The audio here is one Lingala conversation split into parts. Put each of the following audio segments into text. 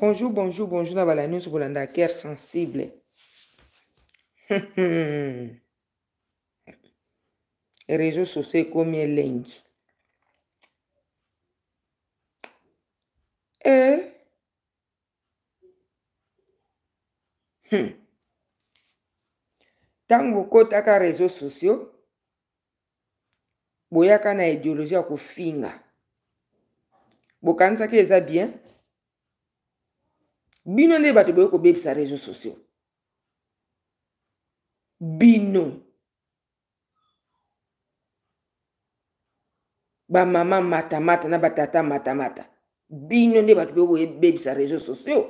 Bonjour, bonjour, bonjour na bala nyonso bolanda cœur sensible. réseau sociaux ekomi elengi e eh. hmm. ntango okotaka réseau sociaux boyaka na ideologie ya kofinga bokanisaki eza bien bino nde bato boye kobebisa réseau sociaux bino bamama matamata na batata matamata bino nde bato boye koyebebisa réseau sociaux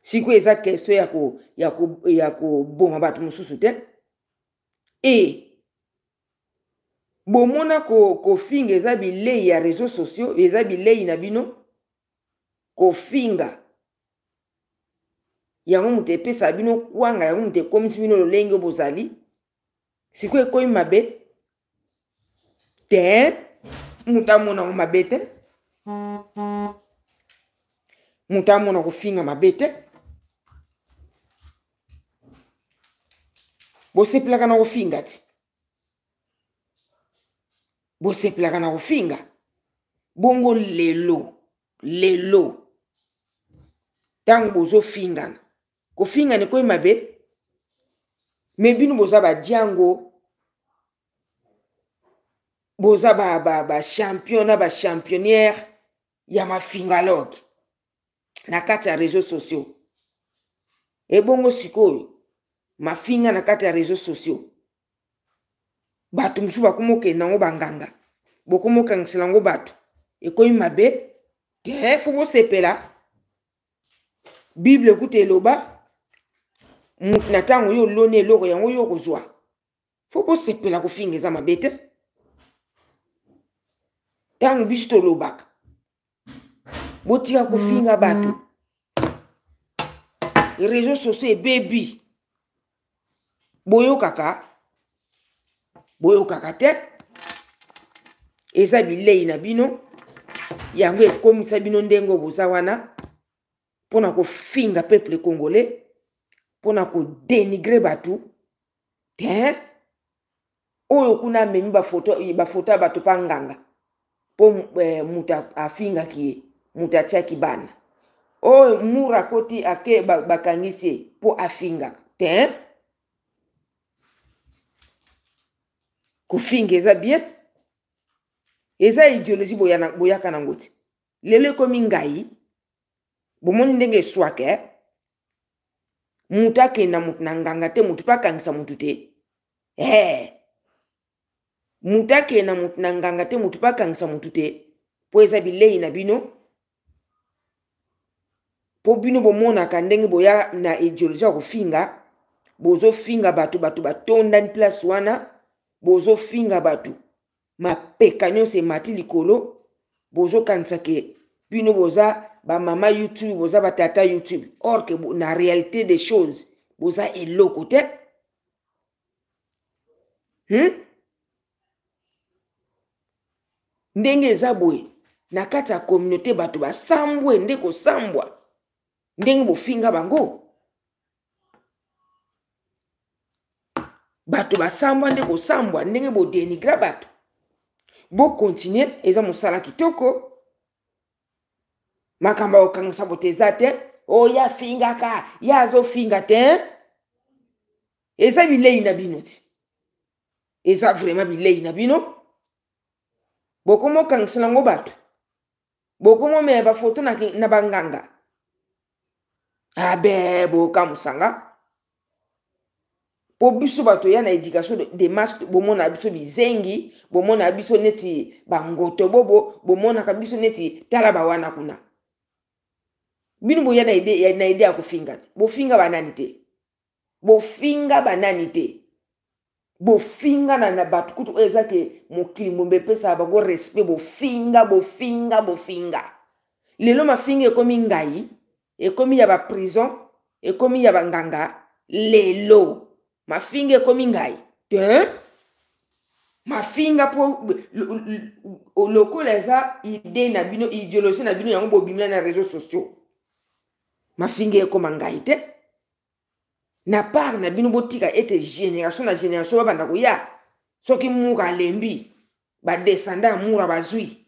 sikoyo eza question ya ko ya ko ya koboma bato mosusu te e bomona kofinga ko eza bilei ya réseau sociaux eza bilei na bino kofinga yango moto epesaka bino kwanga yango moto ekomisi bino lolenge bozali sikoyo ekomi mabe te moto amona yango mabe te moto amona kofinga mabe te bosepelaka na kofinga ti bosepelaka na kofinga bongo lelo lelo ntango bozofingana kofingana ekoyi mabe me bino boza badiango boza bachampion ba, ba na bachampionniere ya mafingaloge na kati ya réseau sociaux ebongo sikoyo mafinga na kati ya réseau sociaux bato mosusu bakoma okende nango banganga bokoma okangisela yango bato ekomi mabe te fo bosepela bible ekuta eloba moto na ntango yo oloni eloko yango yo okozwa fo bosepela kofinga eza mabe te ntango biso tolobaka botika kofinga bato réseau sociaux ebebi boyokaka boyokaka te eza bilei na bino yango ekomisa bino ndenge oyo boza wana mpo na kofinga peuple congolais mpo na kodenigre bato te oyo kuna amemi bafoto bafoto ya bato mpa nganga mpo eh, moto afingaki ye moto atiaki bana oyo oh, mura akoti ake bakangisi ye mpo afingaka te kofinga eza bien eza ideologie boyaka nango ti lelo ekomi ngai bomoni ndenge eswaka eh? moto akenda moto na nganga te moto mpe akangisa moto te ee moto akenda moto na nganga te moto mpe akangisa moto te mpo eza bilei na bino mpo bino bomonaka ndenge boya na ideologie ya kofinga bozofinga bato bato batonda place wana bozofinga bato mapeka nyonso emati likolo bozokanisa ke bino boza bamama youtube boza batata youtube or ke na réalité des choses boza eloko te hmm? ndenge eza boye na kati ya communauté bato basambwe nde kosambwa ndenge bofinga bango bato basambwa nde kosambwa ndenge bodenigra bato bokontinue eza mosala kitoko makambo ya kokangisa bote eza te oyo afingaka ye azofinga te eza bilei na bino ti eza vraimen bilei na bino bokomokangisa nango bato bokomomela bafoto na, na banganga abe ah, bokamwisa nga mpo biso bato ya na éducation de, de masse bomonaka biso bizengi bomonaka biso neti bangoto bobo bomonaka biso neti tala bawana kuna bino boya na ide ya kofinga te bofinga banani te bofinga banani te bofinga na na bato kutu oyo eza ke mokili mombe epesaka bango respect bofinga bofinga bofinga lelo mafinga ekomi ngai ekomi ya baprison ekomi ya banganga lelo mafinga ekomi ngai te mafinga mpo lokola eza ide na bino ideologie na bino yango bobimela na réseau sociaux mafinga ekoma ngai te na part na bino botika ete génération na génération babanda koya soki mura alembi badesanda ya mura bazwi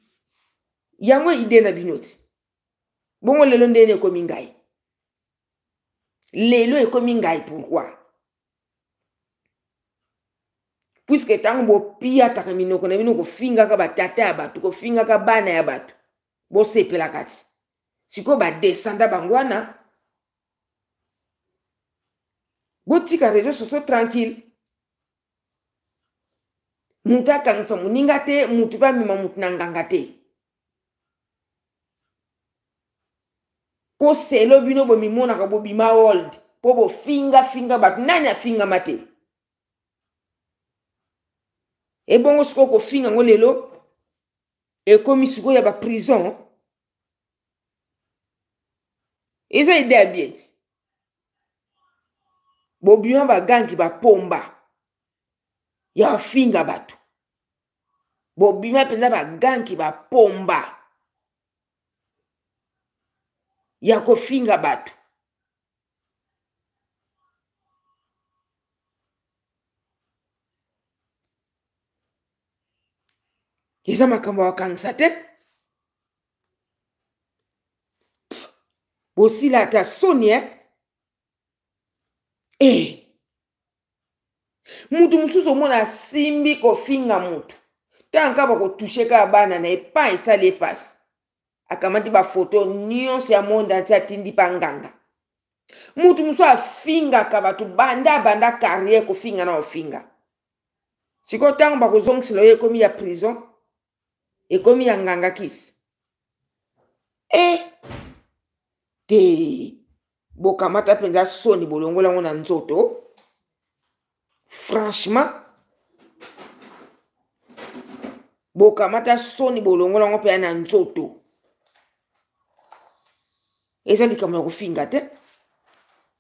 yango ide na bino ti bongo lelo ndene ekomi ngai lelo ekomi ngai pourkui puiske ntango bopiyataka minoko na bino kofingaka batata ya bato kofingaka bana ya bato bosepela kati sikoyo badesanda bango wana botika réseau soso tranquille moto akangisa moninga te moto mpe amema moto na nganga te mpo selo bino bomimonaka bobima old mpo bofingafinga bato nani afingama te ebongo sikoyo kofinga yango lelo ekomi sikoyo ya baprison eza ide ya bien ti bobima bagangi bapomba ya kofinga bato bobima mpenza bagangi bapomba ya kofinga bato eza makambo ya bakangisa te bosila ata soni e eh. motu mosusu omona asimbi kofinga motu ntango kaka bakotushe kaka bana na ye pa esali epasi akamati bafoto nyonso ya monde anti atindi mpa nganga mutu mosusu afingaka bato banda abanda carrière kofinga na ofinga sikoyo ntango bakozongisela oyo ekomi ya prison ekomi ya nganga kisi e eh! te bokamata mpenza soni bolongola yango na nzoto franchement bokamata soni bolongola yango mpenza na nzoto eza likambo ya kofinga te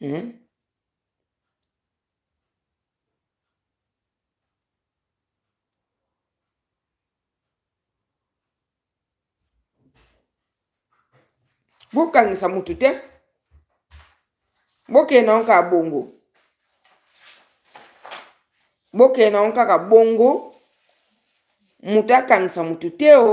Hein? bokangisa motu te bokende yango kaka bongo bokende yango kaka bongo moto akangisa motu te o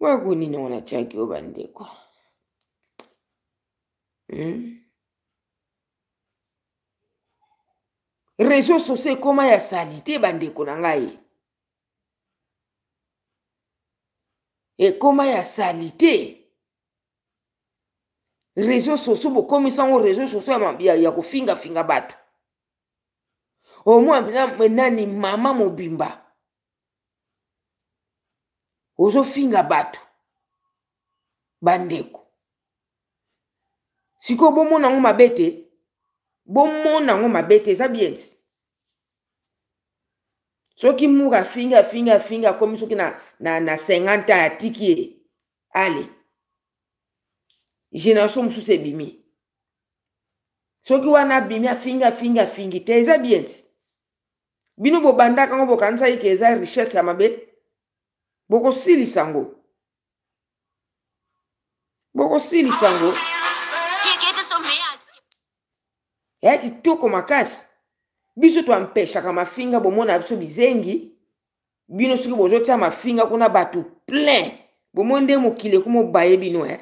Wako nini yango natiaki yo bandeko hmm? réseau sociaux ekóma ya salite bandeko na ngai ekóma ya salite réseau sociaux bokomisa yango réseau sociaux ya, ya, ya kofingafinga bato omona mpenza nani mama mobimba ozofinga bato bandeko sikoyo bomona yango mabe te bomona yango mabe te eza bien ti soki mura afingi afingi afingi akomi soki na, na, na 50 ans atiki ye ale génération mosusu ebimi soki wana abimi afingi afingi afingi te eza bien ti bino bobandaka yango bokanisaki ke eza richesse ya mabe bokosilisa yango bokosilisa yango eya kitoko makasi biso toampeshaka mafinga bomona biso bizengi bino soki bozotia mafinga kuna bato plein bomoi nde mokili ekoma obaye bino eh?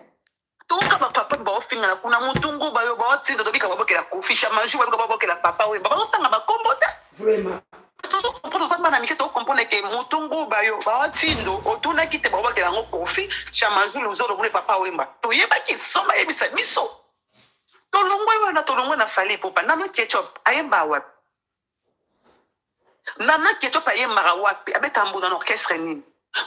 toka bapapa baofingana kuna motungu bayo baotinda tobika babokela kofi chamaju babika babokela papa wemba bazotanga bakombo te vraiment tozokomprendre oza bana mike tokokomprendre ke motungu bayo baotindo otunaki te babokela yango kofi chamaju luzolo mule papa wemba toyebaki so bayebisa biso tolongwe wana tolongwe na fali popa nano ketchup ayemba wapi nana ketop ayembaka wapi abeta mbunda na orchestre nini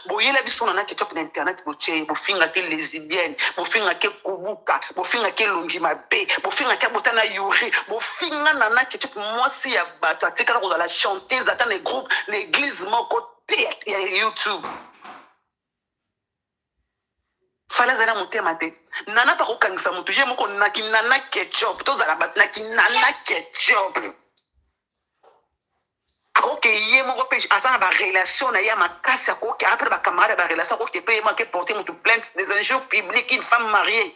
boyela biso nana ketop na internet botie ye bofingaki lesibienne bofingaki kubuka bofingaki elongi mabe bofingaki abota na yuri bofinga nana ketop mwasi ya bato atikala kozala chanteuse ata na groupe na eglise moko te ya youtube fale azali na motema te nana ta kokangisa moto ye moko na kinana ketchup tozala bato na kinana ketchup akoke ye moko mpe aza na barelation na ye ya makasi akoki aza mpe na bacamarade ya barelation akoki mpe ye moko akeporte moto plainte des un jour public une femme mariée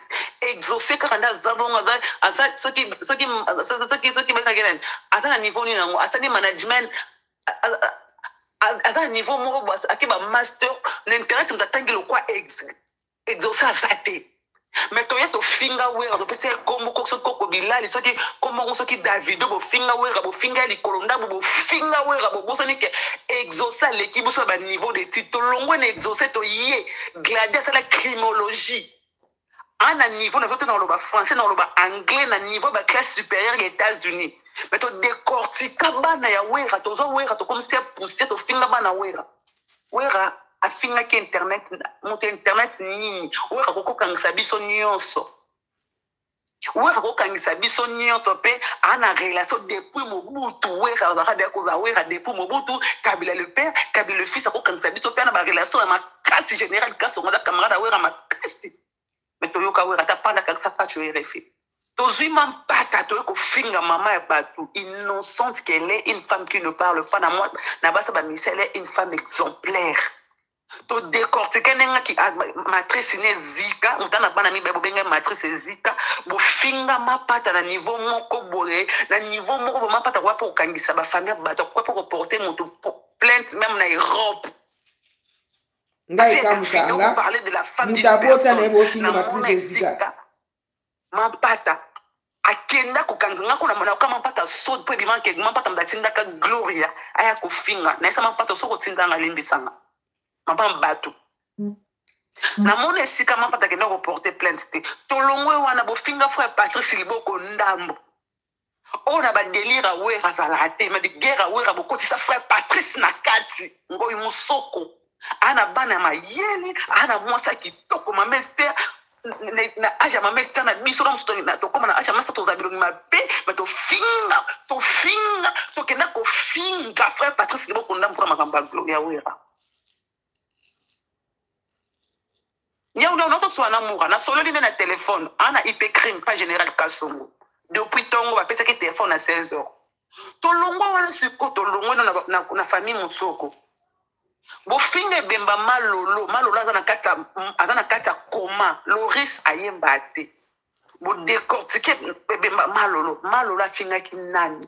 exauce kaka nde aza bongo aza soki soki soki soki bakaki nani aza na niveau nini yango asali management aza na niveau moko bo ake bamaster na internet moto atangi lokwa exauce aza te me toye tofinga wera topesa ye kombo koko soki koko bilali soki kombongo soki davido bofinga wera bofinga ye likolo ndambo bofinga wera bobosani ke exauce aleki biso ya baniveau de titre tolongwe na exauce toye gladi asala crimologie a na niveau na biso te na koloba français na koloba anglais na niveau ba classe supérieure ya états-unis me todecortika bana ya wera tozwa wera tokomisi ya pousse tofinga bana wera wera afingaki internet moto ya internet nini wera kokokangisa biso nyonso wera kokangisa biso nyonso mpe ana relation depuis mobutu wera azalaka deya kozala wera depuis mobutu kabila le père kabila le fils akokangisa biso mpe ana barelation ya makasi général kasi ongo aza camarade ya wera makasi me toyoka wera ata panda akangisa pacho rfi tozwi mampata toye kofinga mama ya bato innocente qu'elle est une femme qui ne parle pas na, na basa bamisele une femme exemplaire to décortiquer ndenge ki ah, matrice ne zika muta na bana mibe bobenga matrice ezika bofinga mapata na niveau moko boye na niveau moko bo mapata kwa pour kangisa ba famille bato kwa pour porter mutu plainte même na Europe ngai kamusanga mutabota na bofinga matrice ezika mampata akenda kokanisa nga kuna mona kama mpata so mpo ebima ke mampata mda atindaka gloria aya kofinga nayesa mampata so kotinda nga alimbisanga mapa bato mm. namona esika mampata akenda koporte plainte te tolongwe wana bofinga fo ya patrice liboko ndambo oyo na badelire awera azalaka te ma ligere awera bokotisa frère patrice na kati ngoi mosoko ana bana ya mayele ana mwasi ya kitoko mameste na age ya mameste na biso na mosu tokoma na age ya masa toza bilongi mabe ma tofinga tofinga tokenda kofinga frère patrice libokunda mpona makambo ya wera yango nazoswana na mura nasololi nde na telefone ana ip crime pa général kasongo depuis ntongo bapesaki telefone na 16 heures tolongwa wana siko tolongwe na, na, na famille mosoko bofinga ebemba malolo malolo aza na kati aza na kati ya koma loris ayemba te bodecortike ebemba malolo malolo afingaki nani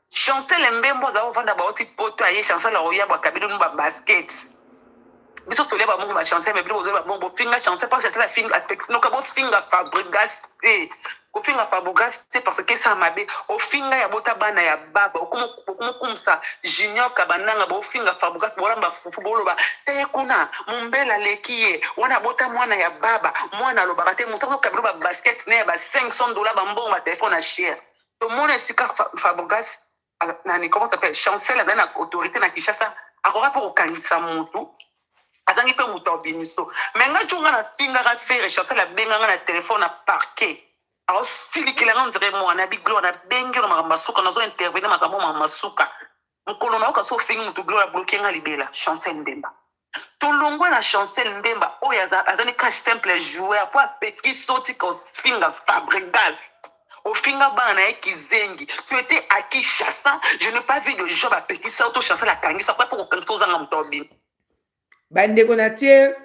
Chancel Mbembo aza kovanda bauti poto aye Chancel akoya bwa kabili nu ba basket. Biso tolia ba mungu ba Chancel mais biloko zoya ba mungu finga Chancel parce que Chancel afinga atexinoka bo finga Fabregas te. Kofinga Fabregas te parce que ça mabe ofinga ya bota bana ya baba okomo okomo kumsa Junior Kabananga bo finga Fabregas bo lamba fufu bo loba te kuna mumbela lekiye wana bota mwana ya baba mwana loba te mutu ko kabilo ba basket ne ba 500 dollars ba mbongo ba téléphone à cher. tomona esika fabregas nani comment s'appelle chancel azali na autorité na kinshasa akoka mpe kokangisa motu azangi mpe moto abimiso me nga jo nga nafingaka fere chancel abenganga na telefone na parquet aosilikela nga nzere mwana biglo nabengelo makambo masuka nazo intervenir makambo makambo masuka mokolo nayoka so ofingi moto gloria bloke nga libela chancel mbemba tolongwe na chancel mbemba oyo azali cash simple joueur mpo apetiki soti kofinga fabregas ofinga bana na ye kizengi tu étais à kinshasa je n'ai pas vu de job apekisa yo to chancel akangisa mpo mpo kokangisa ozanga moto obino bandeko na tie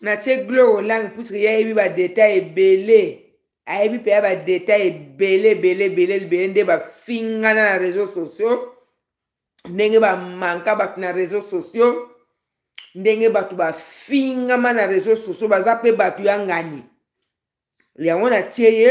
natie glow olange puisque ye ayebi badetail ebele ayebi mpenza badetail ebele ebele ebele ebele nde bafingana na réseau sociaux ndenge bamanka bato na réseau sociaux ndenge bato bafingama na réseau sociaux baza mpe bato ya ngani yango natie ye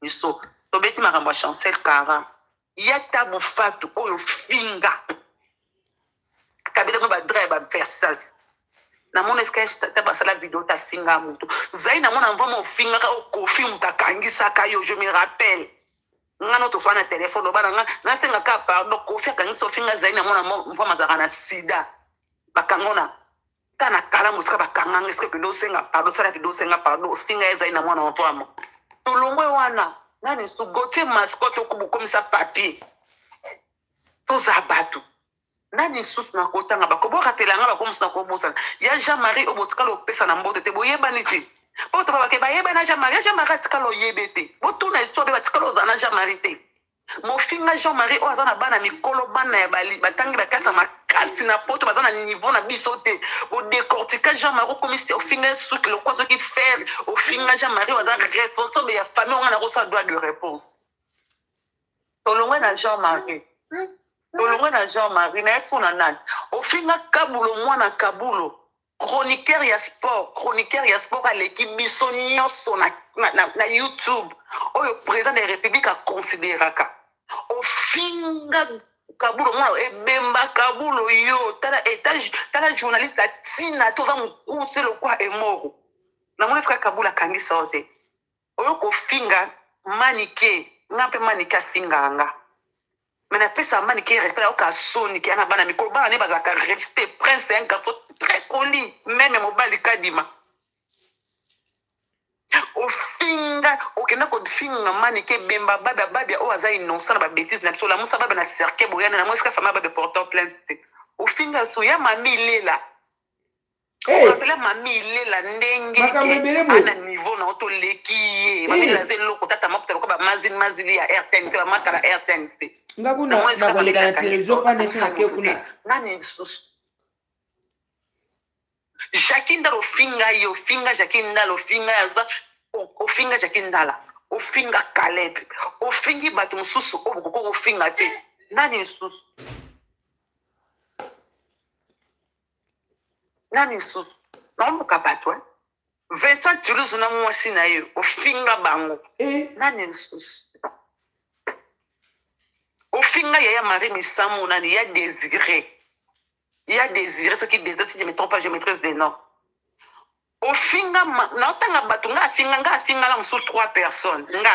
biso tobeti makambo ya chancel cara ya tabu fatu oyo finga kabila ngo badra ya baversas namona esika ta basala video tafinga motu zai namona vraimen ofingaka okofi moto akangisaka yo je me rappelle nga no tofana na telefone obana nga nasenga ka pardon kofi akangisa ofinga zai namona vraimen azalaka na sida bakango na ta na kala mosika bakanga nga eske kende osenga pardon osala kende osenga pardon ofinga ezali na mwana wato amo tolongwe wana nani nsu gotie mascote okobokomisa papier toza bato nani lisusu nakotanga bakobokatela nga bakomosu nakobosana ya jean marie oyo botikala opesa na mboto te boyebani te mpo tobabake bayebani na jean marie ya jean marie atikala oyebe te botuna histoire be batikala ozala na jean marie te Mofinga Jean-Marie oyo aza na bana mikolo bana ya bali batangi bakasi na makasi na poto baza na niveau na biso te odecortika Jean-Marie okomisi ofinga suki lokwa soki fer ofinga Jean-Marie oyo aza responsable ya famille onga na kosa droit de réponse tolongwe na Jean-Marie tolongwe na Jean-Marie na ye so na nani ofinga kabulo mwana kabulo chroniqueur ya sport chroniqueur ya sport aleki biso nyonso na, na, na, na youtube oyo président de la république aconsideraka ofinga kabulo mwana ebemba kabulo yo tala etage tala journaliste atina te oza mokuse lokwa emoro namoni frère kabula akangisa yo te oyo kofinga manike nga mpe manike afingaka nga me napesaka manike respect nayoka soni ke ana bana mikolo bana ne bazalaka respect prince un garçon très poli meme mobali kadima ofinga okenda kofinga manike bemba babia babia oyo aza innocent na babétise na biso olamusa babia na cercueil boyana na mwa esika fama babia porteur plainte te ofinga so ya mami lela okolela eh. mami ilela ndenge ana niveau na yo toleki ye eh. mami ilela aza eloko tata makuta lokola bamazili mazili ya rtnc bamaka na rtnc nga kuna nakoleka na televizio mpa nesi nake kuna nani lisusu jaki ndala ofinga ye ofinga jaki ndala ofinga yaza ofinga jaki ndala ofinga kaleb ofingi bato mosusu oyo bokoki kofinga te nani lisusu nani lisusu naomboka bato eh? vincent tilusu na mwasi na ye ofinga bango eh? nani lisusu ofinga yaya marie misamu nani ya désiré ya désiré soki désiré si je me trompe pas je maîtrise des noms ofinga naotanga bato nga afinga nga afinga na mosusu trois personnes nga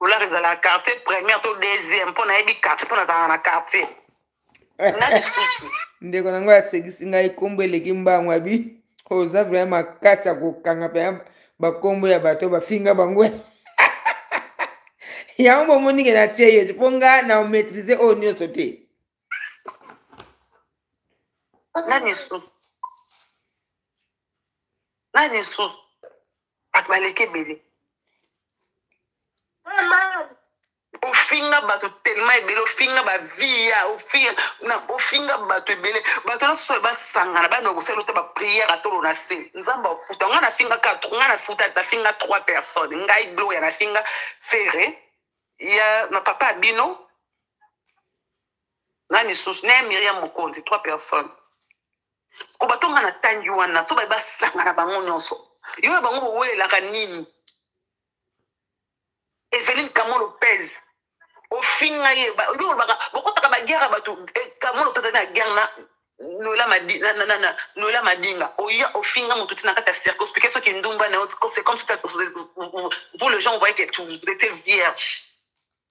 dollars ezalaka quartier première to deuxième mpo nayebi quartier mpo nazalaka na quartier eh. na lisusu ndeko na yango asekisi ngai nkombo eleki mbango abi oza vraimen makasi ya kokanga mpenza bankombo ya bato bafinga bango yango bomoni ke natie yesu mpo ngai na omaitrise oyo nyonso te na lisusu na lisusu bato baleki ebele ofinga bato telema ebele ofinga baviya ofinga bato ebele bato nyonso basangana bana okosala ota bapriere atolo na se nzambe afuta ngai nafinga ka ngai nafuta nafinga trois personnes ngai gloria nafinga fere ya na papa ya bino na misusu na ya miriam mokonzi trois personnes ko batonga na tangi wana so baye basangana bango nyonso yo na bango bowelelaka nini evelin kamo lopez ofinga ye yo olobaka bokotaka baguerre ya bato eh, kamo lopez azali na guerre na noela madinga na, na, na, noela madinga oya ofinga motu ti na kati ya cercle explike soki ndumba na yo c'est comme si vous les gens voyaient que vous étiez vierge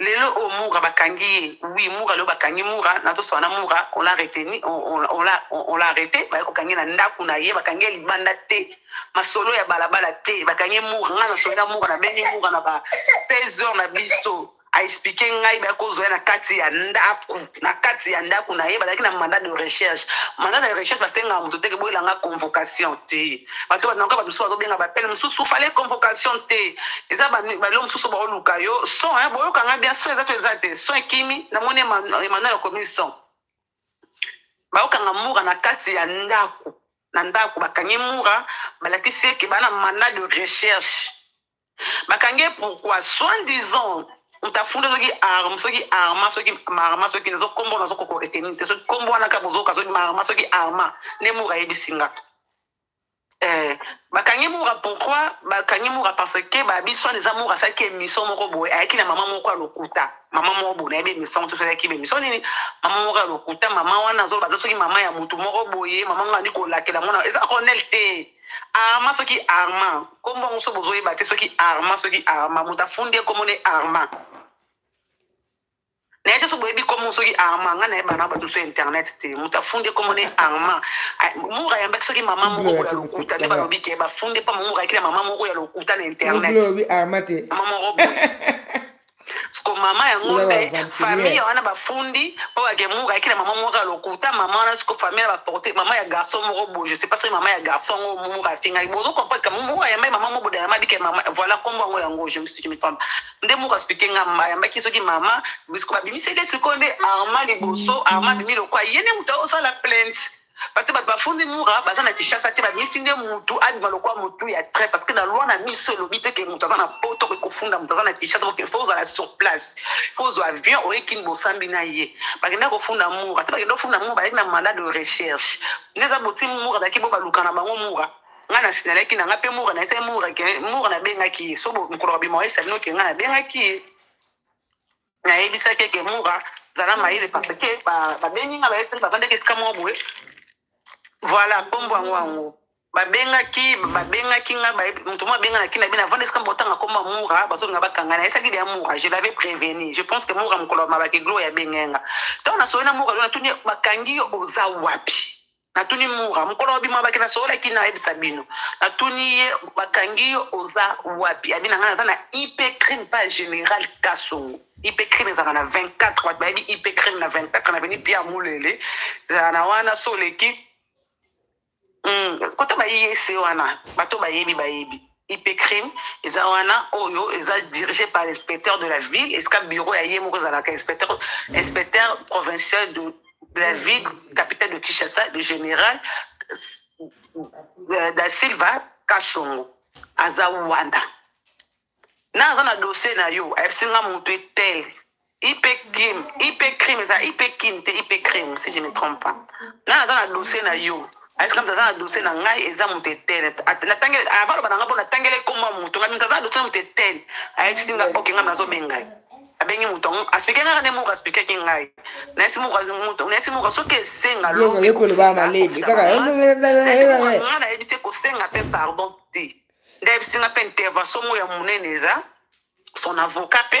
lelo oyo mura bakangi ye wi mura lelo bakangi mura nazosola na mura ola reteni ola arrete baye kokangi na ndako na ye bakangi ye libanda te masolo ya balabala te bakangi ye mura ngai nasoli na mura nabengi mura na ba 16 heures na biso aexplike ngai baya kozwa ye na kati ya ndako na kati ya ndako na ye bazalaki na mandat de recherche mandat de recherche basengaa moto teke boyelanga convocation te bato banaka bato mosusu bazobenga bapele mosusu fale convocation te eza balio mosusu baoluka yo son boyoka ngai bien son eza to eza te son ekimi namoni emmanuel akomi son baokanga mura na kati ya ndako na ndako bakangi mura balakisi eke bana mandat de recherche bakangi ye pourquoi soin disant mutafunda soki arme soki arma soki marma soki nazo kombo nazo koko eteni te soki kombo wana ka bozoka soki marma soki arma nde mura ayebisi nga eh, bakangi mura pourquoi bakangi mura parce que babi soin disant mura asalaki émission moko boye ayaki na mama moko ya lokuta mama moko boye nayebi émission to tosalaki émission nini mama moko ya lokuta mama wana azo baza soki mama ya mutu moko boye mama ngo andi kolakela mwana eza ronel te arma soki arma nkombo yango so bozoyeba te soki arma soki arma moto afundi nkombo nde arma naye te so boyebi nkombo soki arma ngai nayeba na bato mosusu internet te moto afundi nkombo nde arma ah, mura ayambaki soki mama moko ya lokuta nde balobi ke bafundi mpo mura ayaki na mama moko ya lokuta na internet mama moko boye siko mama yango Oza nde baventurier. famille wana bafundi mpo bakemuka ayaki na mama moko ya lokuta mama wana siko famille na baporte mama ya garçon moko boye je sais pas soki mama ya garçon ngo mumu bafingaki bozo comprendre kama mumu ayambaki mama moko bodala mabike mama voilà kombo yango yango je me suis me trompe nde muku asplike nga mama ayambaki soki mama bisiko babimisaki siko nde arma liboso arma abimi lokwa ye nde moto aosala plainte parce que bato bafundi mura baza na kishasa te bamisi nde motu abima lokola motu ya trai parce que na loi na miso elobi te ke moto aza na poto okoki kofunda moto aza na kishasa fo ozala sur place fo ozwa avion oye kini bosambi na ye bakenda kofunda mura te bakenda kofunda mura bayaki na mandat de recherche nde eza boti mura bayaki bo baluka na bango mura ngai nasinalaki na ngai mpe mura naisaki mura mura nabengaki ye so mokolo babima oyesa bino ke ngai nabengaki ye nayebisaki eke mura zala mayele parce que babengi nga bayebisaki bavandaki esika moko boye voilà nkombo yango yango babengaki babengaki nga moto moko abenga na kina bino avanda esika botanga nkombo ya mura bazolinga bakanga na esaki deya mura je l'avais prévenu je pense que mura mokolo mabake glo ya bengenga ntango nasoyi na mura lo natuni bakangi yo oza wapi natuni mura mokolo obima bake nasololaki nayebisa bino natuni ye bakangi yo oza wapi abi na ngai naza na ip crime pa général kasongo ip crime ezalaka na 24 bato bayebi ip crime na 24 na beni pierre mulele ezala na wana so oleki hmm, kota bayi ye se wana bato bayebi bayebi Ipecrime eza wana oyo eza dirigé par l'inspecteur de la ville esika bureau ya ye moko ezalaka inspecteur, inspecteur provincial de, de la ville capitale de Kinshasa le général euh, da Silva Kashongo aza Rwanda na aza na dossier na yo ayebisi nga moto etele IP crime, IP crime, eza IP kin te IP crime si je ne trompe pas. Nana aza na dossier na yo. Est-ce que aza na dossier na ngai eza moto etele. Natangele avant loba na ngai mpo natangele kombo ya moto ngai moto aza na dossier na moto etele. Ayebisi ngai ok ngai nazobenga ye. abengi moto yango aspike ngai nde moko aspikaki ngai nayesi moko moto nayesi moko soki esenga lokoyokoloba malebe kaka ngai nayebisi kosenga mpe pardon te nde ayebisi ngai mpe intervention moko ya monene eza son avocat mpe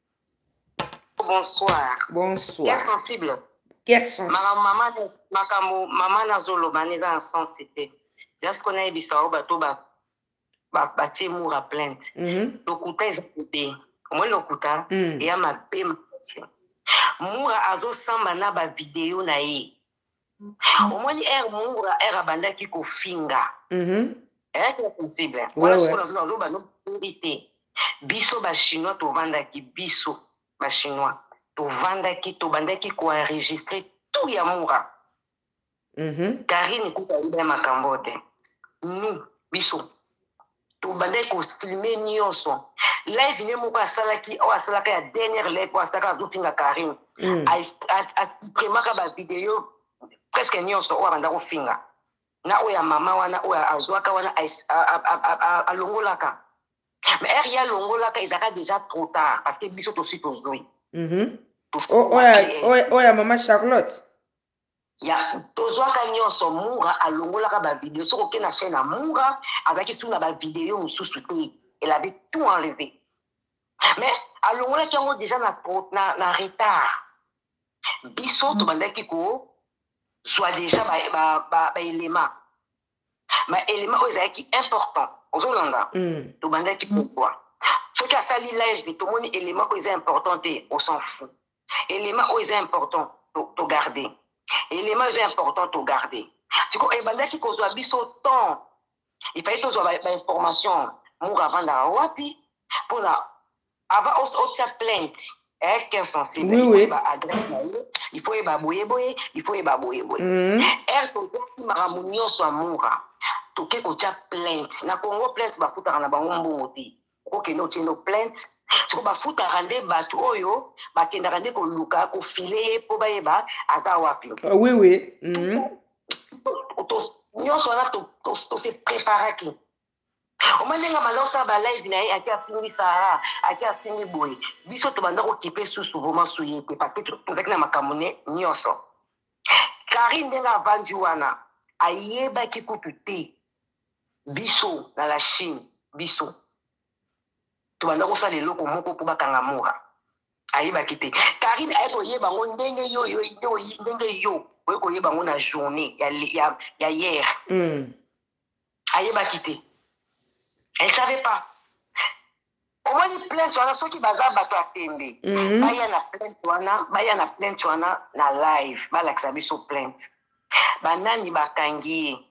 Bonsoir. Bonsoir. Cœur sensible. Cœur sensible. Maman, makambo, maman nazo loba neza en sens c'était. Just qu'on a eu bisawo bato ba ba ba timura plainte. Mhm. Lokuta eza bébé. Omwe lokuta mhm. ya mabe. Mura azo samba na ba vidéo na ye. omoni aire mungura aire abandaki kofinga mhm. eh, possible wana soko nazoba nobiri te biso bachinois tovandaki biso bachinois tovandaki tobandaki koenregistre tout ya mura mhm. karine kuta ayeba ya makambo te nu biso tobandaki kosfilme nyonso live ne moko asalaki oyo asalaka ya dernière live oyo asalaka azofinga carine mm. asipremaka bavideo presque nyonso oyo abanda kofinga na oyo ya mama wana oyo azwaka wana alongolaka ma ere ye alongolaka ezalaka déjà trop tard parce que biso tosi tozwi mhm. oyo ya mama charlotte ya tozwaka nyonso mura alongolaka bavideo soki oke na chaine ya mura azalaki su na bavideo mosusu te elle avait tout enlevé mais alongolaki yango deja na, na, na retard biso mm. tobandaki kozwa deja baelema ba, ba, ba baelema oyo ezalaki important ozolanda mm. tobandaki kozwa soki asali live tomoni elema oyo eza important te on s'en fout Element oyo eza important to garder. Element eza important to garder. Tiko ebandaki kozwa biso temps. Il fallait tozwa ba, ba information. Mura avandaka wapi pona avant otia plainte eh, cœur sensible oui, oui. ba adresse na ye il faut yeba boye boye il faut yeba boye boye mm. ere tozaki makambo nyonso ya mura toke kotya plainte na congo plainte bafutaka na bango mbongo te okokende otie no plainte soko bafutaka nde bato oyo bakendaka nde koluka kofile ye mpo bayeba aza wapi ah, oui oui mhm. nyonso wana tose preparaki omoni ndenge malonsa balive na ye ake afingi sara ake afingi boye biso tobanda kokipe susu vraimen suye te parce que tozalaki na makambo ne nyonso karine ndenge avandi wana ayebaki kutu te biso na la chine biso tobanda kosala eloko moko mpo bakanga mora ayebaki te karine aye koyeba yango ndenge yo ndenge yo oye koyeba yango na journée ya, ya, ya hier mm. ayebaki te elle savait pas omoni plainte wana soki baza bato ya tembe mm -hmm. baya na plainte wana baya na plainte wana na live balakisa biso plainte banani bakangi ye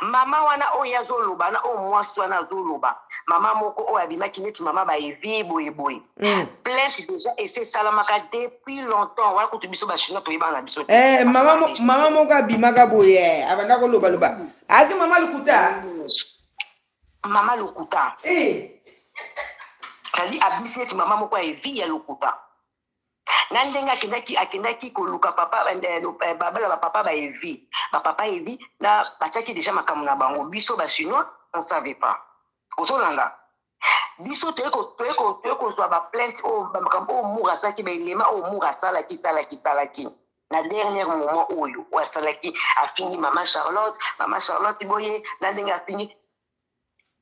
mama wana oyo azoloba na oyo mwasi wana azoloba mama moko oyo abimaki neti mama baevi boyeboye mm. plainte déjà esi esalamaka depuis longtemps wana kutu biso bachinois toyebana na biso eh, mama moko abimaka boye eh, abanda kolobaloba mm. ati mama lokuta mm. mama lokuta eh. tadi abimisi neti mama moko ya evi ya lokuta na ndenge akendaki akendaki koluka papa eh, eh, eh, babala bapapa ba evi bapapa evi na batiaki deja makambo na bango biso bachinois on savait pas ozolanda biso toye kozwa baplainte oyo oh, makambo oyo oh, mura asalaki baelema oyo oh, mura asalaki salaki salaki na dernier moment oyo oyo asalaki afingi mama charlotte mama charlotte boye na ndenge afingi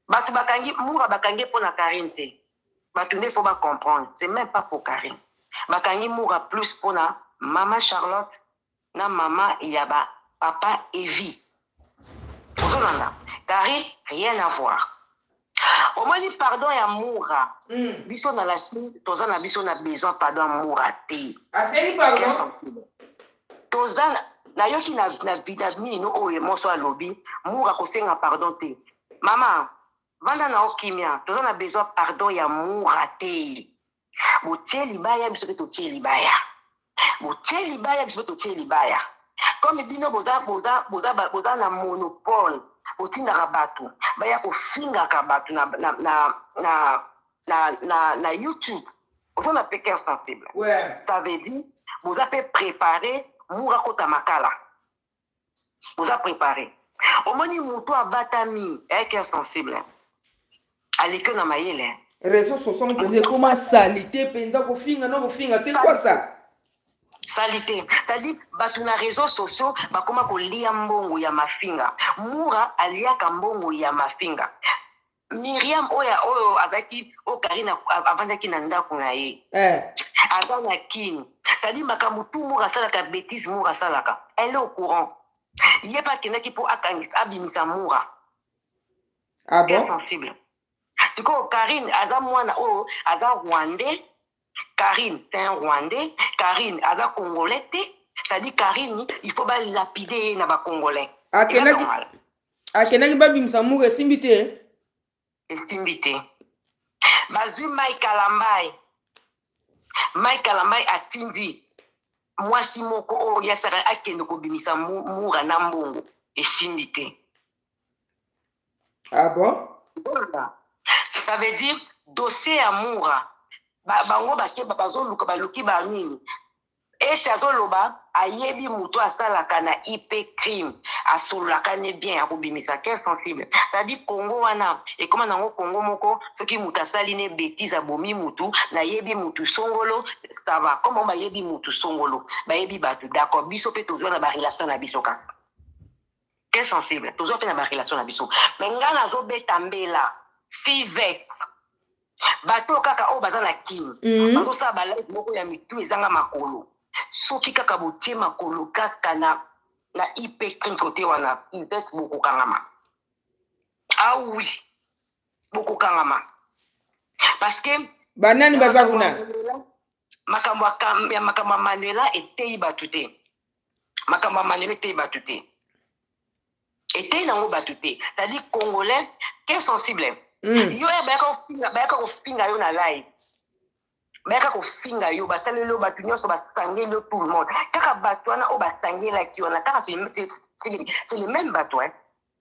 bato bakangi mura bakangi mpo na karine te bato nde fo bacomprendre c'est même pas pour karine bakangi mura plus mpo na mama charlotte na mama ya ba papa evi ozolanda karine rien à voir omoni pardon ya mura mm. biso na la chine toza na biso na besoin pardon ya mura te toza nayoki na, na, na mino oyo emoso alobi mura kosenga pardon te mama vanda na yo kimia toza na besoin pardon ya mura te botie libaya biso mpe totie libaya botie libaya biso mpe totie libaya comme bino boza, boza, boza, boza na monopole botindaka bato baya kofingaka bato na, na, na, na, na, na, na youtube oza na mpe cœur sensible ouais. ça veut dire boza mpe prépare mura kota makala boza prépare omoni motu abatami eh, cœur sensible aleki na mayele réseau social mpenza ekoma salite mpenza kofinga na kofinga c'est quoi ça salite c'est-à-dire bato na réseau sociaux bakoma kolia mbongo ya mafinga mura aliaka mbongo ya mafinga miriam oyo oyo azalaki oyo karine avandaki na ndako na ye eh. aza na kin tali makambo tu moko asalaka bétise moko asalaka elle est au courant ye mpe akendaki mpo akangisa abimisa mura ah bon? sensible sikoyo karine aza mwana oyo aza rwandais Karine c'est un rwandais, Karine aza congolais te, ça dit Karine il faut ba lapider ye na ba congolais. Akendaki akendaki babimisa mur esimbi te. Esimbi te. Bazwi Mike Kalambaye. Mike Kalambaye atindi mwasi moko oyo yasaka akende kobimisa mura na mbongo esimbi te. ah bon ça veut dire dossier ya mura bango bakeba bazoluka baluki banini ese azoloba ayebi moto asalaka na ip crime asololaka ne bien akobimisa ke sensible cetadi congo wana ekoma nango congo moko soki moto asali ne betise abomi motu nayebi motu songolo sava comme bango bayebi motu songolo bayebi bato d'accord biso mpe tozwa na barelation na biso kasi très sensible toza mpe na barelation na biso me ngai nazobeta mbela fivet bato oyo kaka oyo baza na kini mhm. bazosala balaive moko ya mitu ezanga makolo soki kaka botie makolo kaka na na ip kin kote wana fivet bokokangama awi ah bokokangama parce que banani baza kuna makambo ya manuela eteyi bato te makambo ya malema eteyi bato te eteyi nango bato te cetadire congolais ke sensible mm. yo ya bayaka kofinga yo na live bayaka kofinga yo basaleli yo bato nyonso basangeli yo tout le monde kaka bato wana oyo basangelaki wana kaka c'est le même bato hein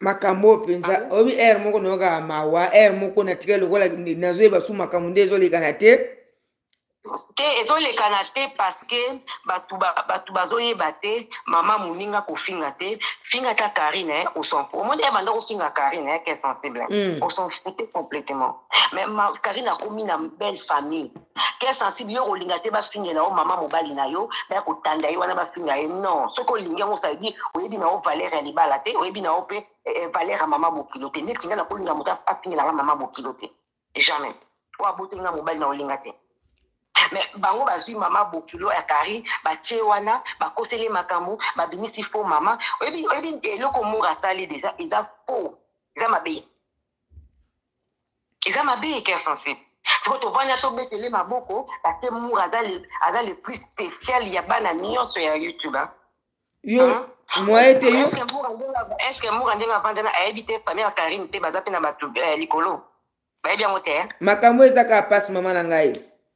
makambo oyo mpenza ah oyebi aire moko nayokaka mawa aire moko natika lokola nazoyeba su makambo nde ezolekana te te ezolekana te parceke bato bazoyeba te mama moninga kofinga te finga ta karine eh, osanfu omoni ye banda kofinga karine eh, ke sensible eh. hmm. osanfu te complètement mais karine akomi na belle famille ke sensible yo kolinga te bafingela yo mama mobali na yo baya kotanda ye wana bafinga ye non soki olingi yango osadi oyebi na yo valeur ya libala te oyebi na yo mpe eh, eh, valeur ya mama bokilo te neti nga nakolinga moto afingela nga mama bokilo te jamais oyo abote nga mobali na olinga te me bango bazwi mama bokilo ya kari batie wana bakoseli makambo babimisi fo mama oyebi eloko mora asali deja eza fo eza mabe eza mabe eker sensible sikoyo tovanda tobetele maboko parceke mour aza le plus spécial ya bana nyonso ya youtube yo moye te yo estce mour ndenge avandana ayebi te famille ya karine mpe baza mpe na bato eh, likolo bayebi yango te makambo eza kaka mpasi mama na ngai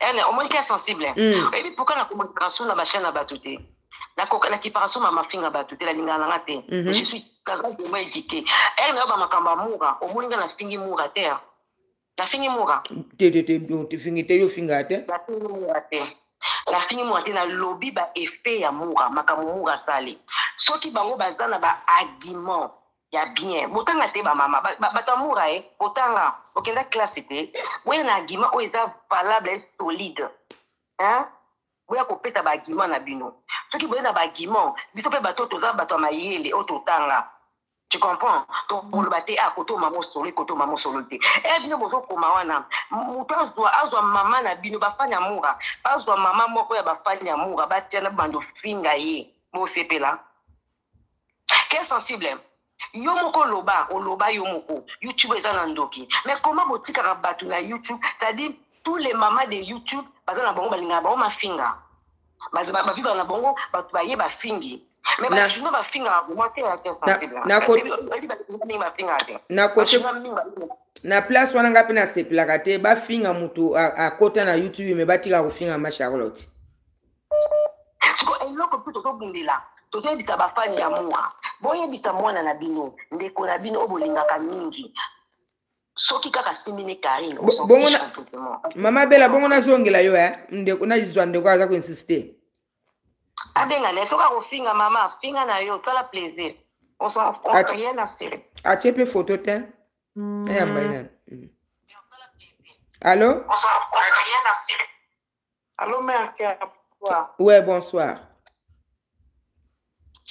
ene eh, omoni ke sensible mm. oyebi pourkui nakomaka so na bachaine na bato te nakipaka so mamafinga bato te nalingaka nanga te mhm. je suis kaza dema edike ere nayo bamakambo ya mura omoni nga nafingi mura te nafingi mura tetetefingi te yo finga te nafingi mura te nafingi mura te nalobi baeffet ya mura makambo mura asali soki bango baza na baargument ya bien botanga te bamama bato ya mura e botanga bokenda classe te boya na argument oyo eza valable solide boya kopeta baargument na bino soki boye na baargument biso mpe bato toza bato ya mayele oyo totanga tu comprends tokoloba te a ah, kotoma mosolo ekotoma mosolo te e bino bozokoma wana moto azwa azwa mama na bino bafani ya mura bazwa mama moko ya bafani ya mura batiana bando finga ye bosepela quel sensible yo moko oloba oloba yo moko youtube eza na ndoki mais comment botikaka bato na youtube c'est-à-dire tous les mamas de youtube baza na bango balingaka bango mafinga bavivaka na bango bato baye bafingi mais bachinois bafingaka vraimen te ya quel sensible ndenge bafingaka te na kote na place wana ngai mpe nasepelaka te bafinga motu akota na youtube me batika kofinga ma charlotte siko eloko mpe tozobundela tozoyebisa bafani ya mua boyebisa mwana na bino ndeko na bino oyo bolingaka mingi soki kaka simbi ne karine mama bela bongo nazongela yo eh? ndeko nazwa ndeko aza koinsiste abenga ne soki akofinga mama finga na yo sala plaisir rien na sere atie mpe foto te eyamba eh, inani allo Allô, mère Ken, bonsoir. Ouais, bonsoir.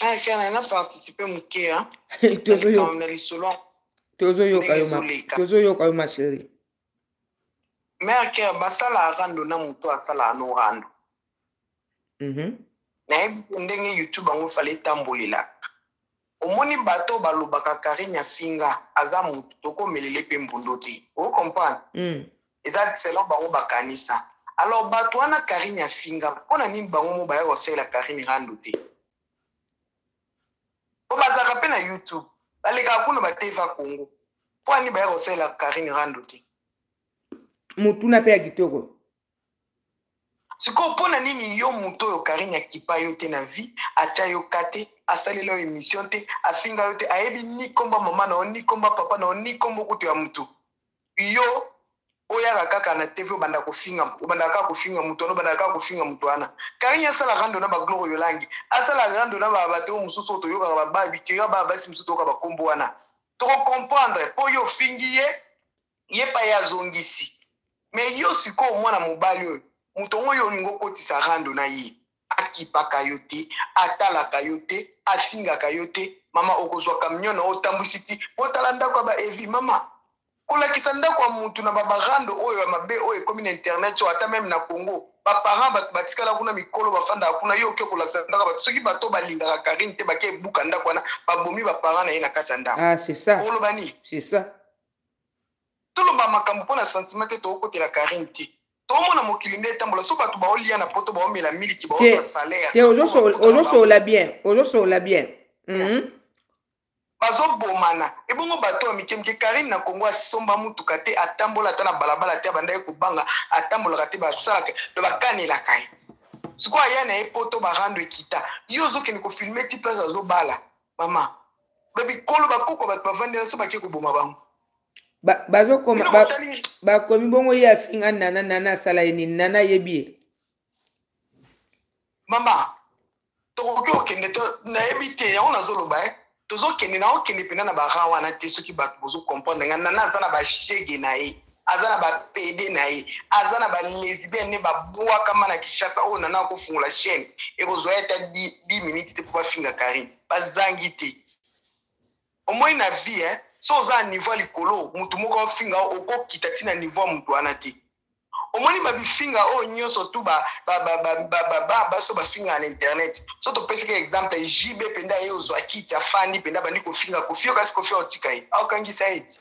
Mère Ken, elle a participé moke, hein. Tozoyoka. Na lisolo. Tozoyoka yo, ma. Tozoyoka yo, ma chérie. Mère Ken, basala rando na moto asala no rando. Mhm. Mm nayebi ndenge youtube yango fale etambolelaka Omoni bato oyo balobaka Carine afinga aza mutu tokomelele pe mbundo te o comprendre mm. eza selon bango bakanisa alors bato wana Carine afinga mpo na nini bango mo baya kosalela Carine rando te mpo bazalaka mpe na youtube balekaka kuna bateva congo mpo ani baya kosalela Carine rando te motuna mpe ya kitoko sikoyo mpo na nini yo moto oyo karine akipa yo te na vie atya yo ka te asalela yo émission te afinga yo te ayebi ni komba mama na yo ni komba papa na yo ni kombo kutu ya motu yo oyaka kaka na tv obanda kofinga obandaka kaka kofinga moto wana obandaka kaka kofinga moto wana karine asala rando na bagloro yolangi asala rando na babato oyo mosusu oyo toyokaka bababikira baba basi mosusu toyoka bakombo wana tokokomprendre mpo yo ofingi ye ye pa ye azongisi me yo sikoyo mwana mobali oyo moto yango yo olingi okotisa rando na ye akipaka yo te atalaka yo te afingaka yo te mama okozwa camion na otambwisi ti botala ndako ya baevi mama kolakisa ndako ya motu na babarando oyo ya mabe oyo ekomi na internet oyo ata meme na congo baparent bato batikala kuna mikolo bafandaka kuna yo oke kolakisa ndako bato soki bato balingaka karine te bake ebuka ndako wana babomi baparent na ye na kati ya ndako ah, oloba nini toloba makambo mpo na sentiment te tokokotela karine te tomona mokili nde etambola so bato baolia na poto baomela miliki baoza salaire te ozosolola bien ozosolola bien mhm. bazobomana ebongo bato ya mike mike karine na kongo asomba motuka te atambola ata na balabala te abandaki kobanga atambolaka te basalaka to bakanelaka ye sikoyo aya na ye poto barando ekita yo ozokende kofilme ti place azobala bama babikolo bakoko bato bavandela so bake koboma bango bazokomi ba, ba, ba bongo ye afinga nana nana asala ye nini nana ayebi ye mama tokoki kokende nayebi te yango nazoloba e eh. tozokende naokende mpena na baran wana te soki bato bozokomprendre ngai nana aza na bashege na ye aza na bapede na ye aza na balesbienne ne babwakama na kinshasa oyo nana akofungola chaîne ekozwa ye ata 10 minutes te mpo bafinga karine bazangi te omoni na vie eh? so oza na niveau ya likolo motu moko afinga okokita ntina niveau ya motu wana te omoni babifinga oyo nyonso tu baso bafingaka na internet so topesaki exemple jb mpenza ye ozwa kiti afandi mpenza bandi kofinga kofi okasi kofi aotika ye aokangisa ete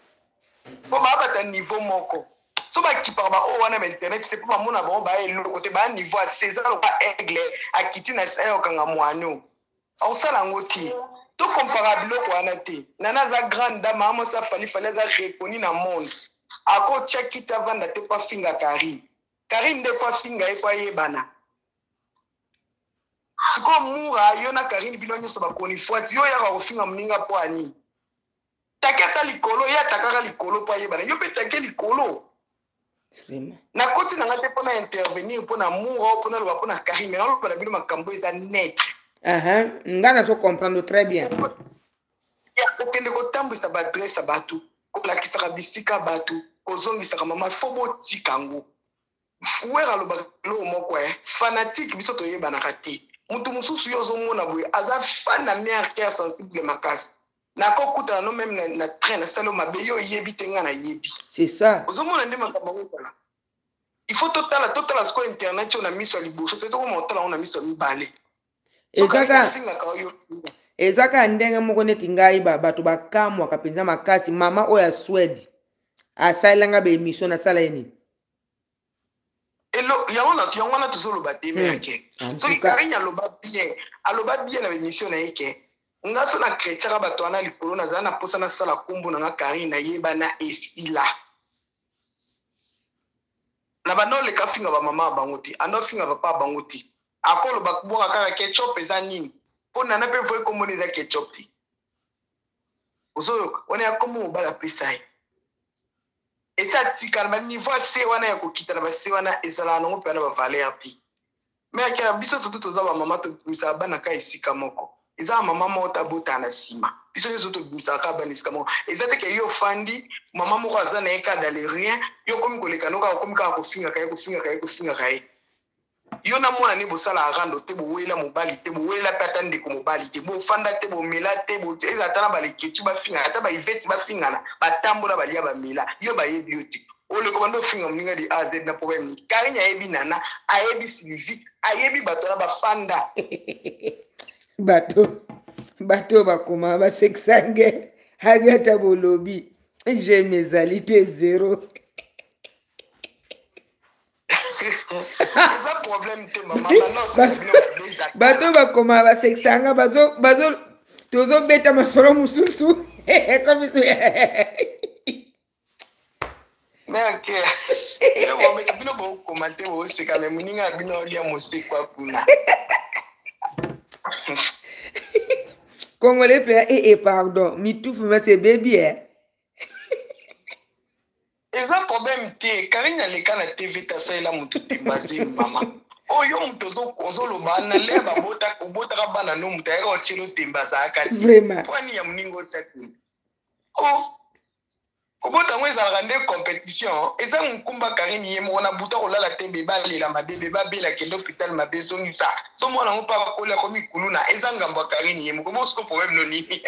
mpo babata niveau moko so bakipaka baoyo wana ba internet te mpo bamona bango baya eloko te baya niveau ya césar lokola aigle akiti na se ayokanga mwano akosala yango te tokompaka biloko wana te nana aza grande dame amosa fali fali aza reconi na monde akotya kiti avanda te mpo afinga karine karine nde fo afinga ye mpo ayebana sikoyo mura yo na karine bino nyonso bakonifwati yo oyaka kofinga moninga mpo anini take ata likolo ye atakaka likolo mpo ayebana yo mpe take likolo nakoti na ngai te mpo na intervenir mpo na mura mpo naloba mpo na karime naloba na bino makambo eza net ngai nazo comprendre très bien kokende kotambwisa baadresse ya bato kolakisaka bisika bato kozongisaka mama fo botika yango fuere alobaka eloko moko e fanatike biso toyebanaka te moto mosusu yo ozomona boye aza fan na mare care sensible makasi nakokutana no meme na, na train nasali mabe yo oyebi te ngai nayebi c'est ça ozomona nde makambo yango ezala il faut totala totala sikoyo internet oyo na miso ya liboso te tokoma kotala yango na miso ya mibale ezakafingaka oyo eza kaka ndenge moko neti ngai bato bakamwaka mpenza makasi mama oyo ya swede asalela ngai baemission nasala ye nini yango na yango wana tozoloba te me yake hmm. ah, soki karine aloba bien aloba bien na bemission na ye ke nga so na kretiaka bato wana likolo nazala na mposa nasala nkombo na nga karine nayeba na esila na banda oleka afinga bamama ya bango te anda ofinga papa ya bango te akoloba bwaka kaka ketchup eza nini mpo nana mpe voi komona eza ketchup te ozoyoka wana ya komo mobala apesa ye esi atikala baniveau ya se wana ya kokita na base wana ezalaka nango mpe wana bavaler te me akea biso sotu toza bamama tobimisaka bana ka esika moko eza ya mama moko tabotaka na nsima biso nyonso tobimisaka kaka bana esika moko eza te ke yo ofandi mama moko aza na ye kada le rien yo okomi koleka noka okomi kaka kofingaka ye kofingaka ye kofingaka ye yo na mwana ne bosala arando te bowela mobali te bowela mpe ata ndeko mobali te bofanda te bomela te eza ata na baleketu bafingana ata baiveti bafingana batambola balia bamela yo bayebi yo te oleko banda ofinga moninga de az na problème ni karine ayebi nana ayebi sylvie ayebi bato wana bafanda bato bato oyo bakoma basekisange abi ata bolobi jeme ezali te zero bato bakoma basekisanga tozobeta masolo mosusu ekomisi meke bino bokoma te boseka me moninga ya bino olia mosekwa kuna congolais mpela ee eh, eh, pardon mitufu mase ebebi e eh. eza problème te karine aleka na tv tasalela moto te mbazeli mama oyo oh, moto ozoloba na le obotaka bana no moto ayaka otyela otembe azalaka tepwani ya moninga otya te kobota yango ezalaka nde compétition eza mokumba karine ye moko na buta kolala te bebalela mabe bebabela kende hôpital mabe ezongisa so mwana yango mpe akoli akomi kuluna eza ngambo ya karine ye moko bosiko problème no nini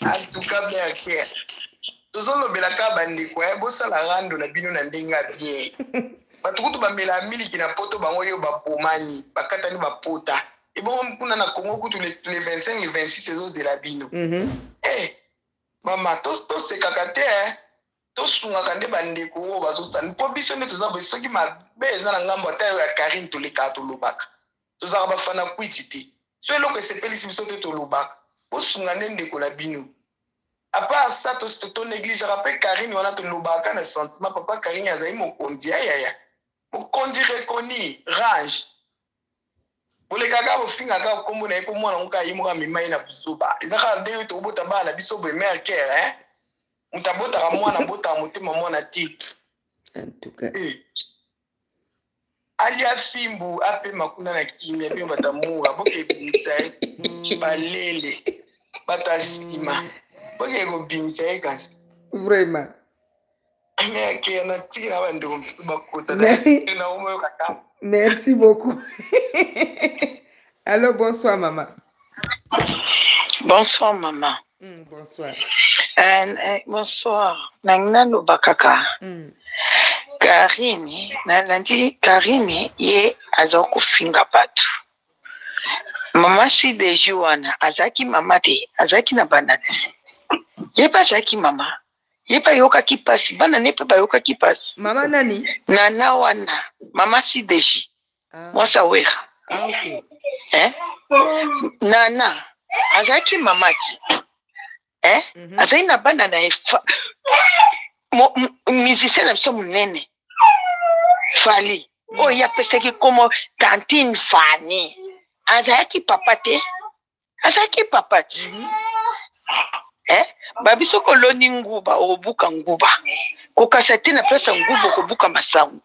antuka berke tozolobela kaka bandeko ya eh, bosala rando na bino na ndenge ya bien bato kutu bamela miliki na poto bango yo babomani bakatani bapota ebongo kuna na congo kutu le 25 le 26 ezozela bino mhm. eh, mama tosekaka te eh. tosungaka nde bandeko oyo bazosani mpo biso nde toza boye soki mabe eza na ngambo ata yo ya karine tolekaka tolobaka tozalaka bafana kwiti te so eloko esepelisi biso te tolobaka bosunga nde ndeko na bino apart sa tonegligeaka mpe karine wana tolobaka na sentiment papa karine azali mokonzi ya yaya mokonzi reconi range olekaka ofinga kaka nkombo na ye mpo mwana ngo kaka ye moko amema ye na buzoba eza kaka nde oyo tokobota bana na biso boye mare care hein moto abotaka mwana abotaka motema mwana te eh. alia fimbu apema kuna na kimia mpe bato amura bokebimisa ye mm. balele bato asima bokekobimisa ye kasi vraiment Merci beaucoup. Allô, bonsoir maman. Bonsoir maman. Mm, bonsoir. Euh, euh, bonsoir. Nangna Lubakaka. Mm. Karine, nalandi Karine ye aza kofinga bato. Mama si deji wana azaki mama te, azaki na bana te. Ye mpe azaki mama. ye mpe ayokaki mpasi bana ne mpe bayokaki mpasi mama nani nana wana mama sideji ah. mwasi awera ah, okay. eh? nana azalaki mamaki eh? mm -hmm. azali na bana na ye musicien na biso monene fali mm. oyo ye apesaki nkomo tantine fani azalaki papa te azalaki papa ti mm -hmm. eh? babiso koloni nguba okobuka nguba kokasa te na place ya nguba okobuka masango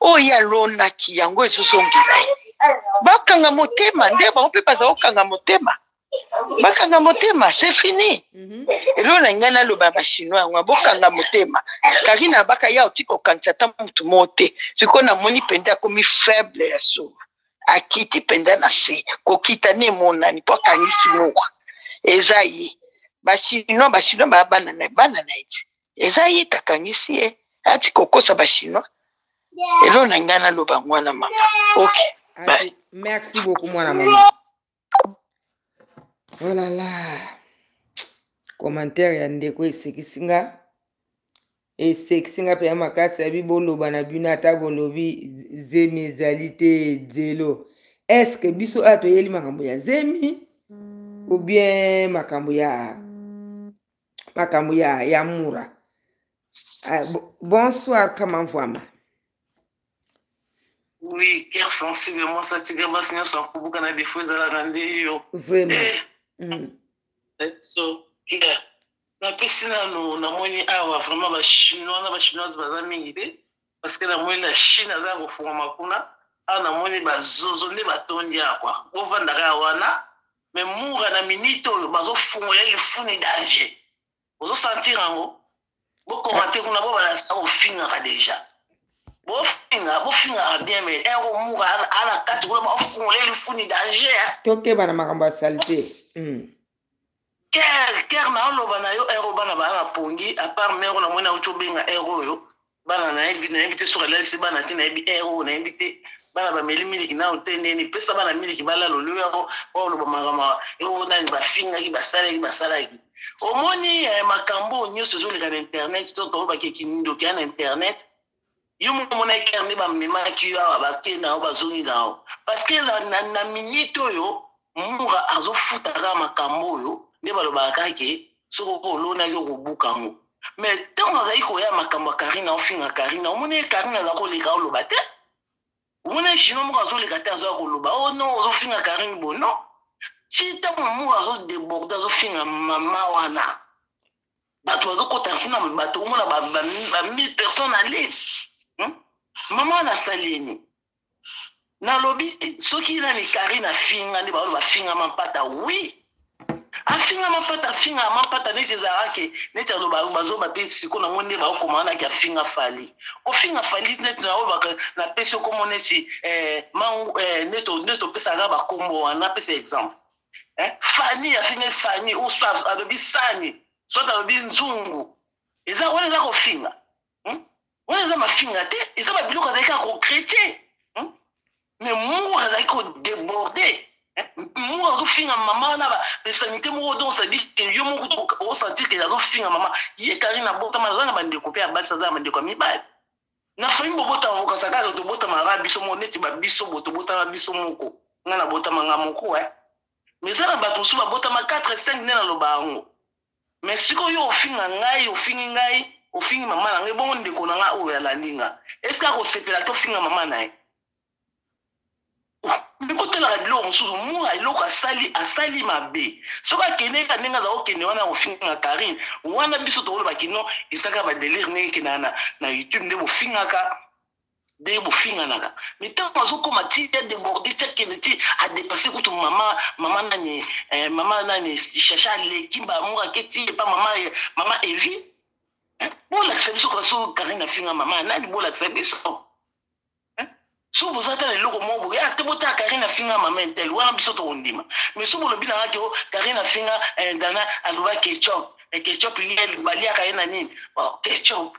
oyo ye alonaki yango ezozongela ye bakanga motema nde bango mpe baza kokanga motema bakanga motema c'est fini mhm. eloo na ngai naloba ya bachinois yango bokanga motema karina abaka ya otika kokangisa ata motu moko te sikoyo namoni mpenza akomi faible ya solo akiti mpenza na se kokita na emonani mpo akangisi moka eza ye basino basino baya bana na bana na ye eza ye takangisi ye ati kokosa basino elo na ngai naloba yango wana mama ok merci beaucoup mwana mama olala komantere ya ndeko esekisi nga esekisi nga mpenza makasi yabi boloba na bino ata bolobi zemi ezali te zelo eske biso oyo toyeli makambo ya zemi ou bien makambo ya makambo ya, ya mura uh, bonsoir kamamvwama oui cœur sensible mwasi atika basi nyonso akobuka na defo ezalaka nde yo vraiment eh. mm. Eh, so yeah. napesi nano namoni awa vraiment bachinois na bachinoise baza mingi te parce que namoni na chine aza kofungama kuna awa namoni bazozo nde batondi awa bovandaka ya wana mais mura na minute oyo bazofungola ye lifuni danger ozosentir yango bokomante kuna bo balasa ofingaka deja bofinga bofingaka bien mais ero mura ana kati kuna bafungola ye lifuni danger eh. tokeba na makambo ya salite hmm. ker ker na oloba na yo ero bana baa na pongi apart mero na mwena auti obenga ero oyo bana nayebi nayebi te soki alalisi bana te nayebi ero eh, oh, nayebi te bana bameli miliki na otendeni pesa bana miliki balala olio yango baoloba makambo eo oh, nani bafingaki basalaki basalaki omoni eh, makambo nyonso ezoleka na internet to tolobaki kindoki ya na internet yo momona ekerne bamemaki yo awa bakenda yango bazongi na yango parce que na minute oyo mura azofuta kaka makambo oyo nde balobaka kaka ke soki oko olonaki okobuka yango me ntango azali koya makambo ya karina ofinga karina omoni karina aza koleka oloba te omoni chino moko azoleka te azoya koloba o oh no ozofinga karine bono ti ntango mura azodeborde azofinga mama wana bato bazokota kuna bato omona ba mille personne ale hmm? mama wana asali ye nini nalobi soki nani karine afinga nde baoyo bafinga mampata wi afinga mampata afinga mampata neti ezalaka ke neti aloba bazoba mpe siko nango nde baokoma wana ke afinga fali kofinga fali neti na oyo napesi okomo neti eh, eh, neti topesaka bakombo wana napesa exemple eh, fani afingi fani oso alobi sani soki alobi nzungu eza wana eza kofinga hmm? wana eza mafinga te eza babiloko azalaki ya kocrete hmm? mais mur azalaki kodeborde mur azofinga mama wana bapesanite moko donc sadi ke yo moko osentir ke azofinga mama ye karine abotama aza na bandeko mpe ya basi aza na bandeko ya mibali na fami bobotama bokasaka aza tobotama kaka biso moko neti babiso bo tobotama biso moko ngai nabotama ngai moko e mais eza na bato mosusu babotama 4 5 nde naloba yango me siko yo ofinga ngai ofingi ngai ofingi mama na ngai bongo ndeko na ngai oyo alandi nga eske akosepela te ofinga mama na ye mikotalaka oh, biloko mosusu mura eloko asali asali mabe soki akende ka ndenge aza kokende wana kofinga karine wana biso tokolobaki no ezaka badelire ndenge ekendaka na youtube nde bofingaka de bofinganaka mais ntango azokoma ti ya deborde ti akende ti adepasse kutu mama mama nani eh, mama nani chacha aleki mbamokake ti epa mama eh, mama evi eh, bolakisa biso kaka so karine afinga mama nani bolakisa biso eh, so boza tala eloko moko boye ate ah, botala karine afinga mama intel wana biso tokondima mais so bolobi nanga ke karine afinga eh, dana aloba ketchup eh, ketchup ye baliaka ye na nini oh, ketchup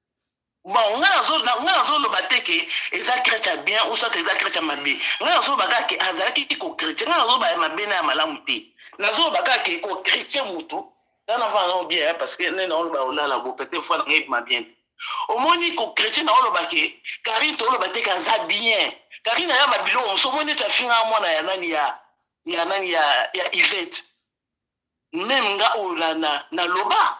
bon nga nazoloba te ke eza crete ya bien ou soit eza crete ya mabe nga nazoloba kaka ke azalaki kokritie nga nazoloba ya mabe na ya malamu te nazoloba kaka ke kokritie motu eza na vanga o bien parce que nde naoloba olala bo peut-être fois nanga ebima bien te omoni kokritie na oloba ke karine tooloba te ke aza bien karine aya babiloko mosu omoni ete afingaka mwana ya nani ya ya nani ya ya ivete meme nga oyo naloba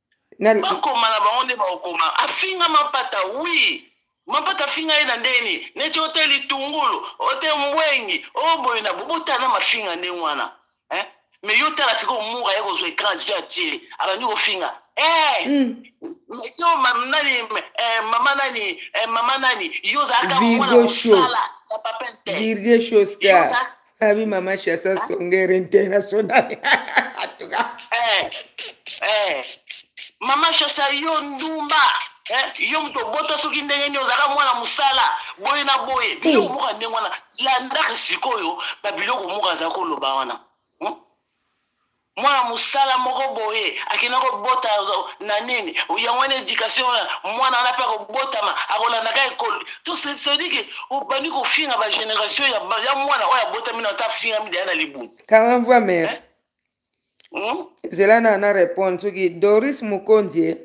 Nani? bakoma na bango nde bakokoma afinga mapata wi mapata afinga ye na ndenge nini neti ote litungulu ote mbwengi oboye oh, na bobotana mafinga ndenge wana eh? me yo tala sikoyo mura ye kozwa ecran ti atie abandi kofinga eh! mm. yo nani eh, mama nani eh, mama nani yo ozalaka mwana mosala ya papete abi mama shasa songere international eh, eh. mama shasa yo ndumba eh, yo moto obota soki ndenge nini ozalaka mwana mosala boye na boye biloko moka ndenge wana landaka sikoyo babiloko moka aza koloba wana mwana mosala moko boye akenda kobota na nini yango wana éducation wana mwana wana mpe akobotama akolandaka ekolo to cestadike obandi kofinga bagénération ya mwana oyo abotami na ata afingami deya na libumu karanvua mare eh? hmm? zela na na répondre soki doris mokonzi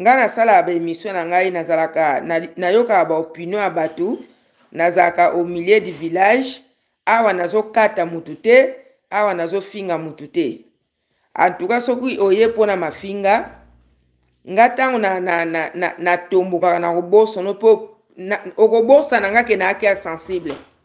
nga nasalaka ba emission na ngai nazalaka nayokaka ba opinion ya bato nazalaka au milieu du village awa nazokata mutu te awa nazofinga mutu te antuka soki oye mpo na mafinga nga ntango natombokaka na, na, na, na kobosono mpo okobosana nga ke naaki sensible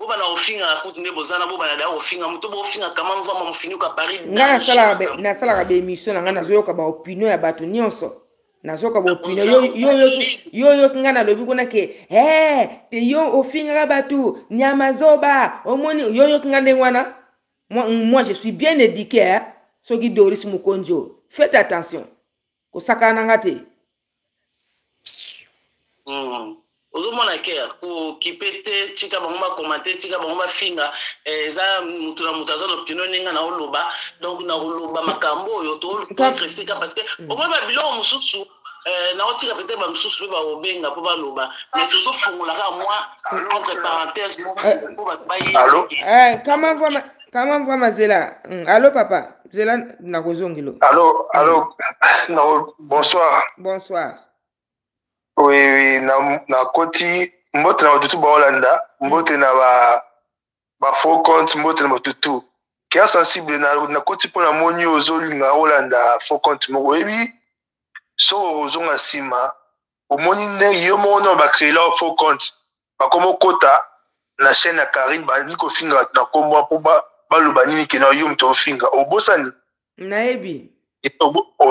bobanda kofingaka kutu nde boza na bobanda daya kofinga moto bofinga kama mvama mofinuka paris nga nasalaka baémission na ngai nazoyoka baopinion ya bato nyonso nazoyoka baopinion yo oyoki ngai nalobi kuna ke e te yo ofingaka bato nyama zoba omoni yo oyoki ngai ndenge wana moi je suis bien édiqué soki doris mokonzi oyo faites attention kosakana na nga te mm. ozomona ke kokipe te tika bango bakomante tika bango bafinga eh, eza motu na motu aza na opinion ndenge na oloba donc na koloba makambo oyo torestika parce que mm. omoi babiloko mosusu eh, naotika pete bamosusu mpe bakobenga mpo baloba mais tozofungolaka mwa entre parenthèse moko mpo bato baye kama mvua mazela alo papa zela nakozongelo allo allo no, bonsoir bonsoir oui oui nakoti na mbote na batutu baolanda mbote na ba bafaux compte mbote na batutu kea sensible nakoti mpo na moni ozolinga olanda faux compte moko oyebi soko ozonga nsima omoni ndenge yo moko nao bacreela wa faux compte bakoma okota na chaîne ya karine bandi kofinga na nkombo mpo baloba nini kena yo moto ofinga obosani nayebi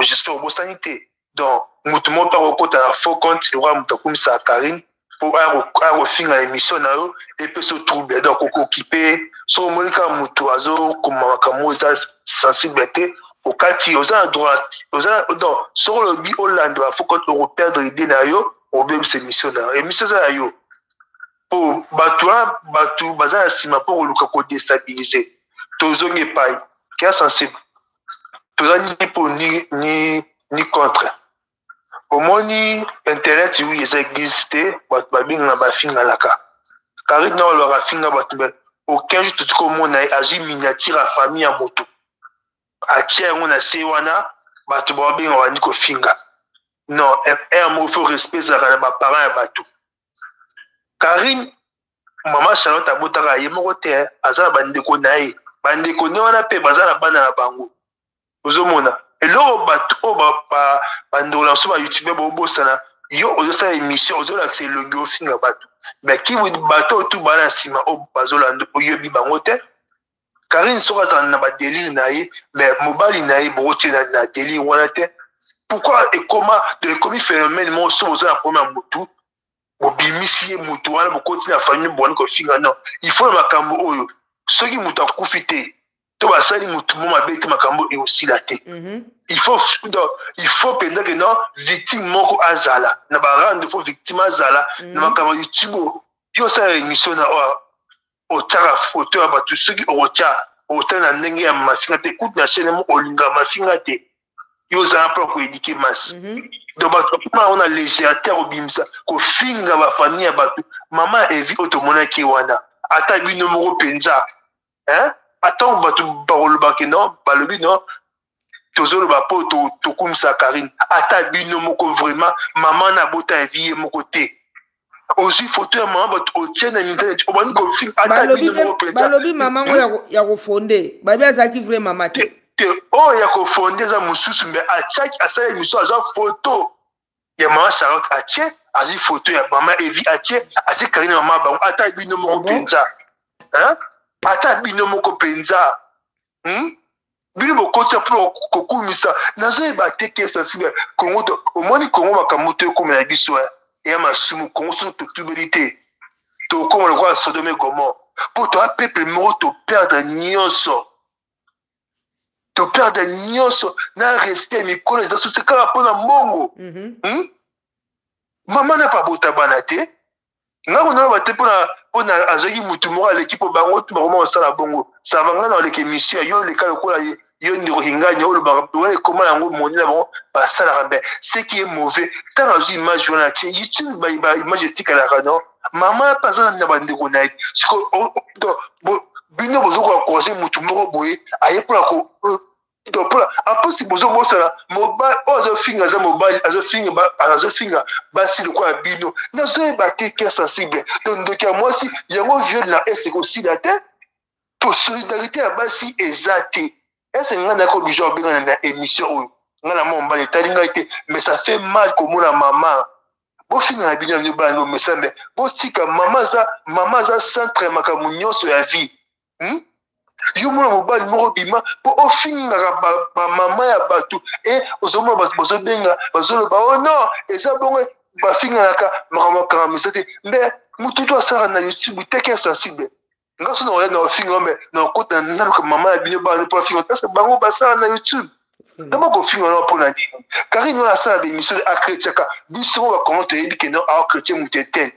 juste obosani te donc moto moko mpe akokota na faux compte lokola moto akomisaka karine mpo aya kofinga émission na yo epesi yo trouble donc okokipe so omoni kaka moto azokoma makambo oyo eza sensible te okati oza na droit oza na donc soki olobi olanda bafoko okoperdre idée na yo obebisa émission na yo émission eza ya yo mpo bato wana bato baza na nsima mpo koluka kodestabilise tozongi epai kea sensible toza ni mpo ni, ni, ni contre omoni internet wi eza eglise te bato babengana bafinganaka karine na olora afinga bato me aucun jour totika omona ye azwi miniature ya famille ya moto atia yango na se wana bato baobenga bandi kofinga non r moko fo respect ezalaka na baparent ya bato karine mama charlotte abotaka ye moko te aza na bandeko na ye bandeko ne wana mpe baza na bana na bango ozomona eloko bato oyo bandola mosusu bayoutube bobosana yo ozosala émission ozolakisa elongi ofinga bato me kiwi bato oyo tu baa na nsima oyo bazolanda oyebi bango te karine soki azala na badelire na ye me mobali na ye bokotie na delire wana te pourkui ekoma ekomi phénomène moko soki oza na problème ya motu bobimisi ye motu wana bokoti na famille bobandi kofinga non il faut na makambo oyo soki moto akufi te to basali motu mo mabe te makambo eosila te mhm. il faut il faut mpenza ke non victime moko azala na barande fo victime azala mhm. na makambo litubo yo osala émission na otaka foto ya bato soki okotya okotya na ndenge ya mafinga te kutu na chaine moko olinga mafinga te yo ozala mpo koyedike masi mhm. donc bato bakoma yango na légèreté kobimisa kofinga bafamille ya bato mama evi oyo tomonaki wana ata bino moko mpenza hein atango bato bakoloba ke non balobi non tozoloba mpo tokumisa karine ata bino moko vraiment mama na bota ya vie ye moko te ozwi foto ya mama bato otye na internet obandi kofilbalobi eh, mama ngo hmm? ya kofonde babi azalaki vrai mama te te oyo ya kofonde eza mosusu me achaki asala emission azwa foto ya mama charlotte atie azwi foto ya mama evi atie atie karine ya mama bango ata bino moko ah mpenza ata bino moko mpenza hmm? bino bokoti ya mpo kokumisa nazoyeba te ke sensible kongo to omoni kongo makambo to ekoma ya biso eh? ya masumu kongo soki totubeli te tokoma lokola sodome gomor mpo toa peple moko toperdre nyonso toperde nyonso na respect mikolo eza susu kaka mpo na mbongo mhm. hmm? mama na pabota bana te nga konaloba te mpo na azwaki motu moko aleki mpo bango tu bakoma kosala bongo sava nga na oleka emission yo oleka lokola yo ndeko kinganya olobaka wana ekoma yango moni na bango basalaka mbe seki ye mauvais ntango azwi image wana atie youtube baimage etikalaka no mama mpe aza na bandeko na ye bino bozokoka koze motu moko boye aye mpona mpona aposi bozobosana mobali oyo azofinga aza mobali azofinga azofinga basi lokola bino nazoyeba te ke sensible to ndoki ya mwasi yango viole na ese kosila te to solidarité ya basi eza te ese ngai nayaka oblige obengana na émission oyo ngai na mwa mobali etali ngai te mais ça fait mal komona mama bofinga na bino bino bana omesa me botika mama aza mama aza centre ya makambo nyonso ya vie hmm? yo mona mobali moko bima mpo ofingaka bamama ya bato e ozomona bato bazobenga bazoloba o oh non eza bongo bafinganaka makambo makangamisa te mbe motutu asalaka na youtube teke sensible nga so naoya na ofinga ome na okota na nzambe ka mama ya bino bana mpo afinga kasi bango basala na youtube na bakofinga na mpo na nini karine wana asala bemission akretchaka biso ngo bakongo toyebi kende aokretche moto etene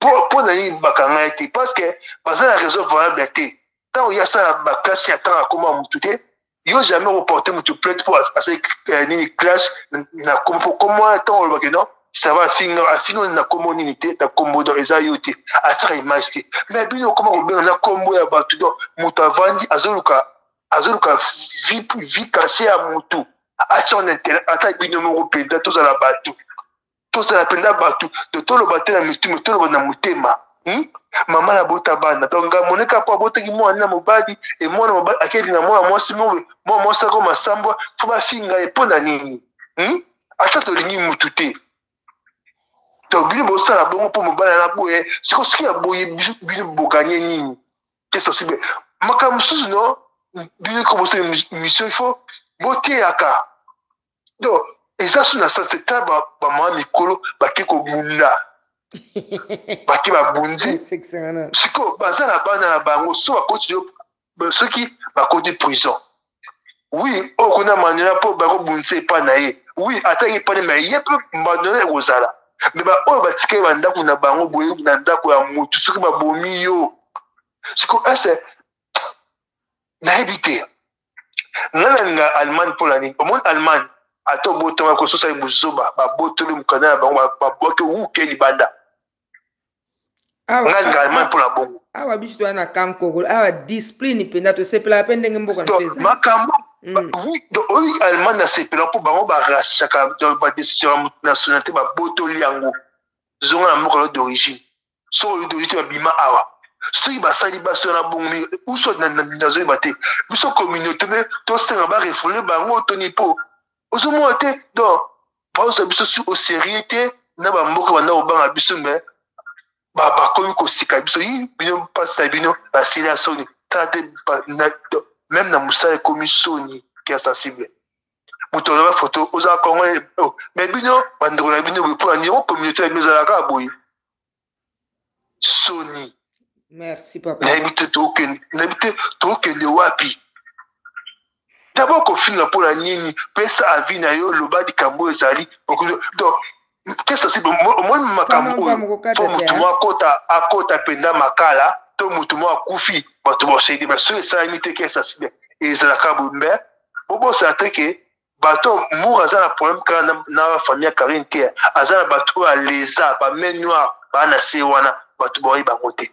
mpo na nini bakanga ye te parce que baza na raison valable te ntango ye asala baklasse ya ntango akoma motu te yo jamais oporte moto plainte mpo asali euh, nini clash na kombo mpo kombo wana ntango olobaki non sava afinga afinga na kombo nini te na kombo don eza yo te asaka image te mais bino okoma kobenga na kombo ya bato don moto avandi azoluka azoluka vie cache ya motu ata bino moko mpenza tozala bato tozala mpenza bato toloba te na mitume toloba na motema hmm? mama nabota bana donc ngai moneka mpo abotaki mwana na mobali e mwana mobali akeli na mwana mwasi mowe mwana mwasi ako masambwa mpo bafinga ye mpo na nini hmm? ata tolingi mutu te donc bino bosala bongo mpo mobali na boye siko soki ya boye bino boganye nini kesasibe makambo mosusu no bino ko bosala mission ifo boteyaka donc eza su na sase ta bamama mikolo bake kobunda bake babundi sikoyo baza na bana na bango so bakoti soki bakoti prison wi oyo kuna manela mpo bakobundisa epai na ye wi ataki epai na mai ye mpe manela ekozala me baoyo batikali bandako na bango boye na ndako ya motu soki babomi yo siko ese nayebi te nani alinga allemagne mpo na nini omoni allemagne ata obotama kososa ye buzoba babotoli mokanda na bango babwaki owuke libanda ngai alinga allemagne mpo na bongo awa biso toya na kankokolo awa discipline mpenza tosepelaka mpe ndenge mboka makambo mm. oyo allemagne nasepela mpo bango barachaka badecision ya nationalité babotoli yango zonga na mboka yo d'origine soki autorité babima awa soki basali basi wana bongo mingi uso nazoyeba te biso communauté nde tosenga barefole bango toni mpo ozomona te donc baosa biso sur au sérieux te na bamboka banda kobanga biso me bakomi kosika biso yi bino mpasi na bino basili ya soni tala te meme na mosala ekomi soni ke sensible moto azwa foto oza kongo eh, oh, me bino bandeko na bino boye mpo na niro communauté na bino ezalaka boye soni merci papa nayebi te nayebi te tokende wapi dabord kofinga mpo na nini pesa avi na yo loba likambo oyo ezali donc qu'est-ce que c'est moi makambo oyo po mutu mo akota akota penda makala to mutu mo akufi bato baoshaide ba soki esalami te qu'est-ce que c'est ezalaka bombe bobosana te ke bato mur aza na problème kaka na famille ya karine te aza na bato oyo aleza bamain noire baa na se wana bato baoyebi bango te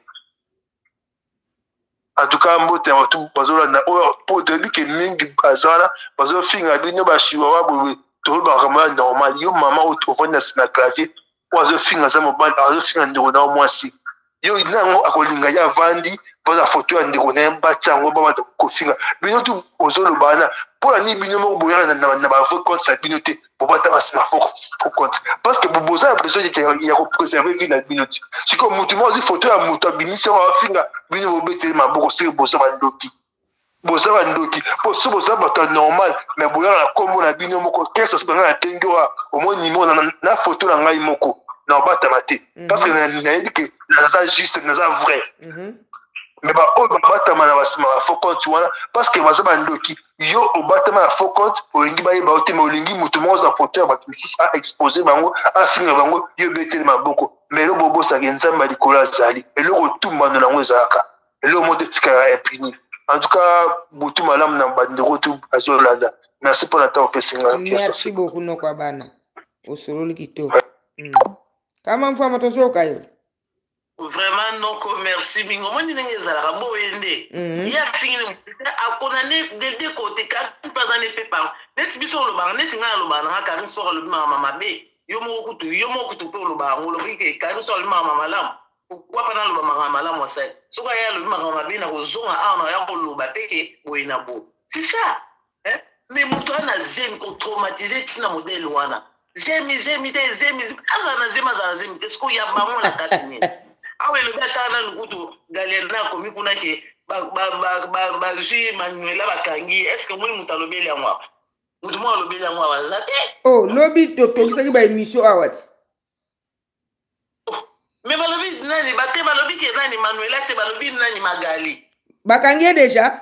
en tout cas mbote ya bato bazolanda oyo mpo toyebi ke mingi baza wana bazofinga bino bashiwawa boye toyebi makambo ya normal yo mama oyo ofandi na nsima clavier oyo azofinga aza mobali azofinga ndeko na yo mwasi yo nango akolinga ye avandi baza foto ya ndeko na ye batya yango babanda kofinga bino tu ozoloba wana mpo na nini bino moko boyaka na bavrai compte na bino te bobatanga nsima parce que boza na besoin ya kopreserve vie na bino ti sikoyo motu moko azwi foto ya moto abimisi yango afinga bino bobeteli maboko seke boza bandoki boza bandoki mpo so boza bato ya normal me boyaka na nkombo na bino moko kesas bana na ndenge oyo omoi nimo na foto na ngai moko na obatama te mhm. parce que nayebi ke naza juste naza vrai mhm. me baoyo babatama na basima bafo compte wana parce que baza bandoki yo obatama na faux compte olingi bayeba yo te ma olingi moto moko ozwa foto ya bato mosusu aexpose bango afinga bango yo obeteli maboko ma eloko bobosaka nzambe ya likolo azali eloko otumbano na yango ezalaka eloko moko totikala impuni en tout cas butu malamu na bandeko tu azolanda merci mpo na ntango opesi ngamerci beaucoup noko ya bana osololi kitoko hmm. kama mfama tozoyoka yo vraiment noko merci mingi omoni ndenge ezalaka boye nde mhm. ye afingili akona ne de de kote karine mpe aza ne mpe par neti biso olobaka neti ngai alobaka nanga karine soki alobi mama mabe yo moko kutu yo moko kutu mpe olobaka ngo olobi ke karine soki alobi mama malamu pourquoi pas naloba makambo malamu asali soki aye alobi makambo mabe nakozonga awa na ya koloba mpe ke boye na boye c'est ça eh? mais moto wana zemi kotraumatise ntina modele wana zemi zemi te zemi azala na zemi azala zemi te sikoyo ya bango na kati nini awa elobi ata nanu kutu galerie akomi kuna ke bazwi manuela bakangi est ce que omoni moto alobeli yango awa moto moko alobeli yango awa aza te o oh, lobi topekisaki baémission awa ti oh, me balobi nani bate balobi ke nani manuela te balobi nani magali bakangi ye déjà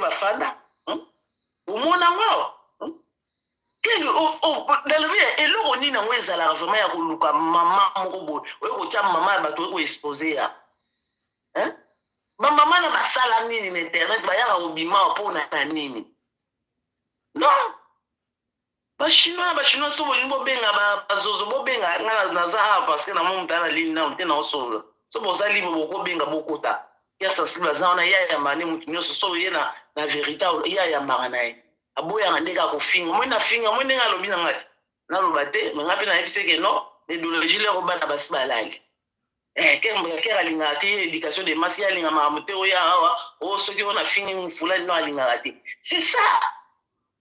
bafanda hmm? omona yango awa hmm? keli nalobi ya eloko nini yango ezalaka vraimen ya koluka mama moko boye oye kotya mama ya bato oye koexpose ya bamama na basala nini na internet bayaka kobima mpo na nini non Ba chinois na ba chinois so bolingi bobenga ba bazozo bobenga nga na- naza awa parce que na mwa motala lini nano te naosolola so boza libre bokobenga bokota ya sensible aza wana ya yambaka nde moto nyonso so oye na na verité ao- ye ayambaka na ye aboyaka nde kaka kofinga moi nafinga moi ndenge alobi na ngai te naloba te me ngai mpe nayebi se ke non edologie lero bana basi balali Eh, ker mbala ker alingaka te ye éducation de masse ye alingaka makambo te oya awa o soki oyo nafingi fulani no alingaka te c'est ça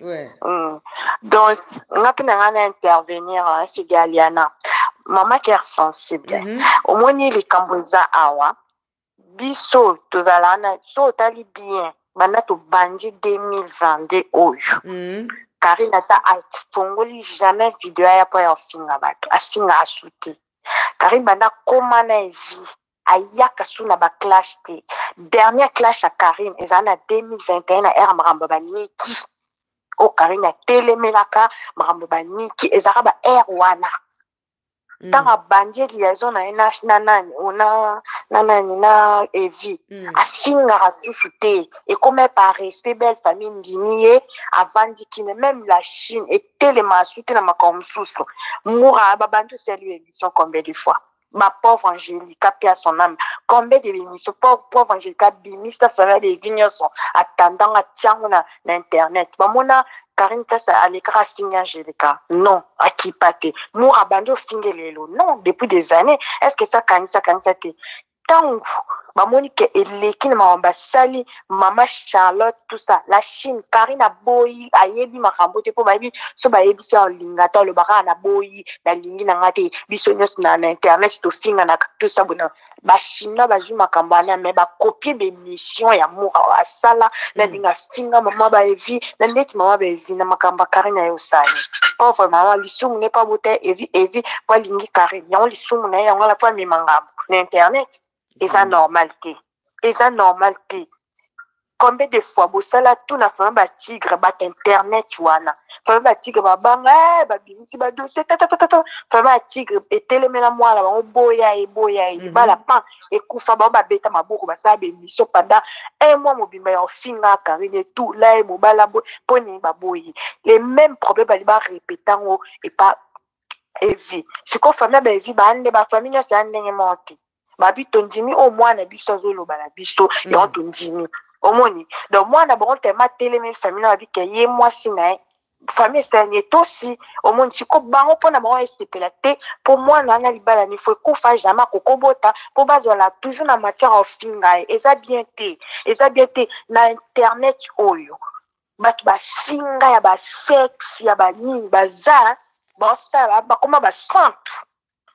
Ouais. Mm. Donc, nga pe nanga na intervenir hein, c'est Galiana. Maman qui est sensible. Mm -hmm. Omoni likambo eza awa. Biso tozala na so otali bien banda tobandi 2022 oyo. Mm -hmm. Karine ata afongoli jamais video ya po ya ofinga bato. Asinga asuti. Karine banda koma na vie. ayaka su na ba clash te dernier clash ya karine ezali na 2021 na ere makambo baniki oyo karine atelemelaka makambo baniki ezalaka ba ere wana Mm. ntango abandi liaison na ye na na nani o na na nani na evi Mm. afingaka susu te ekoma ye par respect belle famille ndimi ye avandi kine meme la chine etelema asu te na makambo mosusu mura babandi osali yo émission combien de fois ma pauvre Angelica paix à son âme combien de l'émission pauvre pauvre Angelica bimisa fana de vie nyonso atandanga atiango na, na internet bamona Karine Kasa alekaka afingi Angelica non akipa te mur abandi ofinge lelo non depuis des années est ce que ça kanisa kanisa te ntango bamoni ke eleki na makambo basali mama charlotte tout ça la chine karine aboyi ayebi makambo te mpo bayebi so bayebisi ya olinga to aloba kaka naboyi nalingi na nga te biso nyonso na, na internet tofinganaka tout ça bona bachinois bazwi makambo wana me bakopie bemission ya mura oyo asala na ndenge afinga mama baevi na ndeti mama baevi na makambo ya karine aye osali pauvre mama lisumu ne pa bota evi evi po alingi karine yango lisumu na ye yango alafa amema ngambo na internet eza mm. normal te eza normal te combien de fois bosala tout na fama batigre bato internet wana fama batigre babanga eh, babimisi badosie tatatata fama batigre etelemela mwana bango boya ye boya ye libala mhm. pan ekufa bango babeta maboko basala bemission pendant un mois mobimba ya ofinga karine tout la ye mobala boye mpo nini baboyi le même problème bali barepeta yango epa evi sikoyo fami ya baevi baande bafami nyonso ya ndenge moko te babi tondimi oyo mwana biso azoloba na biso mm. yango tondimi omoni donc mwana bango tema atelemi fami na babike ye mwasi na ye fami esalani etosi omoni siko bango mpona bango esepela te mpo mwana wana libala nifo ekufa jamai akokobota mpo bazwala toujours na matière ofinga ye eza bien te eza bien te na internet oyo bato basinga ya basexe ya banini baza baosala bakoma basantu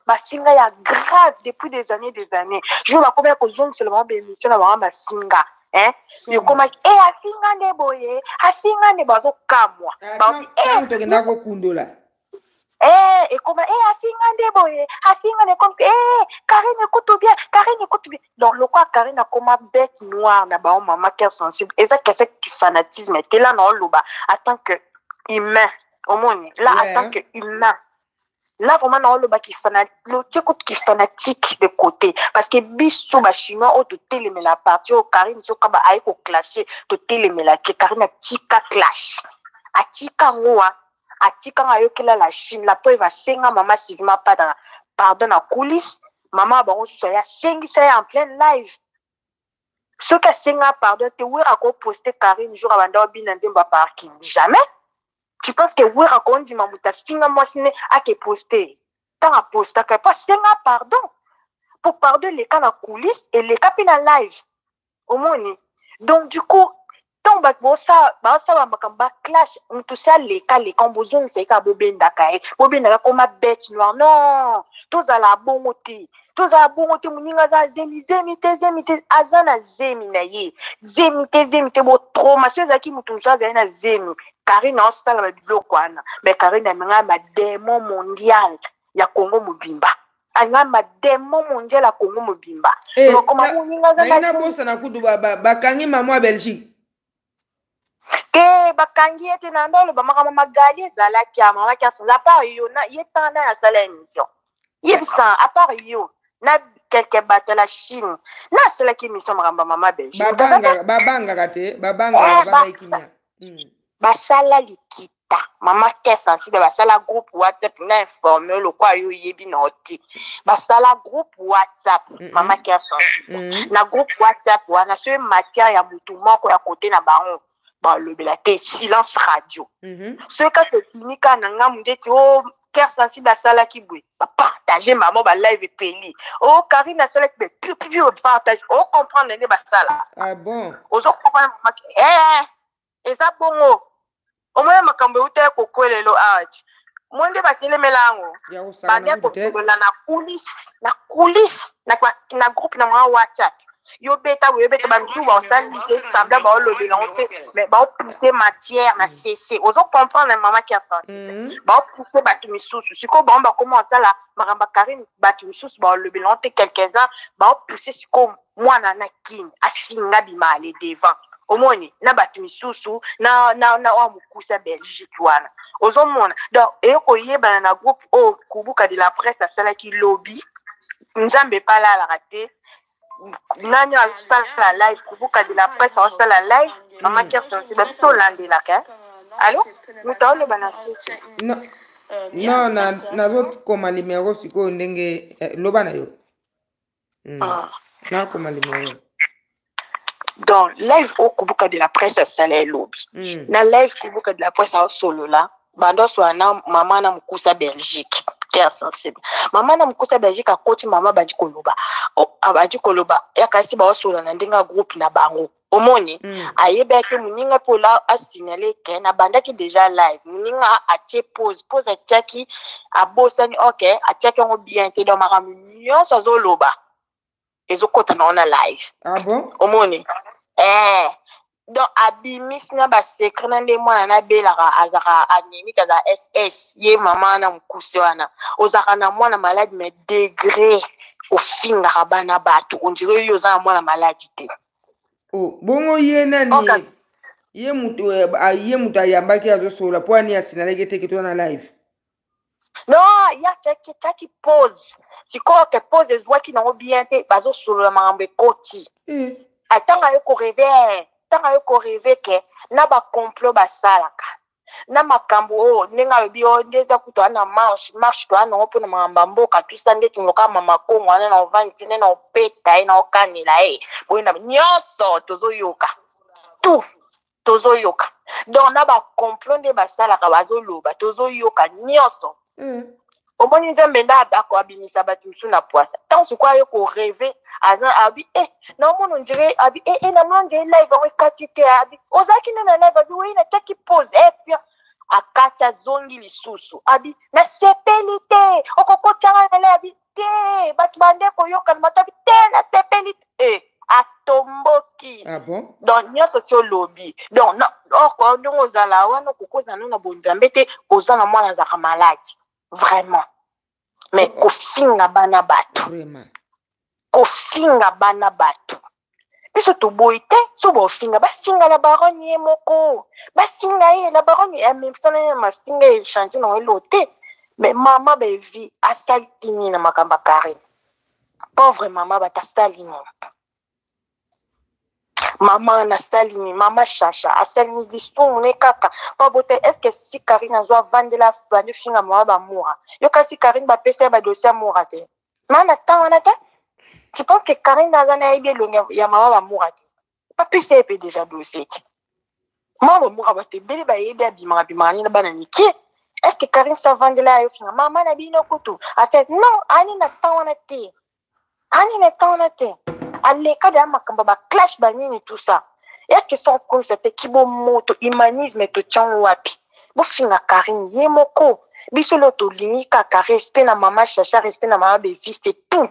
basinga ya grave depuis des années des années jour bakomaki kozongisela bango baémission na bango basinga ekomaki e asinga nde boye asinga nde bazokamwa baoki e tokenda kokundola Eh, ekoma eh, afinga nde boye afinga ne comme eh, karine ekutu bien karine ekutu bien donc lokola karine akoma bete noire na bango mama cœur sensible eza question ki fanatisme te la na oloba en tant que humain omoni la en tant que humain là vraiment na oloba lotie kutu kifanatique de côté parce que biso bachinois oyo oh, totelemela parti oyo oh, karine zokaba aye koclashe totelemelaki karine atika clash atika yango wana atika nga ayokela la chine la preuve asenga mama sivi mapadana pardon na coulisse mama ya bango susu aye asengisa ye en plein live soki asenga pardon te wera akoposte karine jour abanda obina nzembo ya parking jamais tu penses que wera akondima moto afinga mwasi ne ake poste ntango apostaka po asenga pardon po pardon eleka na coulisse eleka mpe na live omoni donc du coup ntango bato baosala makambo ba clash moto si aleka leka bozongisa ye kaka bobendaka ye bobendaka koma bete noire non tozala bongo te tozala bongo te moninga aza zemi zemi te zemi te aza na zemi na ye zemi te zemi te botroma so ezalaki moto mosusu azali na zemi karine aosala babiloko wana me karine amengana bademo mondial ya congo mobimba aza mademo mondial ya kongo mobimba eh, okoma moninga azanabosana kudu bakangi mama ya belgique te bakangi ye te na nde oloba makambo magali ezalaki ya mama kasi oza apart yo ye tanga nde nasala émission yebisa apart yo na quelque bato la chine nasalaki émission makambo ya mama belgique babangaka te babangaka eh, basala likita ta mama ster sensible basala groupe whatsapp na informe lokola yo oyebi na ote basala groupe whatsapp mm -hmm. mama ster sensible mm -hmm. na groupe whatsapp wana soki matière ya motu moko ya kote na bango balobela te silence radio mm -hmm. soki kaka ebimi kaka na ngambo nde ti o oh, ker sensible asalaki boye bapartage mama ba live epeli o oh, karine asalaki boye pipipi opartage ocomprendre nde basala ah bon ozo comprendre mamaki ee eh, eh. eza bongo omona makambo eutaki kokwela elo awa ti moi nde batelemela yango bande kosolola na coulisse na coulisse na groupe na mwa whatsapp yobeta boye yobeta bamitu baosali te sembla baolobela yango te mais baopousse matière na cc mm. ozo comprendre mama kiafa mm. baopousse bato misusu sikoyo bango bakoma osala makambo ya karine bato misusu baolobela yango te quelques-uns baopousse sikoyo mwana na kin asinga bima ale devant omoni na bato misusu na na na oyo mokusa belgique wana ozomona donc eye koyebana na groupe oyo oh, kubuka de la presse asalaki lobi nzambe epa alalaka te nani asala live kubuka de la presse aosala live mama kersense babi tolandelaka eh? alo moto aoloba na susu non nazokoma nimero sikoyo ndenge eh, loba na yo Mm. Ah. nakoma limero donc live oyo kubuka de la presse asala elobi mm. na live kubuka de la presse aosolola bando asola na mama na mokusa belgique terre sensible mama na mokusa belgique akoti mama abandi koloba abandi koloba yakasi baosolola na ndenge ya groupe na bango omoni mm. ayebi ake moninga mpo la asignale ke nabandaki deja live moninga atie pose pose atiaki abosani ok atiaki yango bien te donc makambo nyonso azoloba ezokota nango na live ah bon? omoni eh. donc abimisi na basecret na nde mwana nabelaka azalaka anemique aza ss ye mama wana mokuse wana ozalaka na mwana maladi mais degre ofingaka bana bato ondire yo oza na mwana maladi te Oh, bongo ye nani Oka. ye? Ye mutu eh, ah, ye mutu ayambaki azosola po ani asinalaki te kitoa na live. no ya taki taki pose sikoyo ke pose ezwaki nango bien te bazosolola makambo ekoti Eh, atanga yo koreve tanga yo koreve ke na bacomplot basalaka na makambo oyo ndenge alobi oyo nde eza kutu ana marche marche toya nango mpo na makambo ya mboka tusa nde toloka mama kongo wana na ovandi ti nde na opeta ye na okanela ye boye na nyonso tozoyoka tout tozoyoka donc na bacomplot nde basalaka bazoloba tozoyoka nyonso mm. omoni nzambe nde abimisa bato mosusu na pwasa ntango sikoyo aye koreve aza abi e eh, naomona ondire abi e eh, e eh, namona ondire live yango ekati te abi ozalaki nde na live abi wei natiaki pose epia akati azongi lisusu abi nasepeli te okokotanga na le abi te bato bande koyokana mato abi te nasepeli te eh, atomboki ah bon? donc nyonso ti olobi donc oko ndenge ozala wana okokoza no na bonzambe te oza na mwana azalaka maladi vraiment mais oh, oh. kofinga bana bato kofinga bana bato biso toboyi te so bofinga bafinga na barone ye moko bafinga ye na barone ya memsana ya mafinga echange na elo te mais mama bevi asali nini na makambo ya karine pauvre mama batasalini mama nasalini mama shasha asalini lisumu ne kaka pabote estce si karine azo avandela bandi finga mawa bamura yo kasi karine bapesa ya badosi ya mura te ma na ntango wana te tu penses que karine aza nayebi elongi ya mawa bamura te bapesa ye mpe deja doseti mama bamuka bato ebele bayebi abimaka bimaka nini na bana mike est ce que karine savangela ayo finga mama na bino kutu aset non ani na temps wana te ani na temps wana te aleka deya makambo baclash banini tout ça est ce que sans komisa te kibomoto humanisme totyango wapi bofinga karine ye moko biso leo tolingi kaka respect na mama chacha respect na mama beviste tout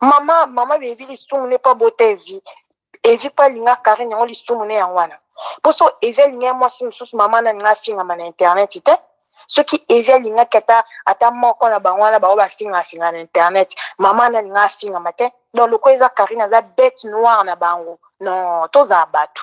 mama mama bebi lisumu ne pa bota evi evi pa linga karine yango lisumu ne yango wana mpo so evi alinga ya mwasi mosusu mama na alinga afingama na internet te soki evi alingaki ata ata moko na bango wana bango bafingafinga na internet mama na alinga afingama te donc lokola eza karine aza bete noire na bango non tozala bato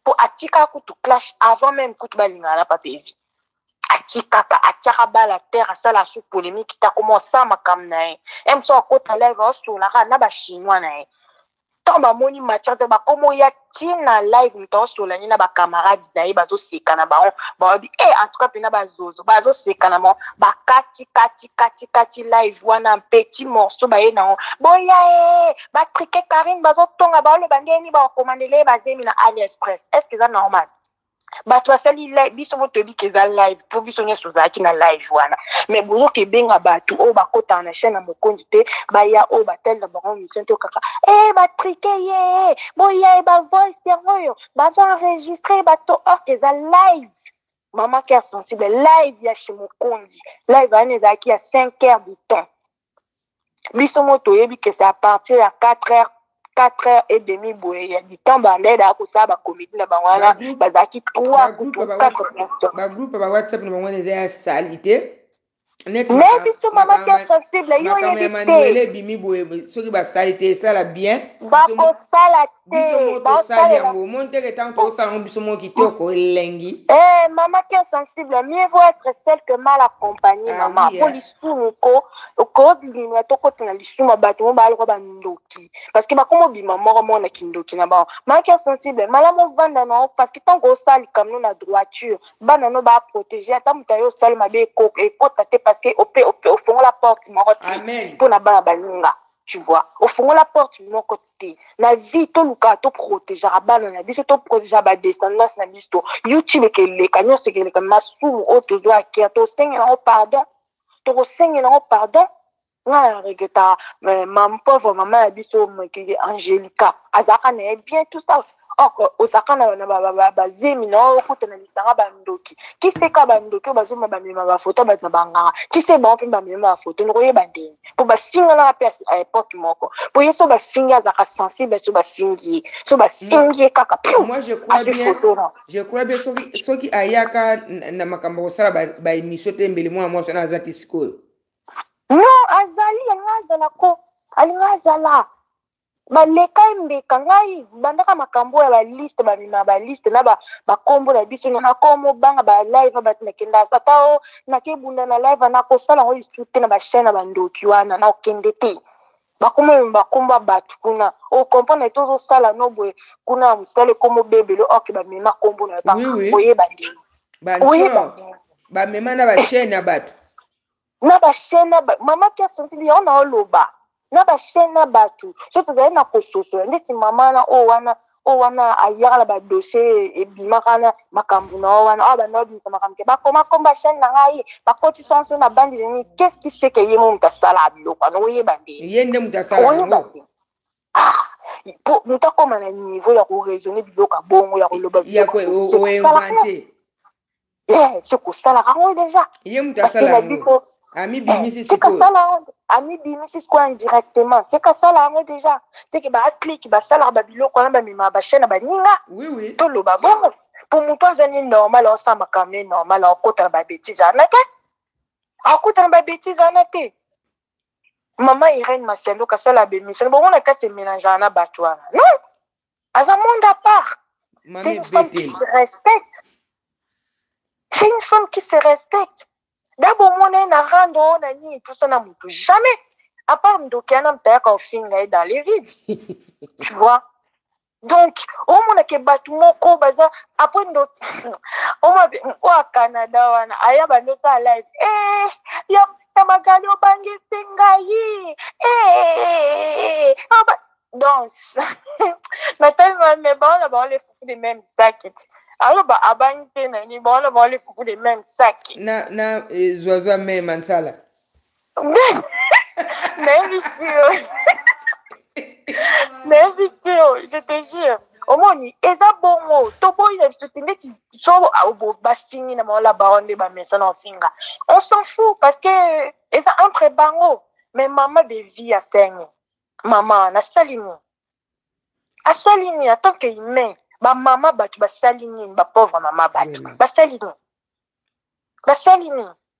mpo atikaka kutu clash avant meme kutu balingana na papa evi atikaka atiaka bala terre asala su polémique te akoma osala makambo na ye eme so akota live aosolaka na bachinois na ye ntango bamoni matière te bakoma oya ntina live moto aosolani na bacamarade na ye bazosekana bango baobi e eh, en tout cas mpena bazozo bazosekana bango bakati kati kati kati live wana petit morceau baye nango boya e batrike karine bazotonga baoloba ndenge nini bakomandele ye bazemi na aliexpress est ce que eza normal bato basali live biso bo toyebi ke eza live mpo biso nyonso ozalaki na live wana mais bozoka ebenga bato oyo bakotaka na chaine ya mokonzi te baya oyo batalela bango mission to kaka e eh, batrike ye eh, boya e eh, bavoice yango oyo bazoenregistre bato or eza live mama cœur sensible live ya chez mokonzi live wana ezalaki ya 5 heures du temps biso mo toyebi ke c'est à partir ya 4 heures 4 heures et demi boye ya du temps bandai daa kosala bakomedi na bango wana bazalaki 3 kutu 4 personnes bagroupe ba whatsapp na bango wana eza ya salite neti biso mama to sensible yo yebi te manuel ebimi boye soki basali te esala bien bakosala te basali yango omoni teke ntango tokosala yango biso moko kitoko elengi eh mama ke sensible mieux vaut être seul que mal accompagné ah mama mpo eh. lisumu ko kobima tokota na lisumu ya bato mo baloko bandoki parce que bakoma obima moko moko na kindoki na bango mama ke sensible malamu ovanda na yo parce que ntango osala likambo na droiture bana no ba protéger ata moto ayo osali mabe ekota te parce que ope ofongola porte moko te mpo na bana baninga tu vois ofongola porte moko te na vie tolukaka toprotegeaka bana na biso toprotegeaka badescendance na biso youtube ekeleka nyonso ekeleka masumu oyo tozwa akia tosengela yango pardon tokosengela yango pardon nga ya regeta mais mam pauvre mama ya biso mokili angelica azalaka na ye bien tout ça or ozalaka na bazemi na oyo okuta na lisanga bandoki kiseka bandoki oyo bazoma bamema bafoto bato na banganga kise bango mpe bamema bafoto nokoyeba ndenge mpo basinganaka mpe a epoke moko mpo ye so basingi azalaka sensible so basingi ye so basingi ye kaka je crois bien soki ayaka na makambo ya kosala baémission te mbele mwana mwasi wana aza te sikoyo no azali alinga azala ko alinga azala baleka ye mbeka ngai bandaka makambo oyo ya baliste bamema baliste na bakombo na biso nga nakomo banga balive bato nakenda ata o nakebunda na live nakosala yango lisusu te na bachaine ya bandoki wana nakende te bakoma mema bakombo ya bato kuna okomprendre te ozosala no boye kuna ya mosala ekomo bebele oke bamema kombo na yo oyeba ndenge oyeba ndenge bamema na bachaine ya bato na bachaine mama pierre sentili yango na oloba na bachaine na bato so tozali na kososola ndeti mama na oyo wana oyo wana ayaka na badossier ebimaka wana makambo na yo wana awa banda obimisa makambo te bakoma komba chaine na ngai bakotisa nso na bandi nini qu'est ce qui seke ye mo moto asalaka biloko wana oyeba nde ye nde moto asalaka ah po moto akoma na niveau ya koraisonne biloko abongo ya koloba bilokosalate eh, se kosalaka yango deja ye moto asala yango amibimisi eh, sikasala yango amibimisi sikoyo indirectement se kasala yango deja seke baaklike basalaka babiloko wana bamemaka bashe na baninga toloba bongo po moto aza ni normal aosala makambo ne normal akota na babetize wana te akota na babetize wana te mama irene masiando kasala bemission bongo na kati emelangeaka na bato wana non aza monde à part c'est une femme qui se respecte c'est une femme qui se respecte dabo omona ye na rando oyo na nini tosa na motu jamais à part ndoki ana mtayaka ofinga ye dans les vides tu vois donc omona ke bato moko baza apres ndo oyo canada wana aya bando za live eh, ya magali obangisi ngai eh, donc natali me bango na bango lefufu de meme sakit aloba abangi te nani bango na bango lefufu de meme saki na na eh, zwazwa meme ansala nayebi sio nayebi sio je te jure omoni eza bongo toboyi na biso te ndeti so bafingi na maola baron nde bamesa na ofinga on s'en fout parce que eza entre bango mais mama de vie asengi mama nasali nini asali nini en tant que humain bamama bato basali nini bapauvre mama bato basali nini basali nini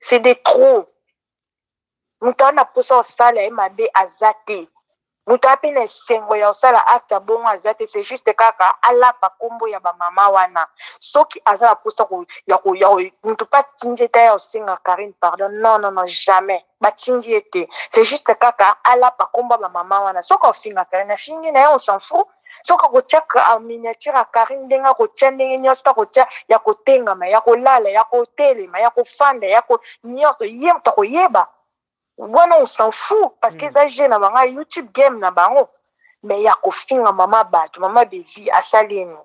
c'est de trop moto ana mposa osala ye mabe aza te moto ape na esengo ya kosala acte bongo aza te c'est juste kaka alapa nkombo ya bamama wana soki aza na mposa moto mpe atindi ye te aya kosenga karine pardon non non non jamais batindi ye te c'est juste kaka alapa nkombo ya bamama wana soki ofinga karine afingi na ye on s'en fout soki akotya miniature ya karine ndenge akotya ndenge nyonso to akotya ya kotengama ya kolala ya kotelema ya kofanda ya ko nyonso ye moto akoyeba wana on s'en fout parce que mm. eza jeu na bango youtube game na bango mais ya kofinga mama bato mama bezi asalini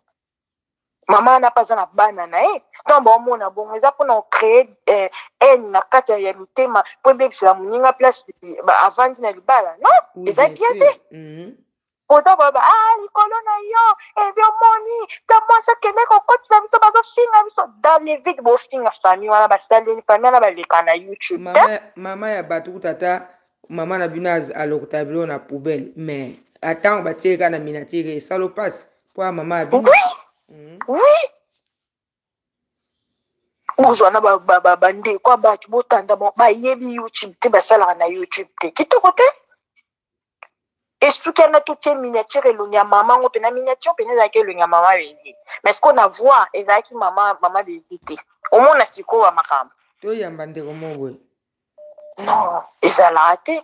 mama wana mpe aza na bana na ye ntango baomona bongo eza mpona ocree eh, haine na kati ya mitema mpo ebebisela moninga place avandi na libala no eza bien te mhm. ota baba ah likolo na yo evi omoni ta mwasi akende kokotisa biso bazofinga biso dans le vide bofinga famille wana basaleli famille wana baleka na youtube mama ya bato kutata mama na bino alokota bilo na poubelle mais atango batieleka na minatire esalo mpasi mpo ya mama ya bino oui ozwa na bandeko ya bato botandama bayebi youtube te basalaka na youtube te kitoko te esuki ana totie miniature elongi ya mama yango mpena miniature mpena ezalaki elongi ya mama bebe mais sikoyo na voir ezalaki mama mama bebe te omona sikoyo ya makambo toyamba ndeko moko boye non ezalaka te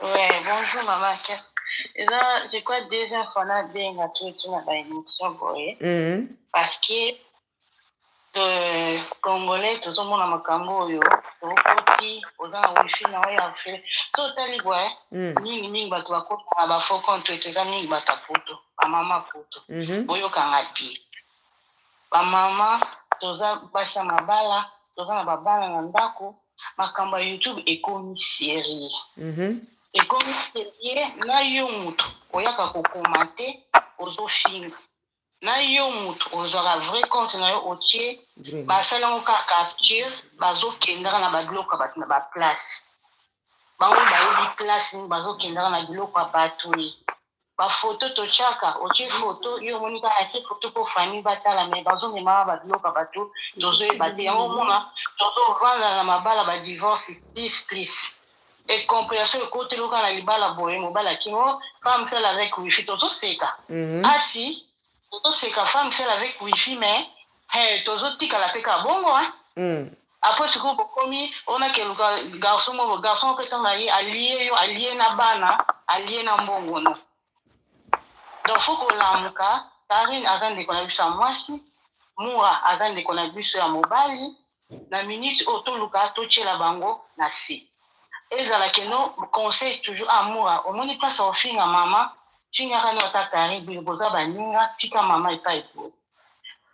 Ouais, bonjour maman Ken. Eza, je crois déjà fois na benga to etu na ba émission boye. Mm. Parce que euh, congolais tozomona makambo oyo tokoti oza na wifi na yo ya fe so otali boye Mm. mingi mingi bato bakota na bafo compte etu eza mingi bato ya poto bamama poto Mhm. boyokanga bien bamama toza basi ya mabala toza na babana na ndako makambo ya youtube ekomi serieux mhm. ekomi serieux na yo moto oyaka kokoma te ozofinga na yo moto ozwaka vrai compte na yo otie basali yango kaka capture bazokendaka na babiloko ya bato na baplace bango bayebi place nini bazokendaka na biloko ya bato ye ba photo totyaka otye photo yo omoni kaka atye photo mpo famille batala me bazomemaka babiloko ya bato tozoyeba te yango omona tozovanda na mabala badivorce please please incomprehension ekoteli oka na libala boye mobali akimo femme sala avec wifi tozoseka asi Tozo seka femme seule avec wifi mais hey, tozo tikala pe ka bongo hein. Mm. Après sikoyo bokomi ona ke luka garçon moko garçon moko etanga ye alie yo alie na bana alie na mbongo no. Donc faut kolamuka Karine aza ndeko na biso ya mwasi, Mura aza ndeko na biso ya mobali. na minute oyo toluka totyela bango na se ezala keno conseil toujours amoura ah, omoni place ofinga mama fingaka no ata karine boye boza baninga tika mama epai boye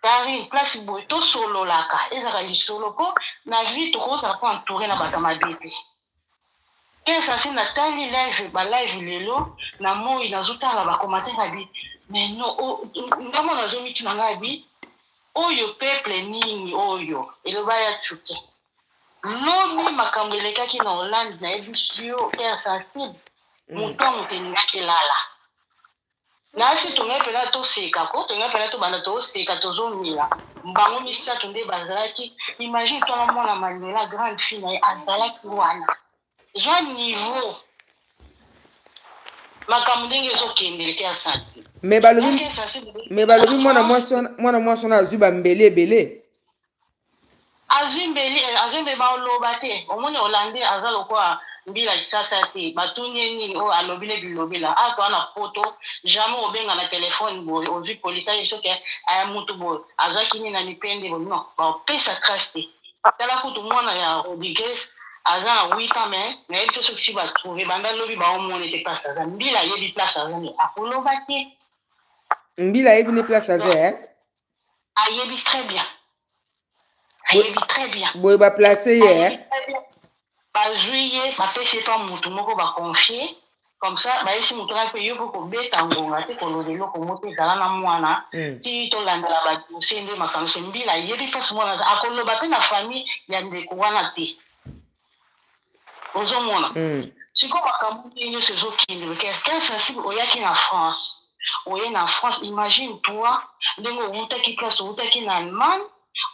karine place boye tosololaka ezalaka lisolo mpo na vie tokozala mpo entouré na bato ya mabe te Père Fasil na tali live ba live lelo na moi nazo tala ba commentaire abi mais non oh, nga mo nazo mitu na nga abi oyo peuple nini oyo eloba ya chuke lobi makambo elekaki na Hollande na yebisi yo Père Fasil moto yango te ningaki lala nasi tongai mpena toseka ko tongai mpena tobanda toseka tozomela bango misato nde bazalaki imagine twana mwana manuela grande fille na ye azalaki wana zwa niveau makambo ndenge ezokende te asasi me balobi mwana mwasi wana azwi bambele ebele azwi mbeli eh, azwi mbeli baoloba te omoni olandi aza lokola mbila kisasa te batuni ye nini oyo alobi ne bilobela ato wana poto jamais obenga na telefone boye ozwi polisi ayebi soki eh, mutu boye azwaki nini na mipende boye non bapesa trace te tala kutu mwana ya rodriguez aza na huit ans mais nayebi te soki si batrouve banda lobi baomoni te place aza mbila ayebi place aza ne akoloba te mbila ayebi ne place aza eh? ayebi très bien ayebi très bien boye baplace ye eh? bazwi ye bapesi ye mpa motu moko baconfie comme ça bayebisi motu wana mpe yo mpe kobeta ngonga te koloba eloko mo te ezala na mwana hmm. ti tolandela badose nde makambo se mbila ayebi mpasi mwana akoloba mpe na famille ya ndeko wana te ozomona mm. sikoyo makambo ndenge nyonso ezokende quelqu'un sensible oyaki na france oye na france imagine toi ndenge owutaki place owutaki na allemagne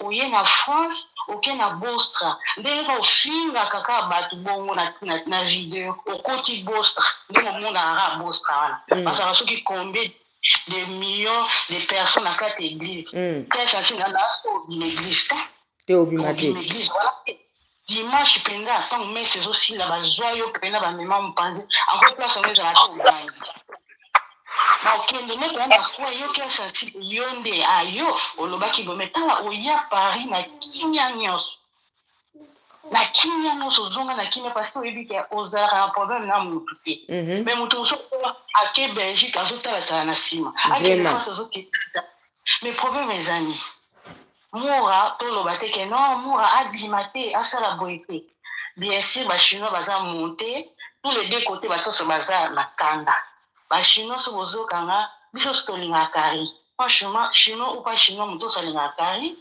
oye na france oke na bostra ndenge ka ofingaka kaka bato bongo na, na, na video okoti bostra ndenge omonaka kaka bostra wana mm. bazalaka soki kombe des millions de personnes na kati ya église mm. place asinga na aso obima église te obima te voilà dimanche mpenza ntango mese ezosila bazwa yo mpenza bamema mopanzi anko place yango ezala te obangi bakende nde koya na kwa eyoki asasi yo nde ayo olobaki bome tala oya paris na kimia nyonso na kimia nyonso ozonga na kimia parce que oyebi ke ozalaka na problème na motu te mhm. mais motu mosusu ake belgique azotalatala na nsima akende france azokenda mais problème ezali Mura toloba te ke non Mura abima te asala boye te. Bien sûr ba chinois baza monte tous les deux côtés bato nyonso baza na kanda. Ba chinois so bozokanga biso nyonso tolingaka Carine. Franchement chinois ou pas chinois moto nyonso alingaka Carine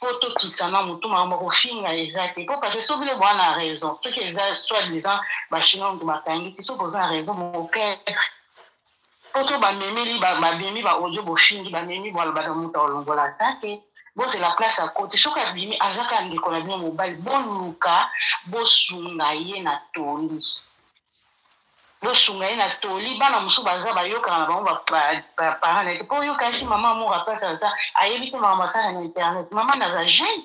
po tokitisa mwa motu makambo ya kofinga eza te po parce que soki bino boza na raison soki eza soit disant ba chinois moto bakangisi soki boza na raison bokoketre poto bamemeli bamemi ba audio bofingi bamemi baloba na moto alongola aza te bozela place akoti soki abimi aza kaka ndeko na bino mobali boluka bosunga ye na toli bosunga ye na toli bana mosusu baza bayokaka na bango baparent na ye te mpo oyokaki mama amour apesa aza ayebi te makambo asala na internet mama naza jeune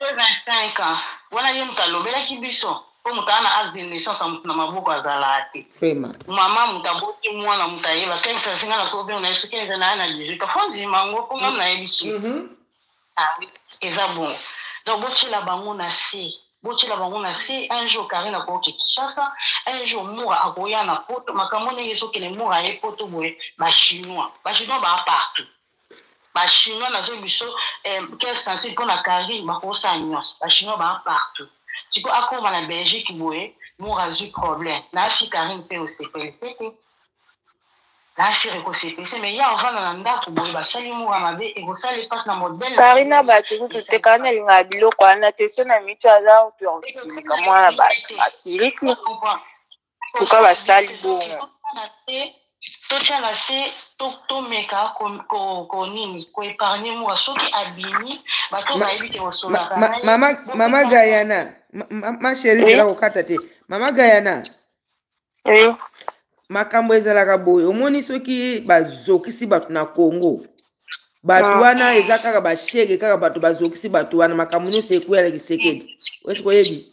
Après 25 ans, wana ye moto alobelaki biso mpo moto ana acte de naissance ya moto na maboko azalaka te vraiment mama moto aboti mwana moto ayeba kebisa singa na kobino na ye soki eza na ye na 18 ans fo ndima yango mpo ngam nayebi su Mhm. Ah oui, eza bongo donc botyela bango na se botyela bango na se un jour karine akooke kinshasa un jour mura akoya na poto makambo ndenge ezokende mura ye poto boye bachinois bachinois baa partout ba chinois nazo biso eh, quel sensible mpo na carine bakosala nyonso ba chinois baa partout siko akoma na belgique boye mur azwi problème naasi carine mpe osepelise te naasi ekosepelise mais ya ovanda na ndako boye basali mura mabe ekosala epasi na modele karina bato kutu te karina alingaka biloko wana te so na mitu aza otosilika mwana bato asiliki pourkui basali bongo totya na se tomeka konini koepargne mua soki abimi bato bayebi te kosolaka mama gayana ma chérie zela kokata te mama gayana makambo ezalaka boye omoni soki bazokisi bato na congo bato ah. wana eza kaka bashege kaka bato bazokisi bato wana makambo nyonso ekweyala kisekedi oyebi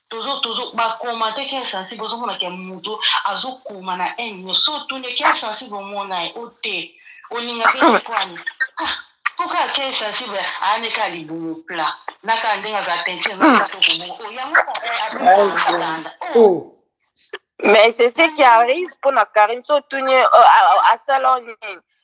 tozo tozo bakomante ke insensible ozomona ke moto azokoma na haine nyonso so otunde ke insensible omona ye o te olingaka ekwani mpoka ah, ke insensible ayane kaka libumu pla na kaka ndenge aza teinture na kaka tokobongo o yango apesaalanda mais c'est ce qui arrive mpo na karine so otuni asala nini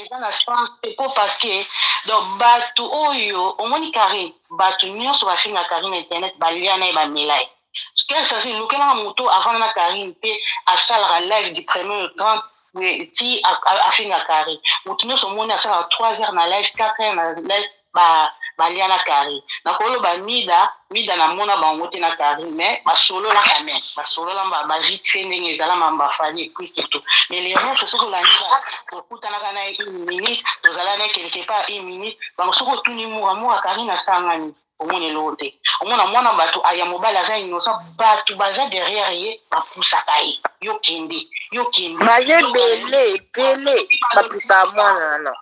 eza na sens te po parce que donc bato oyo omoni carine bato nyonso bafinga carine na internet balia na ye bamela ye quel sasi lukelaka moto avanda na carine mpe asalaka live du premier grand ti afinga carine moto nyonso omoni asalaka 3 heures na live 4 heures na live ba balia na carine nakoloba mida mida namona bango te na carine mais basolola quand même basolola ba vite fait ndenge ezala mamba fani epui surtout mais le reste soki olandika okutanaka na ye une minute tozala na quelque part une minute bango soki otuni mura mura carine asangani omona eloko te omona mwana bato aya mobali aza innocent bato baza derrière ye bapusaka ye yo kende yo kende baza ebele ebele bapusaka mwana wana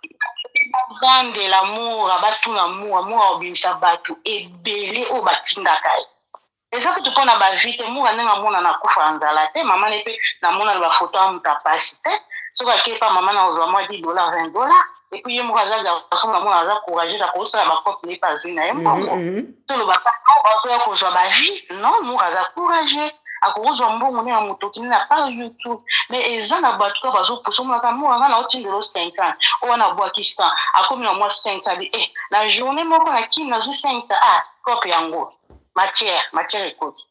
bavandela mura batuna mura mura obimisa bato ebele oyo batindaka ye eza kutu mpo na bavi te mura ndenge amona na kufa ya nzala te mama ne mpe namona na bafoto ya moto apasi te soki akepa mama na kozwa mwa 10 dollar 20 dollar epuis ye moko aza garçon na mwana aza courage na kosala bacope ne bazwi na ye mbongo toloba bazoya kozwa bavie non moko aza courage akozwa mbongo ne ya moto okende na par youtube mais eza na bato kaka bazopusa omonaka moko anga na otindelo 50 oyo wana abwaki 100 akomi na mwa 5 abi e eh, na journée moko na kini nazwi 5 ah cope yango matière matière ekoti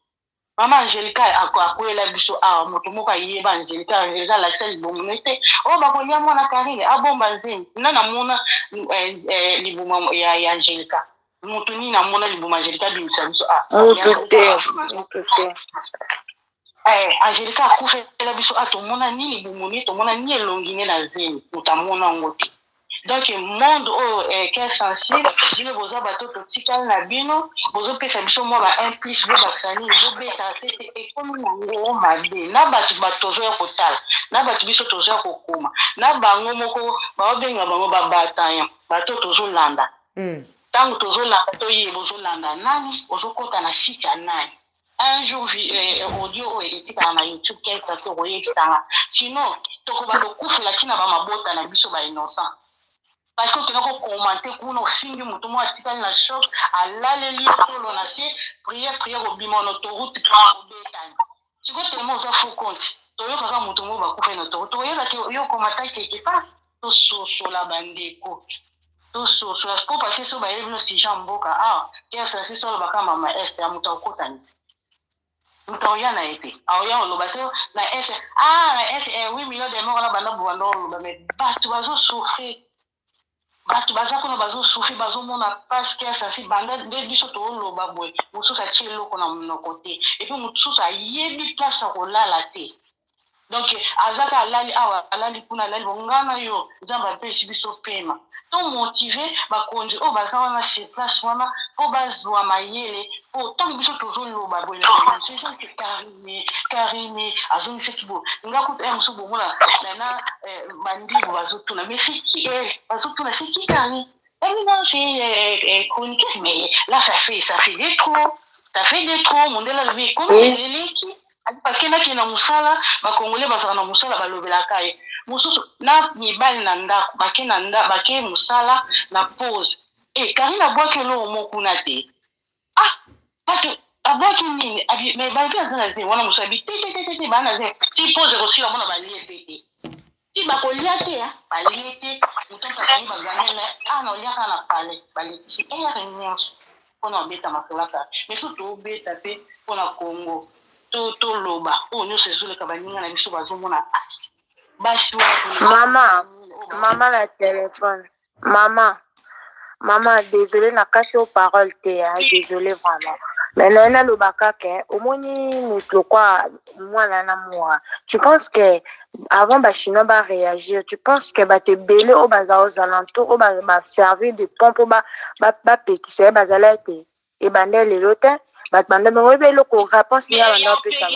mama angelica akweyela biso awa moto moko ayeba angelica angelica alakisa libumu ne te oyo oh, bakolia mwana karine abomba nzembi na namona eh, eh, libuma ya angelica moto nini amona libuma angelica abimisa biso awa eh, angelica akufela biso a ah, tomona ni libumu ne tomona ni elongi ne na zemi moto amona yango te donc monde oyo oh, eh, cœur sensible bino boza bato totikali na bino bozopesa biso mwa ba un plus bobakisa nini bobeta sete ekomi nango mabe na bato bato tozoya kotala na bato biso tozoya kokoma na bango moko baobenga bango babatayan bato tozolanda ntango hmm. tozolanda toye bozolanda nani ozokota na site ya nani un jour eh, eh, audio oyo oh, etikala na youtube kesa se okoyebisanga sinon tokoba kokufela ntina bamabota na biso ba innocent parce que okenda kokomante kuna ofingi motu moko atikali na shop alaleli tolo na se priere priere obima na autoroute obetani sikoyo telema oza faux compte toyokaka motu moko bakufeli na autoroute okoyebaki yo okomataki ekipa tososola bandeko to so so po parce so ba yebi no si Jean Mboka ah Pierre Sansi so ba kama ma est ya muta okota ni muta oya na ete a oya o loba to na est ah na est eh oui million de morts na banda bo banda loba mais batu bazo souffrir batu baza kuna bazo souffrir bazo mona passe Pierre Sansi banda de biso to loba boye mususu atie eloko na monoko te et puis mususu ayebi place akolala te donc aza kaka alali awa alali kuna alali bongo ngai na yo nzambe apesi biso pema tomotive bakonzi oyo baza wana sur place wana mpo bazwa mayele mpo ntango biso tozoloba boye na biso eza te karine karine azongisaki boye nga kutu ya mosusu bongo na na eh, bandibu bazotuna mais c'est qui elle bazotuna c'est qui karine Eh oui, non, c'est euh, euh, chroniqueuse, mais là, ça fait, ça fait des trop. Ça fait des trop. Mon délai, mais comment oui. elle est qui akendaki na mosala bakongole bazala na mosala balobelaka ye mosusu na mibali na ndako bake na nda bake mosala na pose e eh, karine abwaki eloko moko kuna te ah bato abwaki nini mais babi aza na zemi wana mosusu abi te te te te te baa na zemi ti pose ekosila mona balie pe te ti bakolia te balie te motantu akangi bagamele a na oliaka na palais balekisi ere nyonso mpona obeta makolaka mais so tobeta mpe mpona congo toloba oyo oh, nyonso ezoleka baninga na biso bazomona pasi basi mama mama na telefone Maman, maman, désolé na kasi o parole te, hein, désolé vraiment. Mais na na loba kaka, hein, omoni mutu kwa mwana na mwa. Tu penses que avant ba chinois ba réagir, tu penses que ba te belé au baza aux alentours, au ba ba servir de pompe ba ba ba pekisa bazala te. ebanda lelo te bato banda bango oyebi eloko réponse nde abanda opesa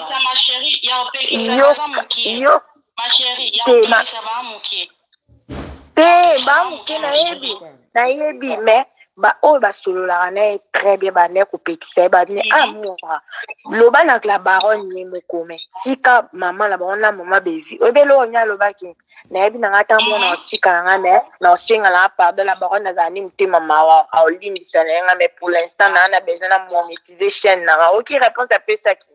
te bamoke nayebi nayebi mais baoyo basololaka na ye très bien banda kopekisa ye babine amora loba na la baronne ye mokome tika mama na bango na mama bevi oyebi eloko nde alobaki nayebi na ngai ata mwana otika na ngai me na osenga na ngai pardon na bango nazala ni motema mawa aolimbisa na ye ngai me pour l'instant naa na besoin na monétise chaîne na ngai oki réponse apesaki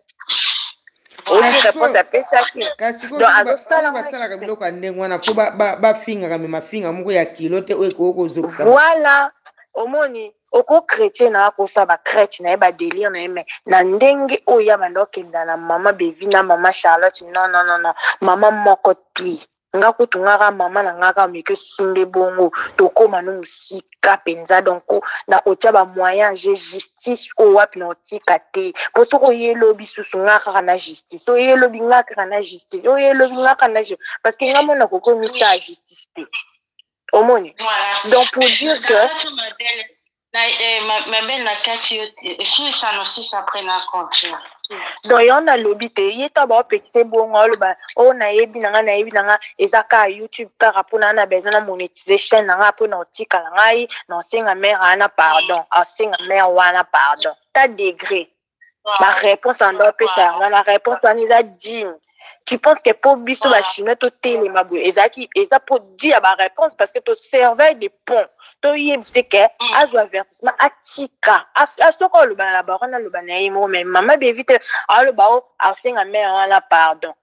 oki réponse apesaki kasi basalaka biloko ya ndenge wana fo bafingaka me mafinga moko ya kilo te oyo ekoki kozokisa voilà omoni oko chretien na akosa ba crèche na ye ba délire na ye mais na ndenge oyo ya banda okenda na mama bevi na mama charlotte non non non non mama moko te nga kutu ngaka mama na ngaka omeki osimbe bongo tokoma no mosika mpenza donc nakotia bamoyen je justice oyo wapi na otika te mpo soki oye elobi susu nga kaka na justice oye elobi nga kaka na justice oye elobi nga kaka na parce que nga mona kokomisa justice te omoni donc pour dire que eh, mabele na kati yo te esilisa nosisa après na continue donc yango nalobi te ye to baopekisa ebongo aloba oyo oh, nayebi na ngai nayebi na ngai eza kaka youtube kaka mpo na na besoin na monetise chaine na ngai mpo na otikala ngai na osenga mare wana pardon asenga mare wana pardon ta degre ba réponse ando apesa yango na réponse wana eza digne tu penses que mpo biso bachinois totelema boye ezalaki eza mpo di ya ba réponse parce que toservai de pont toyebise ke mm. azwa avertissement atika soki olobana na bango naloba na ye moko mai mama devite aloba o asenga mare wana pardon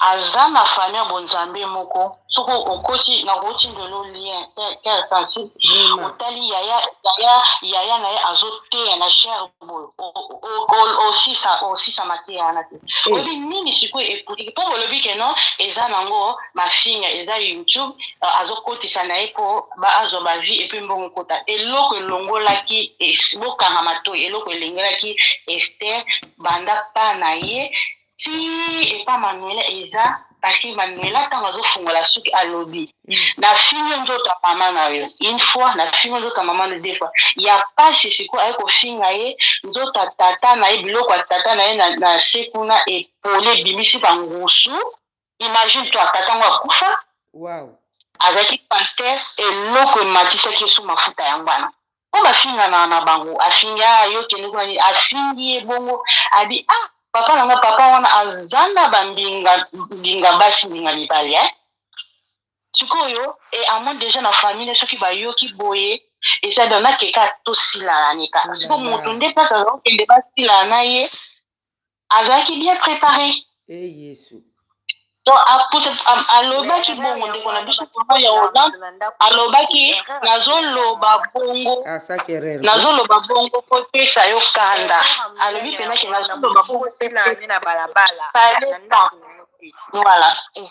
aza na famille ya bonzambe moko soki okoti nakoti ndelo lien cœur sensible otali yaya yaya yaya na ye azoteya na cher boye osisa osisa mateya wana te eh. oyebi nini sikoyo epoliki mpo bolobi ke non eza nango mafinga eza youtube euh, azokotisa na ye mpo azwa bavie epuis mbongo kota eloko elongolaki bokanga matoi eloko elengelaki ester banda pa na ye ti epa manuela eza parceke manuela ntango azofungola suki alobi mm. na fingi nzoto ya mama na yo une fois na fingi nzoto ya mama na deux fois ya mpasi sikoyo aye kofinga ye nzoto ya tata na ye biloko ya tata na ye na se kuna epole ebimisi bangusu imagine toi tata yango akufa wow. azalaki pasteur eloko ematisaki esu mafuta yango wana mpo bafingana na bango afingi a ah, yo kende kuna nini afingi ye bongo abi ah papa na nga papa wana aza na bambinga mbinga basi mbinga mibali eh? sikoyo e amon deja na famille soki bayoki boye eza bien nakeka tosilana ne kaka siko moto nde place azakokende basilana na ye azalaki bien prépare e eh, yesu to apuse alobaki bongo ndeko na biso papa ya hollande alobaki nazoloba bongo nazoloba bongo kopesa yo kanda alobi mpena ke nazoloba bongo na balabala voilà eh.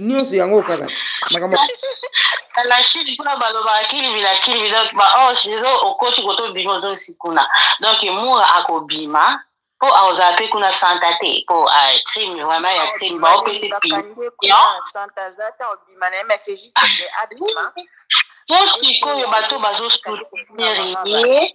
nyonso yango kaka makambo na chine kuna balobaka kilibila kilibi donc baorge ezo okoti koto obima ozosi kuna donc mura akobima mpo akozala mpe kuna santa te mpo ah, crime vraiment ya crime baopesi piniso sikoyo bato bazosoutenir ye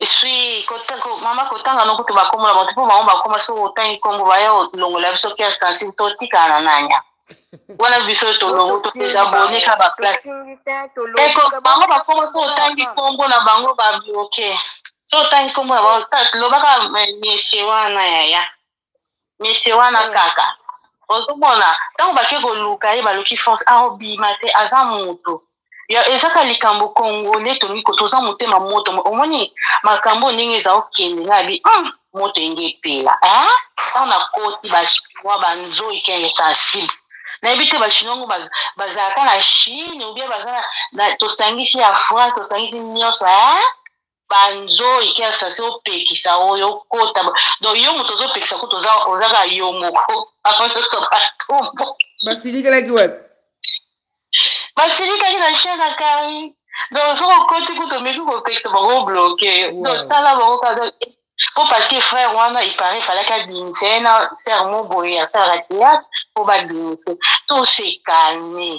esui mama kotanga no kutu bakombo na bato mpo bango bakoma soki otangi nkombo baya olongola biso kere santime totikala na nanya wana biso tolongo topesa boni ka baplace bango bakoma soki otangi nkombo na bango babloke soki otangi nkombo na bango lobaka misie wana yaya mese wana mm. kaka ozomona ntango bake koluka ye baluki france aobima te aza moto ezaka likambo kongole tolingi ko toza motema moto omoni makambo ndenge eza okende nga bi hmm, moto enge epela ntango nakoti bachinois banzoi ke insensible nayebi te bachinois ngo bazalaka na chine obie baza tosangisi ya froid tosangisi nyonso ba nzoyi quel sens opekisa oyo okota donc yo moto ozopekisa kutu oza oza kaka yo moko bango nyonso batumbu basilikelaki wapi basilikaki na chien na kari donc soki okoti kutu omeki kopekisa bango bloke yo donc tala bango kaka po parce que frère wana ipare falaki abimisa ye na serre mo boye asalaka théâtre po babimisa to se calme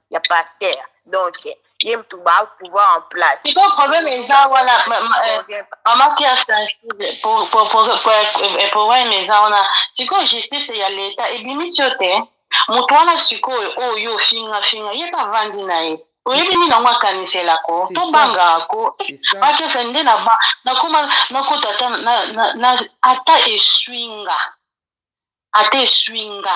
ya pasteur donc ye mutu ba pouvoir en place sikoyo problème eza wana mama claire sensible problème eza wana sikoyo justice ya leta ebimisi yo te moto wana sikoyo oyo yo ofingafinga ye mpe avandi na ye oyebi nini yango akaniselako tobangako bakesa nde nakoma nakota ata eswinga ata eswinga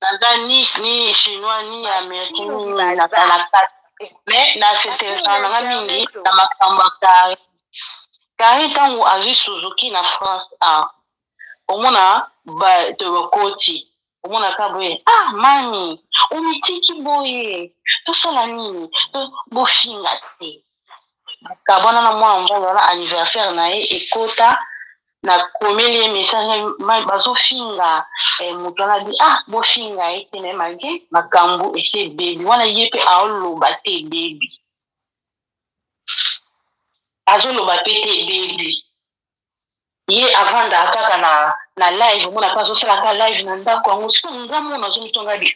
naza ni ni chinois ni américain ni naza na kati mais na s'intéressaka na nga mingi na makambo ya kare kare ntango azwi suzuki na france a omona bato bakoti omonaka boye ah mani omitiki boye tosala nini bofinga te kabwana na mwana mobali wana anniversaire na ye ekota nakomeli ye message bazofinga eh, moto wana bi ah bofinga ye te me malgre makambo esi ebebi wana ye mpe aoloba te ebebi azoloba mpe te ebebi ye avanda kaka na na live omona mpe azosala ka live na ndako yango siko nga mona azomitonga bi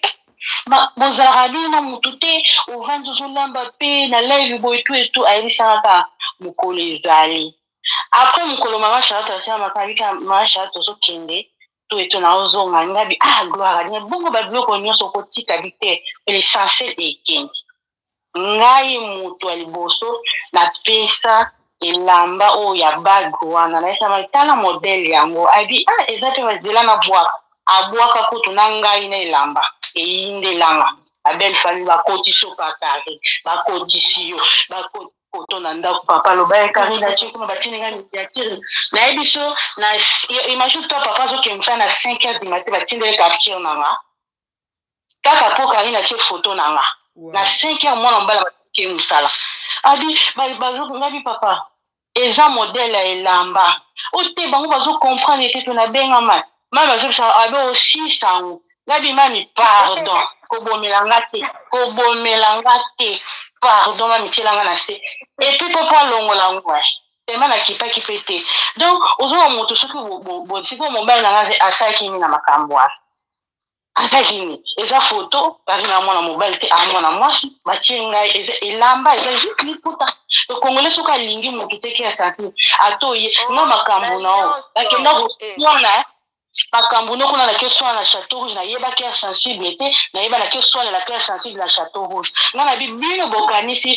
ah, bozalaka bino na motu te ovandi ozolamba mpe na live boye tu etu ayebisaka ka mokolo ezali après mokolo mama charlotte atia makambi ka mama charlotte ozokende to eto na ozonga ngabi ah gloire alie bongo babiloko nyonso okotika bi te l'essentiel ekende ngai moto ya liboso napesa elamba oyo ya bage wana nayesama tala modele yango abi ah eza mpe bazela na bwaka abwaka kutu na ngai na elamba eyindelanga babelle famille bakotisi yo pakare bakotisi yo bakoti poto na ndako papa loba ya karine atie kuna batini nga miniatire nayebi so na imagine toi papa azokende mosala na 5 heures du matin batindele capture na nga kaka mpo karine atie foto na nga na 5 heures mwana mobala bakee mosala abi ngabi papa eza modele ya elamba oyo te bango bazocomprendre ete to nabengama mama azobisa abe osisa yango nabi mami pardon kobomela nga te kobomela nga te pardon mami tiela nga na se epuis mpo mpo alongola ngo eh. tellement nakipaki mpe te donc ozoba moto soki botiki mobali na nga asalaki nini na makambo wana azalaki nini eza foto bazali na mwana mobali te aa mwana mwasi batie ngai eza elamba eza juste liputa ekongole soki alingi motu te ke asanti atoye nga oh, makambo na o bakenda koswana eh. makambo no kuna na keswana na chateau rouge nayeba cœur sensible te nayeba na keswanela cœur sensible na chateau rouge nga na bi bino bokanisi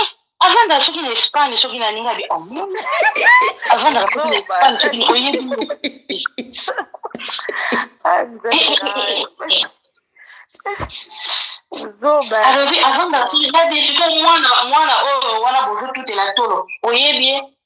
eh, avanda soki na espagne soki na ninga bi amona oh, avanda soki na espagne soki oyebi zoba alobi avanda soki na bi soki mwana mwana oyo wana bozo tutela tolo oyebi ye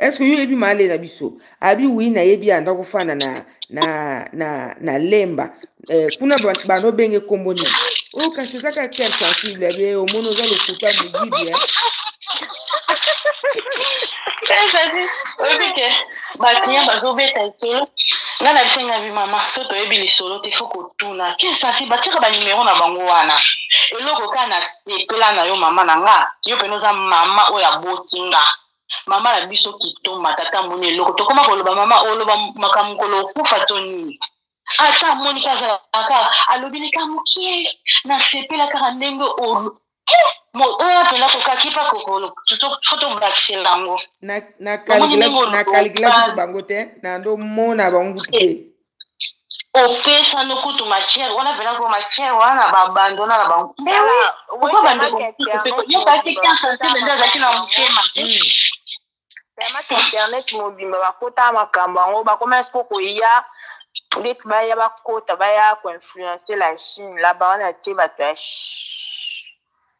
est ce que yo oyebi maale na biso abi wi nayebi ye anda kofanda na, na, na, na lemba eh, kuna bando benge nkombo nini oyo oh, kasi ozaka cœur sensible abi eh, omoni oza lokuta moyibi eh. ezali oyebi ke baclient bazobeta etolo nga na bisenga bi mama so toyebi lisolo te fo kotuna kesasi batiaka banimero na bango wana eloko kaka na sepela na yo mama na nga yo mpena oza mama oyo aboti nga mama na biso kitoma tata amoni eloko tokoma koloba mama oloba makambo kolo okufa to nini ata amoni ka azalaka alobi lika mokie nasepela kaka ndenge oyo oyo mpenza kokaki mpa fotobakisela yango nakalkilaki bango te nando mona bango kutu te opesa no kutu matière wana mpena ko matière wana babandona na bango pourkoi bandeko yokaki kan santime nde azalaki na motema yamaki internet mobimba bakota makambo yango bakomaki mpo koya ndeti baya bakota baya koinfluence la chine laba wana te bato ya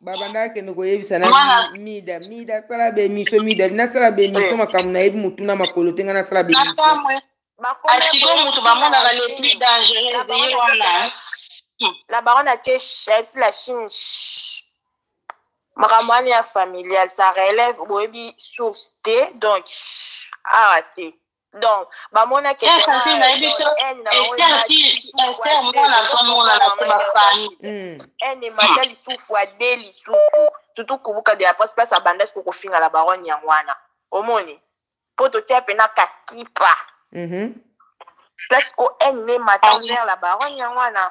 babandaka kende koyebisana mida mida asala bemisio mida nasala bemisio makambo nayebi motuna makolo te ngai nasala bemisio sikoyo moto bamonaka le plus dangereux eye wana la baronne atie ti la chine makambo wana ya familial ça relève boyebi source te donc awa te donc bamonaki esther nayebi so esther ti esther mwana azomonana te bafani ene mata lisusu ade lisusu surtout kubuka de la presse place abandaki kokofinga la baronne yango wana omoni mpo totia mpena kakipa place ko ene mata vers la baronne yango wana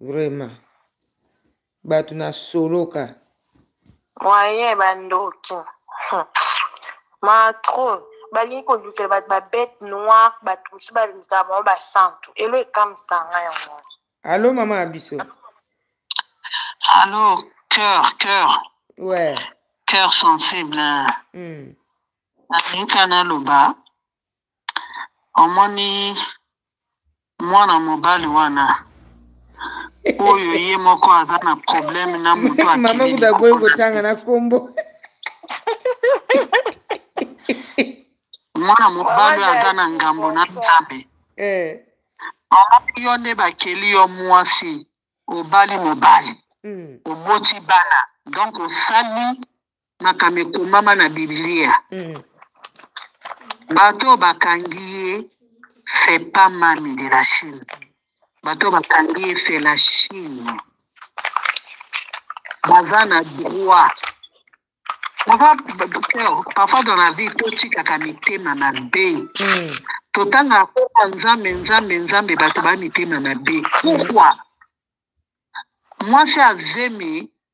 Vraiment. Batu na soloka. Moyen bandoki. Hmm. Ma trop. balingi kolukela bato babete noire bato mosusu balingaka bango basantu elo ekamwisaka ngai yango alo mama ya biso alo cœur cœur ouais. cœur sensible mm. nalingi ka naloba omoni mwana mobali wana oyo ye moko aza na problème na moto mama kuda boyi kotanga na kombo mwana mobali oyo aza na ngambo na nzambe eh. mama yo nde bakeli yo mwasi obali mobali hmm. oboti bana donc osali makambo ekomama na biblia mm. bato oyo bakangi ye fait pas mami de la chine bato oyo bakangi ye fait la chine baza na droit parfois dans la vie totikaka mitema mabe mm. totangaka mpoka nzambe nzambe nzambe bato ba mitema mabe pourkoi mwasi azemi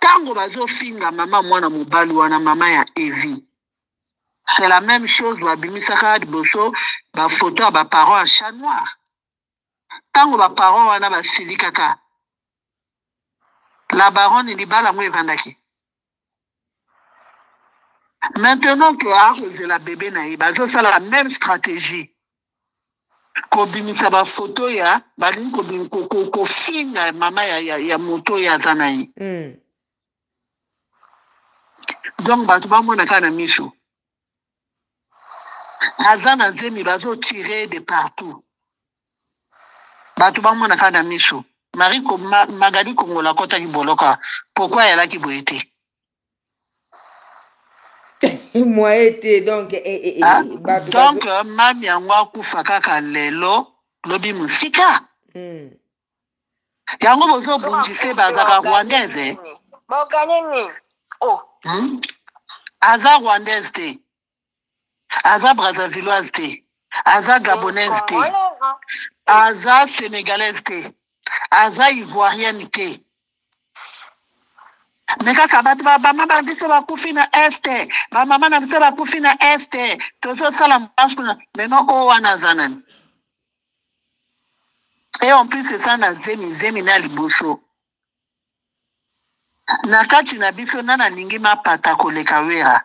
tango bazofinga mama mwana mobali wana mama ya evi c'est la même chose babimisaka liboso bafoto ya baparent ya chat noir ntango baparent wana basilikaka la baronne libala yango evandaki maintenant que akozela bebe na ye bazosala la même stratégie kobimisa bafoto ya balingi kofinga mama ya, ya, ya moto oyo aza na ye mm. donc bato bamona kaka na miso aza na zemi bazotire de partout bato bamonaka na miso marie ma, magali kongola akotaki boloka pourkui ayalaki boye te moye te donc eh, eh, eh, ah, donc mami yango akufa kaka lelo lobi mosika hmm. yango bozobundise bazaka rwandaise bokanini o oh. hmm? aza rwandaise te aza brazzavilloise te aza gabonaise te aza sénégalaise te aza ivoirienne te me kaka bato bamama na biso bakufi na este bamama na biso bakufi na este tozosala mbange kuna meno o wana aza nani e en plus eza na zemi zemi na liboso na kati na biso nani alingi mapata koleka wera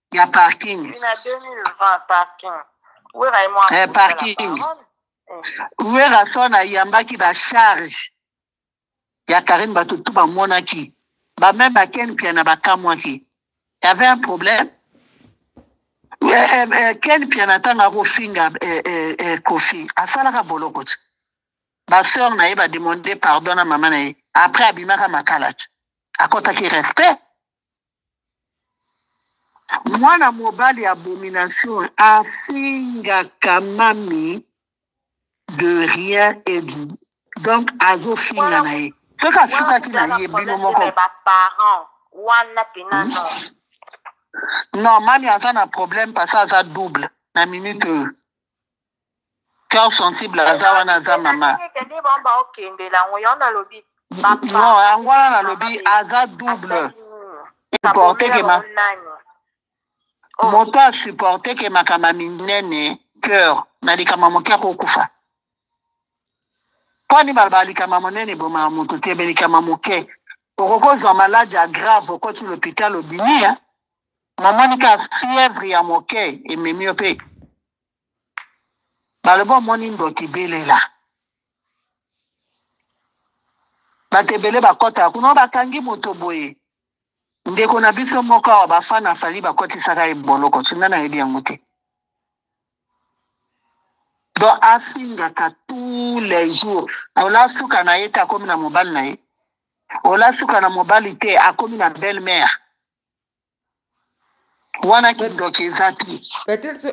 ya parking na 2020 parking wera ye mwa eh, parking wera so na yambaki ba charge ya karine bato tu bamonaki bameme aken pia na bakamwaki yavait un problème eh, eh, eh, ken pia na ntango akofinga kofi asalaka boloko ti baseur na ye bademande pardon na mama na ye après abimaka makala ti akɔtaki respect mwana mobali ya abomination afingaka mami de rien et du donc azofinga na ye soki asukaki na ye bino moko wana pena hmm? non non mami aza na problème parce aza double na minute oyo cœur sensible aza wana aza mama non yango wana nalobi aza double supporte ke ma oh. moto asupporte ke makambo ya minene cœur na likambo moke akokufa mpo ani balobaka likambo monene ebomaka moto te be likambo moke okoki ozwa maladi ya grave okoti lopitalo obimi ya momoni ka fièvre ya moke ememi yo mpe balobi omoni ndoki belela bato ebele bakɔtaka kuna oyo bakangi moto boye ndeko na biso moko awa bafana afali bakɔtisaka ye boloko singa nayebi yango te do afingaka tous les jours ola suka na ye te akomi na mobali na ye ola suka na mobali te akomi na belle mare wana kindoki eza te peut-être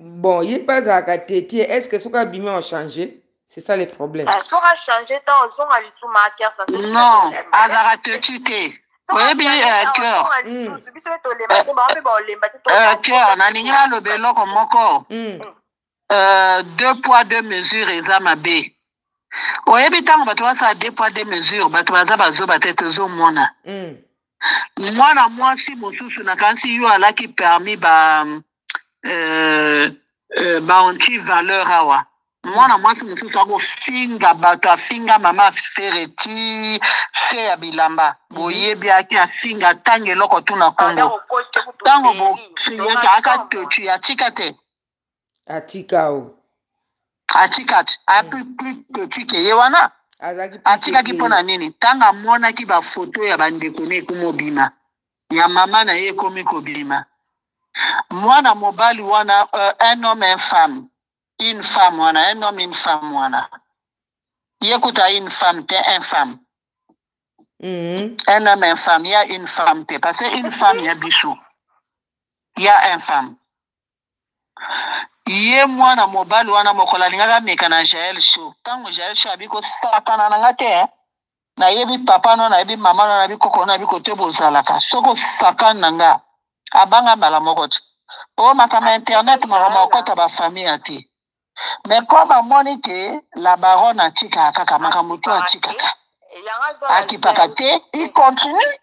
bon ye mpe azalaka tetie est ce que soki abimi ochange c'est ça le problème eh, soki achange ntan ozonga lisuma akersa non azalaka tetie te oyebi cœur cœur nalingi naloba eloko moko hmm. Euh, deux poids deux mesures eza mabe oyebi ntango bato basala deux poids deux mesures bato baza bazoba te tozomona mm. mwana mwasi mosusu nakanisi yo alaki permis ba euh, euh, baanti valeur awa mwana mwasi mosusu akofinga bato afinga mama fereti se ya bilamba mhm. boyebi ake afinga ntango eloko tuna kongo ntango bokriaka aka totu ya tika te atika o atika aplike ye wana atikaki mpo na nini ntango amonaki bafoto ya bandeko na ekomobima ya mama na ye ekomi kobima mwana mobali wana uh, un homme un femme une femme wana un homme une femme wana ye kuta une femme te un femme mm -hmm. un homme un femme ya une femme te parce que une femme ya biso ya un femme ye mwana mobali wana mokolo alingaka ameka na jael show ntango jael show abi kosakana na nga te eh. nayebi papa no nayebi mama no nayebi koko nayebi kote bozalaka soki osakani na nga abanga mbala moko te po makambo ya internet makambo akota bafamille ya te mais comme amoni te la baronne atikaka kaka makambo to atikaka akipaka te i continue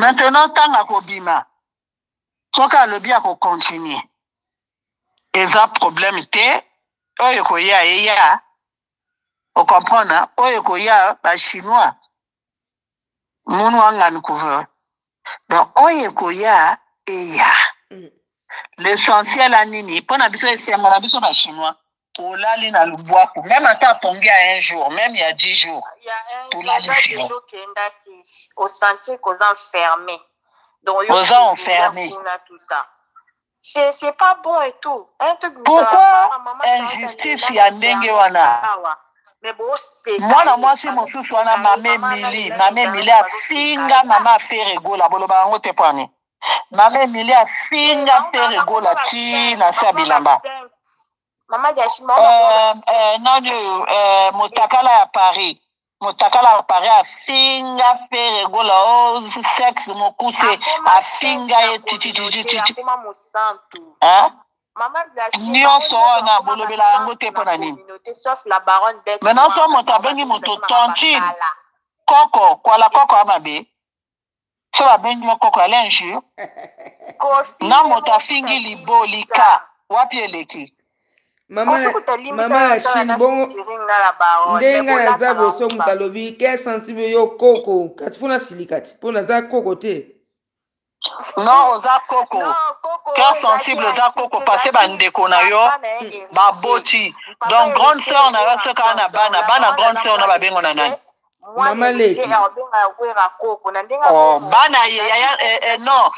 maintenant ntango akobima soki alobi akokontinue eza problème te oyo ekoya eya okomprendre oyo ekoya bachinois munu angani couveur donc oyo ekoya eya mm. l'essentiel anini mpo na biso esengo na biso bachinois olali na lubwaku meme ata apongi ya un jour meme ya 10 jour tolali sino osentir koza enferme oza enferme c'est pas bon et tout pourquoi injustice ya ndenge wana mwana mwasi mosusu wana mame mili mame mili afinga mama afere egola boloba yango te pwani mama emilie afinga fere gola ti na se ya bilamba euh, euh, nani oyo euh, motakala ya paris motakala ya paris afinga fere gola o oh, sexe mokuse afinga ye tititititi nyonso wana bolobela yango te mpo na nini maintenant so moto abengi moto tontine koko kwala koko ya mabe so babengi yo koko yale injure na moto afingi libolika wapi eleki mama ya shili bongo ndenge ngai naza boso moto alobi ke sensible yo koko kati mpo nasilika ti mpo naza koko te non oza koko cœur sensible oza koko pase bandeko na yo baboti donc grande sœur na yo soki aa na bana bana grande sœur na babengo na nani Mama Leki. Oh, bana ye yaya eh, eh, non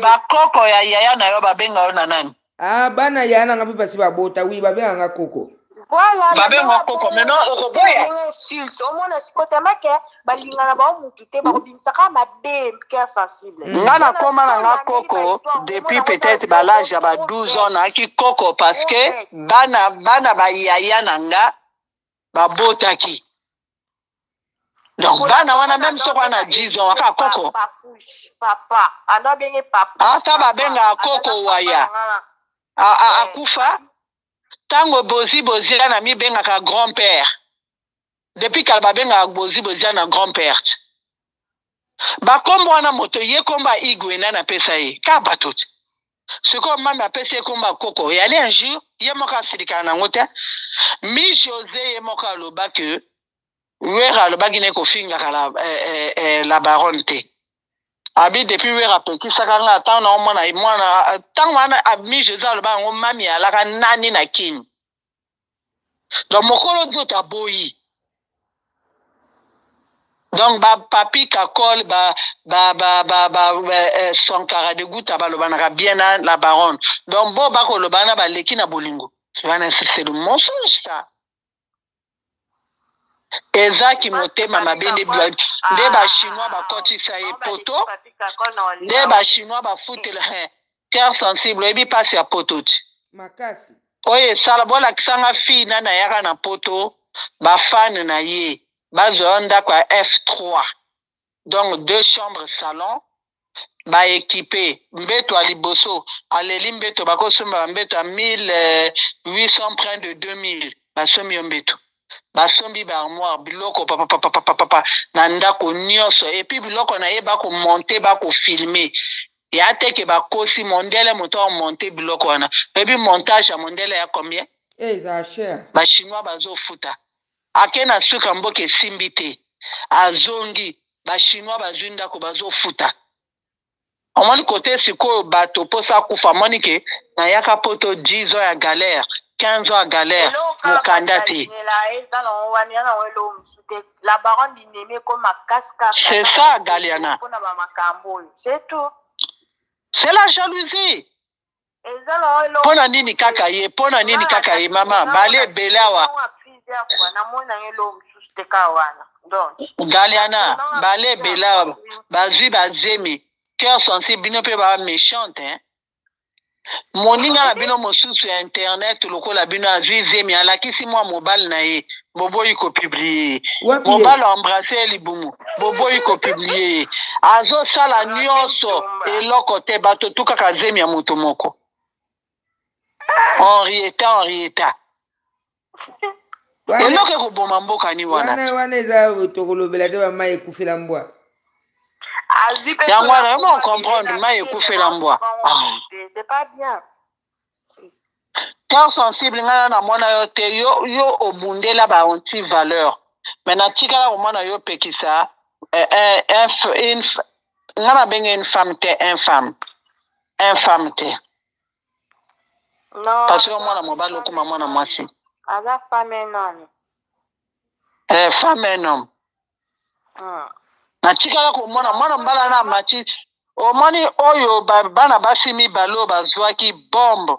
bakoko ya yaya na yo babenga yo na nani Ah, bana ya nanga mpe basi babota wi babenga nga koko. Voilà, Babe na mwa koko, mais non, okoboya. ndenge insulte omona sikoyo tellement que balingana bango mutu te bakobimisaka mabe cœur sensible nga na koma na nga koko depuis peut-être balage ya ba 12 ans naaki koko parce que bana bana bayaya na nga babotaki donc bana wana meme soko wana 10 ans aka koko ata babengaka koko waya akufa ntango bozi bozia na mibengaka grand père depuis kala babengaka bozi bozia na grand père ti bakombo wana moto ye kombo ya igwe nani apesa ye kaka bato ti sikoyo mami apesi ye komba koko eyali injure ye moko asilikana na yango te mi josé ye moko aloba ke wera alobaki ne kofingaka la, eh, eh, eh, la baronne te abi depuis wera apekisaka nga ntango na omona mwana ntango wana mi josé aloba yango mami alaka nani na kini donc mokolo nzoto aboyi donc ba papi kakol ba ba ba ba ba eh, sankara de guta balobanaka bien na la baronne donc bo bakolobana baleki na bolingo wana c'est le mensonge ça eza kimotema mabe nde nde ah. bachinois bakotisa ye poto nde bachinois bafutela terre sensible oyebi mpasi ya poto ti makasi oyo esala bolakisa nga fille na nayaka na poto bafane na ye bazwa yo ndako ya f3 donc deux chambres salon ba equipe mbeto ya liboso aleli mbeto bakosomba ba mbeto ya 1800 print de 2000 basombi yo mbeto basombi ba armoire biloko papapapapapa na ndako nyonso epuis biloko na ye bakomonte bakofilme ya te ke bakosi mondele moto amonte biloko wana oyebi montage ya mondele ya combien eh, bachinois bazofuta Ake na suka mboka esimbi te azongi ba chinois bazwi ndako bazofuta omoni kote sikoyo bato mposa akufa moni ke nayaka poto 10 ans ya galère 15 ans ya galère mokanda te c'est ça galiana c'est la jalousie mpo na nini kaka ye mpo na nini kaka ye mama bale ebele awa galiana bale ebele awa bazwi bazemi cœur sensible bino mpe ba méchante hein? moninga na bino mosusu ya internet lokola bino azwi zemi alakisi mwa mobali na ye boboyi kopublie ye Wapi ye? mobali embrasse ye libumu boboyi kopublie ye azosala nyonso eloko te bato tu kaka zemi ya moto moko henrieta henrieta Wana- eloko ekoboma mboka ni wana wana wana eza tokolobela te bamai ekufela mbwa azwi pe Yango wana, yo moko comprendre, mai ekufela mbwa. Ah. c'est pas bien cœur sensible ngai na namona yo te yo, yo obundela ba anti valeur me natikala komona yo opekisa eh, eh, ngai nabenga une femme te infame infame te parce que mwana mobali okoma mwana mwasi aza femme un homme eh, femme un homme natikala komona mwana mobali wana amati omoni oyo bana basi mibale oyo bazwaki bombe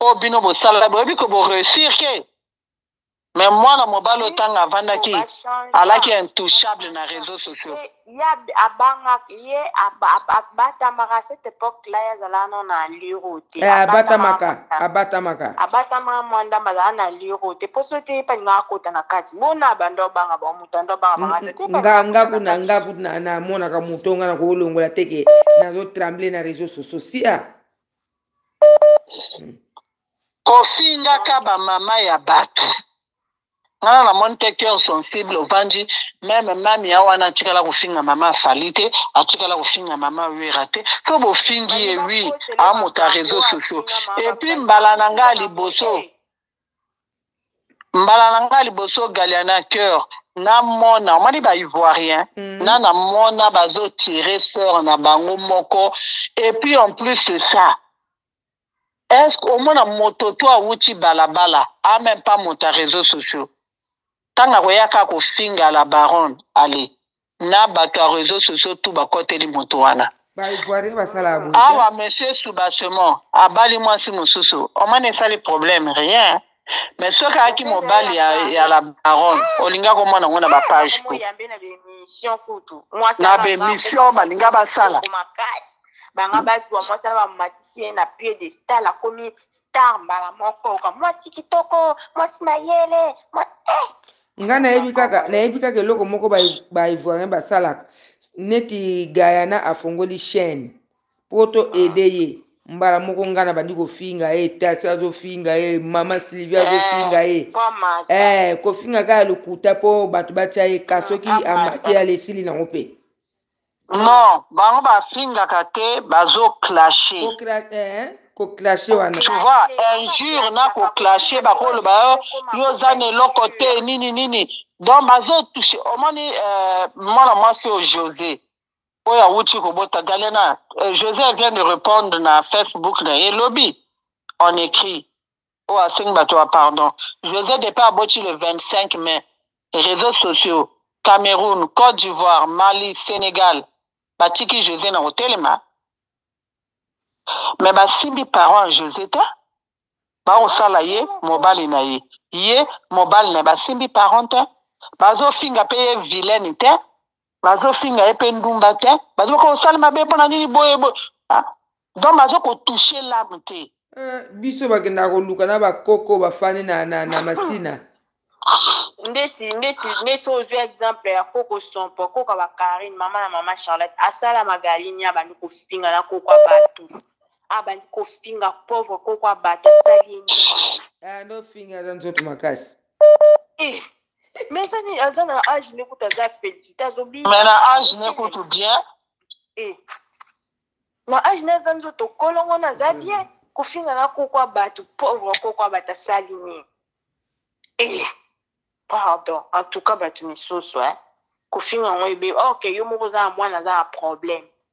oyo bino bosala boyebi ko boreusir ke me mwana mobali otanga avandaki alaki intouchable na réseau sociaux ye abangaka ye abatamaka cette époque là ye azalaka no na liro te eh, abatamaka abatamaka abatamaka mwa ndambe azalaka na liro te mpo soki te ye mpe alingaka akota na kati bona abanda obanga bango nganga kuna nga kuna namonaka moto nga na koolongola te ke nazo tremble na réseau socio sia hmm. kofingaka bamama ya bato ngana namoni te cœur sensible ovandi meme mami ya wana atikala kofinga mama afali te atikala kofinga mama wera te fo bofingi ye wi amoto ya réseau socio epuis mbala na ngai liboso mbala na ngai liboso galiana cœur namona omoni baivoirien mm. na namona bazotire seur na bango moko epuis en plus c'est ça estce omona moto to awuti balabala a même pas moto ya réseau sociaux ntango akoyaka kofinga la baronne ale na bato ya reseau sociaux tout bakoteli moto wana awa monsieur subasement abali mwasi mosusu omani esali problème rien mais soki ayaki mobali ya, ya la baronne olinga komona yango na bapage te na bemission balinga basala banga bazwa mwasi na bamatisi ye na piedestal akomi star mbala moko okamwasi kitoko mwasi mayele eh! nga nayebi kaka nayebi kaka eloko moko baivoirien basalaka neti gayana afongoli chaîne mpo to ah. aide ye mbala moko nga na bandi kofinga ye tasi azofinga ye mama sylvia azofinga eh, ye eh, kofinga kaka lokuta mpo bato batya ye ka soki amate ya lesili nango mpe non bango bafingaka te bazo clashe koclashe eh, wana tu vois injure na koclashe bakoloba yo oh, yo oza na eloko te nini nini donc bazotouche omoni euh, mwana mwasi oyo josé oyo awuti kobota galena euh, josé vient de répondre na facebook na ye lobi on écrit oyo asengi bato ya pardon josé depe aboti le 25 mai réseaux sociaux cameroun côte d'ivoire mali sénégal batiki josé na kotelema me basimbi parent ya josé te bakosala ye mobali na ye ye mobali na ye basimbi parent te bazofinga mpe ye vilaine te bazofinga ye mpe ndumba te bazoka osali mabe mpo na nini boye boye ah, donc bazo kotouche lame te eh, biso bakendaka koluka na bakoko bafandi na, na, na masina ndeti ndeti ndeti ozwi exemple ya koko sompo koko ba carine mama na mama charlotte asala magalini abandi kofinga na koko ya bato abandi kofinga pauvre koko ya bato asali ye ndofinga eh, aza nzoto makasi eh, mais eza nini aza na age ne kutu aza felicite azobi mais na age ne kutu bien eh. na age ne aza nzoto kolongo na aza bien kofinga na kokwa bato pauvre kokwa bato asali nini eh. pardon en tout cas bato misusu eh. kofinga yango ebe ok yo moko oza na mwana aza na problème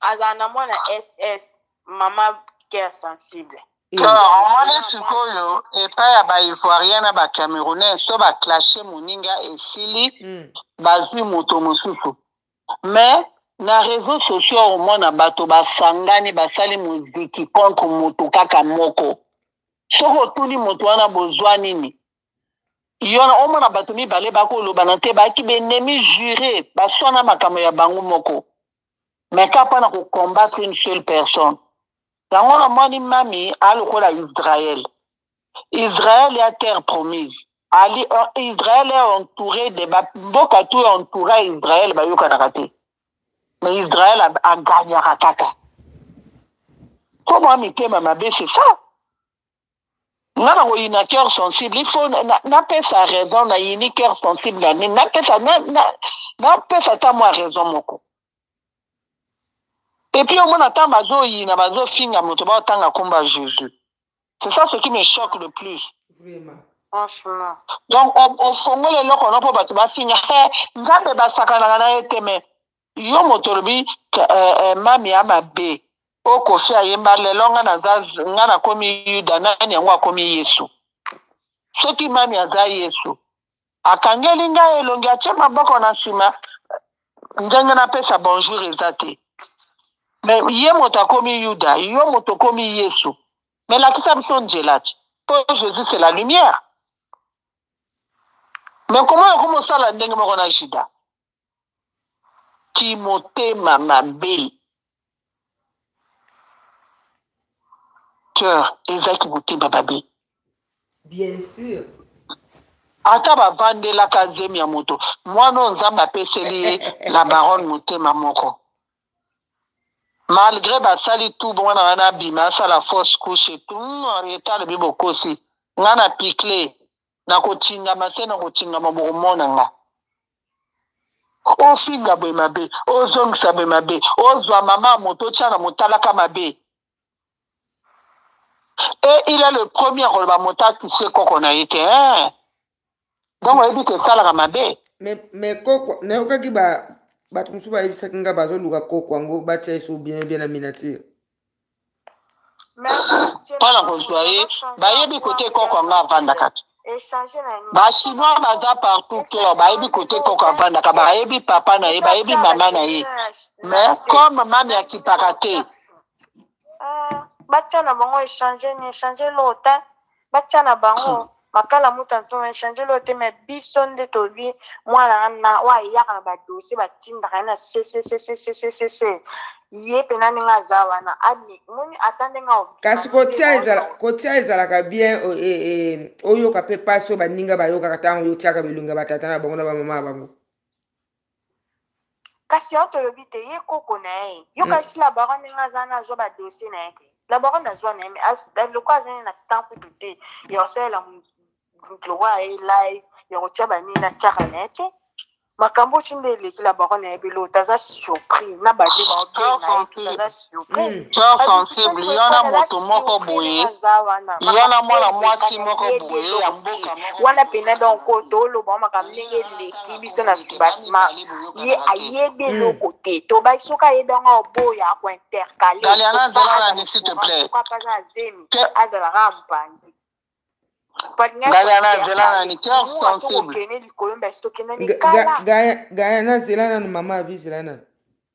azala na mwana ss mama cœur sensible omoni sikoyo epai ya baivoirien na bacamerounais so baclashe moninga esili mm. bazwi moto mosusu mais na réseau sociaux omona bato basangani basali moziki contre moto kaka moko soki otuni moto wana bozwa nini yo na omona bato mibale bakolobana te baki benemi jure baswana makambo ya bango moko mais ka mpona ko combattre une seule personne yango namoni mami alokola israel israel ya terre promise ali euh, israel est entouré de mboka tout entoura israel bayokanaka te mais israel agagnaka kaka fo mwa mitema mabe c'est ça nga na koyina cœur sensible il faut napesa raison nayini cœur sensible na nini napesa napesa ata mwa raison moko epuis omona ntango bazoyina bazofinga moto baotanga nkomba jésus c'est ça ce qui me choque le plus vraiment franchement donc ofongoli eloko no mpo bato bafinga nzambe basakanaka na ye te mais yo moto olobi eh, eh, mami ya mabe o kofi ayemba lelo nga naza nga nakomi yuda nani yango akomi yesu soki mami aza yesu akangeli ngai elongi atye maboko na nsima ndenge napesa bonjour eza te me ye moto akomi yuda yo moto okomi yesu me lakisa biso njela ti mpo jésus c'est la lumière me komona komosala ndenge moko na juda kimotema mabe cœur eza kimotema mabe bien sûr ata bavandelaka zemi ya moto mwana oyo nzambe apeseli ye la baronne motema moko malgré basali tu mwana wana abima asala fausse couche tu hmm, reta alobi bokosi ngai na pikle nakotingama te nakotingama bokomona nga ofinga boye mabe ozongisa boye mabe ozwa mama moto otya na motalaka mabe e il a le premier akoloba moto atise koko na ye te donc oyebi te esalaka mabe me koko nayokaki bato mosusu bayebisaki nga bazoluka koko yango batya ye so bien bien na minatire mpo na kozwa ye bayebi kote koko yango avandaka te bachinois baza partout clor bayebi kote koko avandaka bayebi papa na ye bayebi mama na ye mais comme mami akipaka te ah, batya na bango echange ni echange lota batia na bango ah. makala mutu antoma echange loo te mais biso nde tolobi mwana na na oyo ayaka na badosie batindaka ye na ccccccc ye mpena ndenge aza wana moni ata ndenge kasi kotia ezalaka bien e, e, oyoka mpe mpasi oyo baninga bayokaka ntango oyo otiaka bilongi ya batata na bango na bamama ya bango kasi yango tolobi te ye koko na ye yo mm. kasi la baronne ndenge aza na azwa badossier na ye te la baronne azwa na ye me lokola azali na temps kutu te ya kosalela moto lokola ye live ya kotya banini na tiaka na ye te makambo oti nde eleki la baronne na ye belo taza surpris na baje baotaza surprissensible mm. yo na moto moko boye yo na mwana mwasi moko boye ya mboka wana mpena donko tolobao makambo ndenge eleki ayebi biso na soubassement ye ayebi eloko hmm. te tobaki soki ayebi yango oboya akointercale azalaka mpanzi gayana zela nanu mama abi zela nanu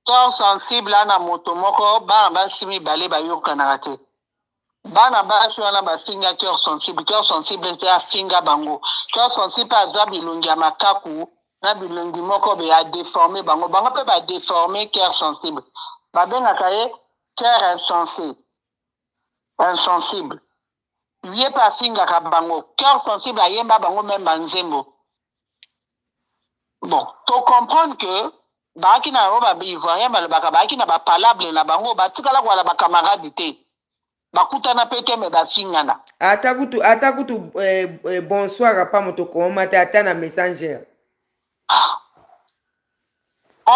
cœur sensible ana moto moko bana basi mibale bayokanaka te bana basi wana bafinga cœur sensible cœur sensible te afinga bango cœur sensible mpe azwa bilongi ya makaku na bilongi moko be adeforme bango bango mpe badeforme cœur sensible babengaka ye cœur insensé insensible ye mpe afingaka bango cœur sensible ayemba bango meme banzembo bon to comprendre que baaki na yango baivoirien balobaka baaki na bapalable na bango batikala koala bacamarade te bakutana mpe te me bafingana ata kutu ata kutu eh, eh, bonsoir apa moto kooma te ata na messenger ah.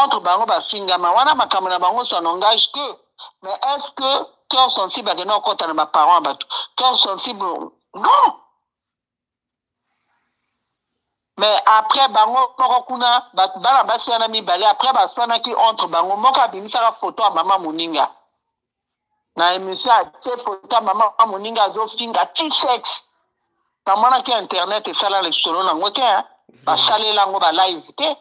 entre bango bafingama wana makambo na bango son engage que mais est ce que cœur sensible akenda kokɔta na baparent ya bato cœur sensible non mais après bango moko kuna bana basi wana mibale après baswanaki entre bango moko abimisaka foto ya mama moninga na émission atie foto ya mama moninga azofinga ti sexe namonaki internet esala lisolo nango te basalela yango balive te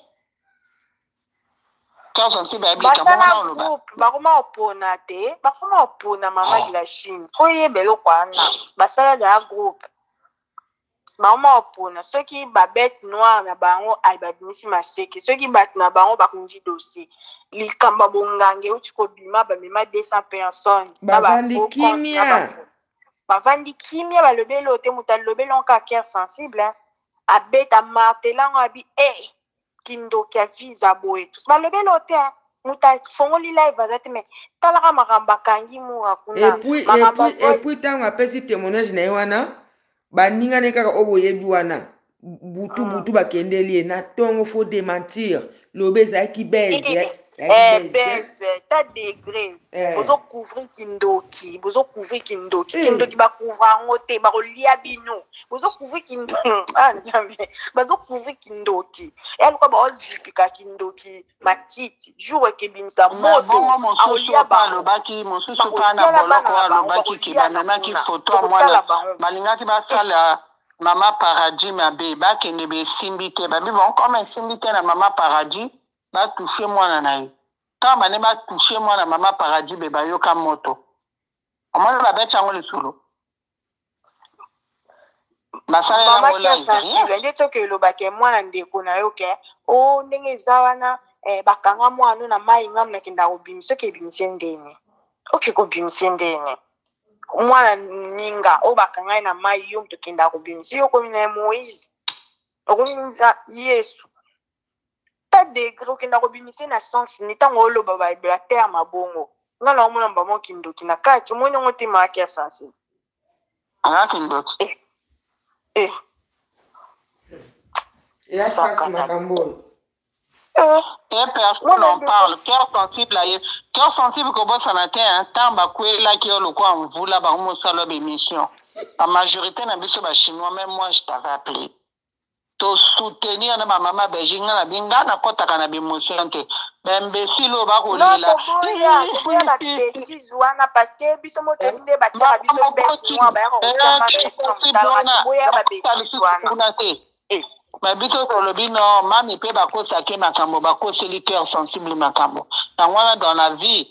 basala groupe bakoma kopona te bakoma kopona mama de la chine po yeba eloko wana basala daa groupe bakoma kopona soki babete noire na bango ai babimisi maseke soki bato na bango bakongi dossier likambo ya bongange euti kobima bamema 200 personnes bavandi kimia bavandi kimia balobeli oyo te moto alobeli yango kaka cœur sensible abeta martelango abi e eh! hey! kindoki ya visa boye tous balobeli oyo te hein. moto afongoli live aza te me talaka makambo akangi mura kunaepuis ntango apesi témoignage na ye wana baninga na ye kaka oyo boyebi wana butu ah. butu bakendeli ye na ntongo fo dementir loba ezalaki bese Eh, bese ta degre eh. bozo couvrir kindoki bozo couvrir kindoki eh. kindoki bacouvra yango te bakolia bino bozo couvrir kindoki ah, bazo couvrir kindoki eluka baozipika kindoki matiti jour ekebimisa motobongo mosusu pa alobaki mosusu pa na boloko alobaki ke bamemaki foto ya mwana balingaki basala mama paradis mabe bakende besimbi te babi bankoma esimbi te na mama paradis ba touche mwana na ye ntango bane ba touche mwana mama paradis be bayoka moto omoni babeti yango lisolo basalelaende toke elobake mwana ndeko na yo ke o oh, ndenge eza wana eh, bakanga mwana na mai ngamu nakenda kobimisa oke ebimise ndeni oke kobimise ndeni mwana ninga oyo bakanga ye na mai yo moto okenda kobimisa yo okomi na ye moïse okomi yesu ta degre okenda kobimisa na sens ni ntango oloba baterme abongo nga na omona mbamo kindoki na kati omoni yango te maaki ya sensi anga kindoki eh. eh. ya pasi makambo oyo eh. Une personne en parle, cœur sensible aye. Cœur sensible kobosana te, ntango bakwelaki yo lokola mvula bango mosala bemission. La majorité na biso ba chinois, même moi je t'avais appelé. to soutenir na ba mama belge nga na bi nga na kotaka na ba emotion te ba imbécile oyo ba kolela wana parce que biso moteli nde ba tira biso bête moi ba yako kama kuna te ma biso tolobi no mami mpe bakosa te makambo bakoseli cœur sensible makambo yango wana dans la vie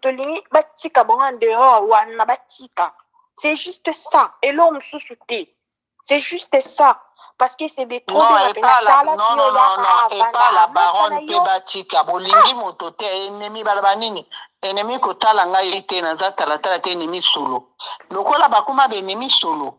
tolingi batika bango en dehors wana batika c'est juste ça eloko mosusu te c'est juste ça parce que c'est des trop non epa la non non non non epa la baronne mpe batika bolingi moto te ennemi baloba nini ennemi kotala ngai te naza talatala te ennemi solo lokola bakoma ba ennemi solo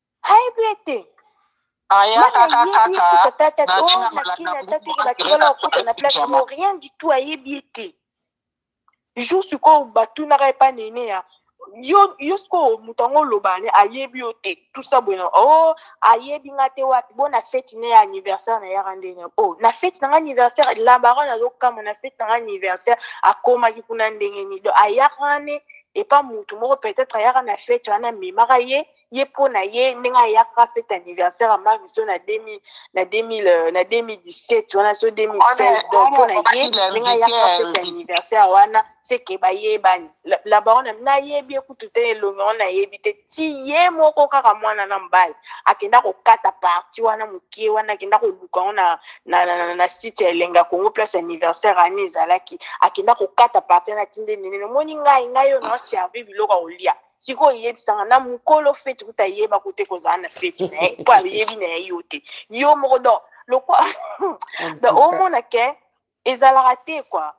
ayebi ete ayaka kaka nalingamalakamo rien du tout ayebi ete jour sikoyo batunaka epa nene ya yo yo sikoyo moto yango oloba ne ayebi yo te tusa boye na o oh, ayebi nga te wapi bo na feti ne ya anniversaire na yaka ndenge o oh, na feti na nga anniversaire labaron azokama na feti na nga anniversaire akomaki kuna ndenge nini do ayaka ne epa motu moko peut-être ayaka na feti wana amemaka ye ye mpo na ye ndenge ayaka fete anniversaire ya mari so na 2000 na 2000 euh, na 2017 wana so 2016 donc mpo na ye ndenge ayaka fete anniversaire wana seke bayebani la barone nayebi ye kutu te elongi yango nayebi te ti ye moko kaka mwana na mobali akenda kokata parti wana moke wana akenda koluka yango na, na, na, na, na site ya elenga congo place anniversaire ani ezalaki akenda kokata parti wana tinde nini omoni ngai ngai oyo naoservi biloko ya kolia sikoyo yebisanga na mokolo feti kuta ayeba kote kozala na feti na ye mpo ayebi na ye yo te yo moko don lokwa don omona ke ezalaka te kua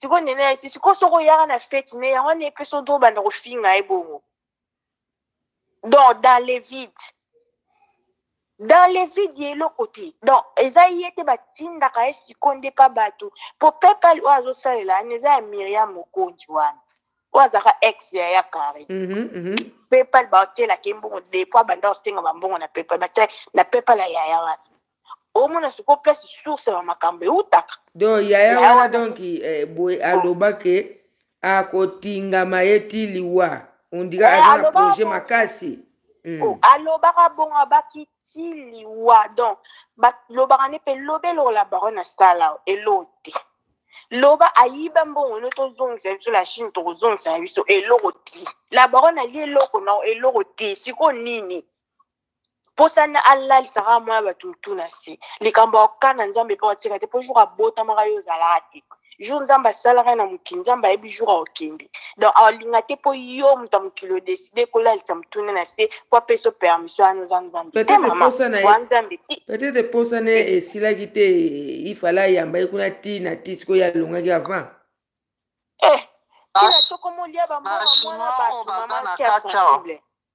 sikoyo nene ya esi sikoyo soko oyaka na feti ne yango wana epesa oto obanda kofinga ye bongo don dans le vide dans le vide ya eloko te donc eza ye te batindaka ye siko nde pa bato po paypal oyo azosalela yani eza ya miriam mokonzi wana oyo azalaka ex ya ya carre Mhm, mhm. paypal baotielaka ye mbongo depo abanda kosenga bambongo na paypal batia na paypal ya yaya wana omona sikoyo place source ya bamakambo eutaka donc yaya Yaya wana wana. donc eh, boye aloba ke akotingama ye ti liwa ondira eh, aza na projet makasi hmm. oh, alobaka bongo abaki ti liwa donc balobaka nde mpe loba elokola baron asala eloo te loba ayiba mbongo no tozongisa biso la chine tokozongisa na biso eloko te la baron alie eloko na eloko te sikoyo nini posani alalisaka mwa ya bato motu na se likambo ya kokana nzambe mpe otika te mpo jour abotamaka yo ozalaka te jour nzambe asalaka na mokili nzambe ayebi jour akokende donc alinga te mpo yo moto ya mokili odeside kolalisa motuna na se mpo apesa permission wana oza nzambepeutete posa na ye esilaki te ifala ayamba ye kuna ti na ti sikoyo alongaki avant eh, tina sokomolia bamwana bato mama kiasensible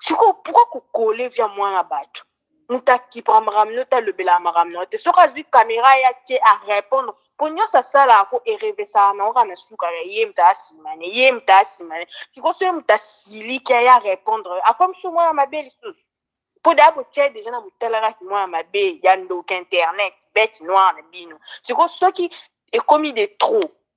sikoyo pourkoi kokole vya mwana bato moto akipaka makambo no te alobelaka makambo na yo te soki azwi kamera ya tie arépondre mpo nyonso asalaka ko erevesaka na oka na suka ya ye moto asimane ye moto asimane sikoyo soki moto asiliki aya arépondre akomi so mwana mabe lisusu mpo daya botia deja na motalakaki mwana mabe ya ndoka internet bete noire na bino sikoyo soki ekomi de trop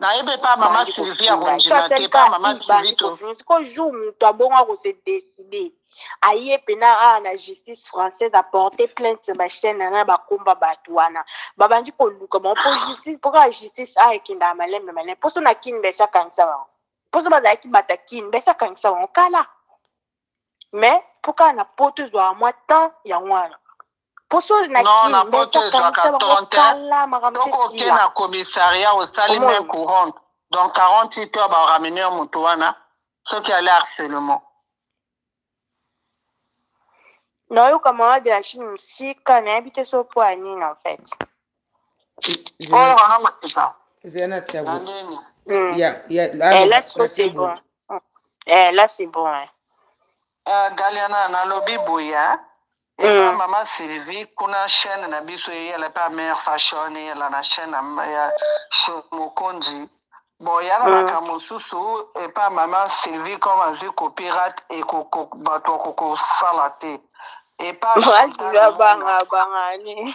nayebi epa mama sylvie ya kondima te epa mama sylvie to sikoyo jour moto abongo akose deside aye mpena awa ah, na justice française aporte plainte bachaine na ngai bakomba bato wana babandi koluka bango mpo justice mpo kaka justice awa ah, ekendaka malembe malembe mposo na kini basi akangisa bango mposo bazalaki bata kini basi akangisa bango kala mais mpo kaka na poto ezwaka mwa temps yango wana poso na non na poto ezwaka 30 tokoke na commissariat osali main courante donc 48 heures baramene yo moto wana soki ale harcelement nayoka mawa de la chine mosika nayebi te so mpo ya nini en fait oyo wana mosika zena tiago là c'est bon là c'est bon galiana nalobi boye Epa mm. mama Sylvie kuna chaîne na biso eyela epa mère fashion eyela na chaîne ya Mokonzi bon yala mm. makambo mosusu epa mama Sylvie comme azwi copyright ekoko bato akokosala te epa banga banga ni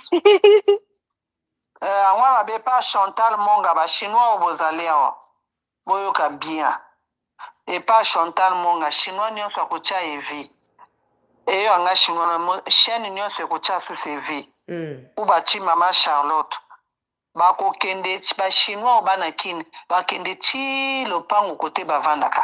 yango wana be epa Chantal Monga ba chinois oyo bozali awa boyoka bien epa chantal monga chinois nyonso akotia evi eyo anga chinois na chaîne nyonso ekotia susu evi mm. ou bati mama charlotte bakokende bachinois oyo bana kine bakende ti lopango kote bavandaka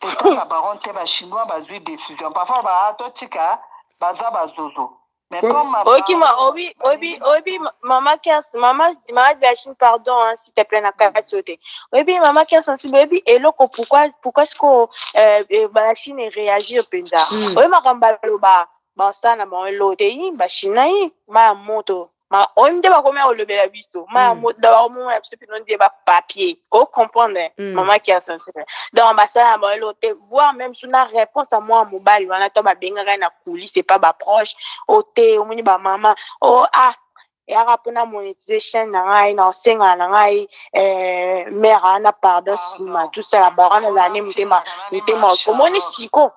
totanga baron te bachinois bazwi décision parfois baa totika baza bazozo okima obi obi obi mama kers mama mama diachine pardon hein, s'il te plaît na kati yo te oyebi mama kers nsiba oyebi eloko pourquoi pourquoi sikoyo euh, euh, bachine eréagir mpenza hmm. oyebi makambo baloba basala na bango eloko te i bachine na i baya moto ma oyo nde bakomi ya kolobela biso ma ya Mm. moda bakomoma ya biso pino nde bapapier o comprendre Mm. mama ki ya sensible donc basala na bango eloko te voir même so na réponse ya mwana mobali wana to babengaka ye na coulisse epa baproche o te omoni bamama o ah eyaka mpo na monetize chaîne na ngai na osengana na ngai eh, mare ana pardon nsima tosala baro nazala nde motema motema omoni siko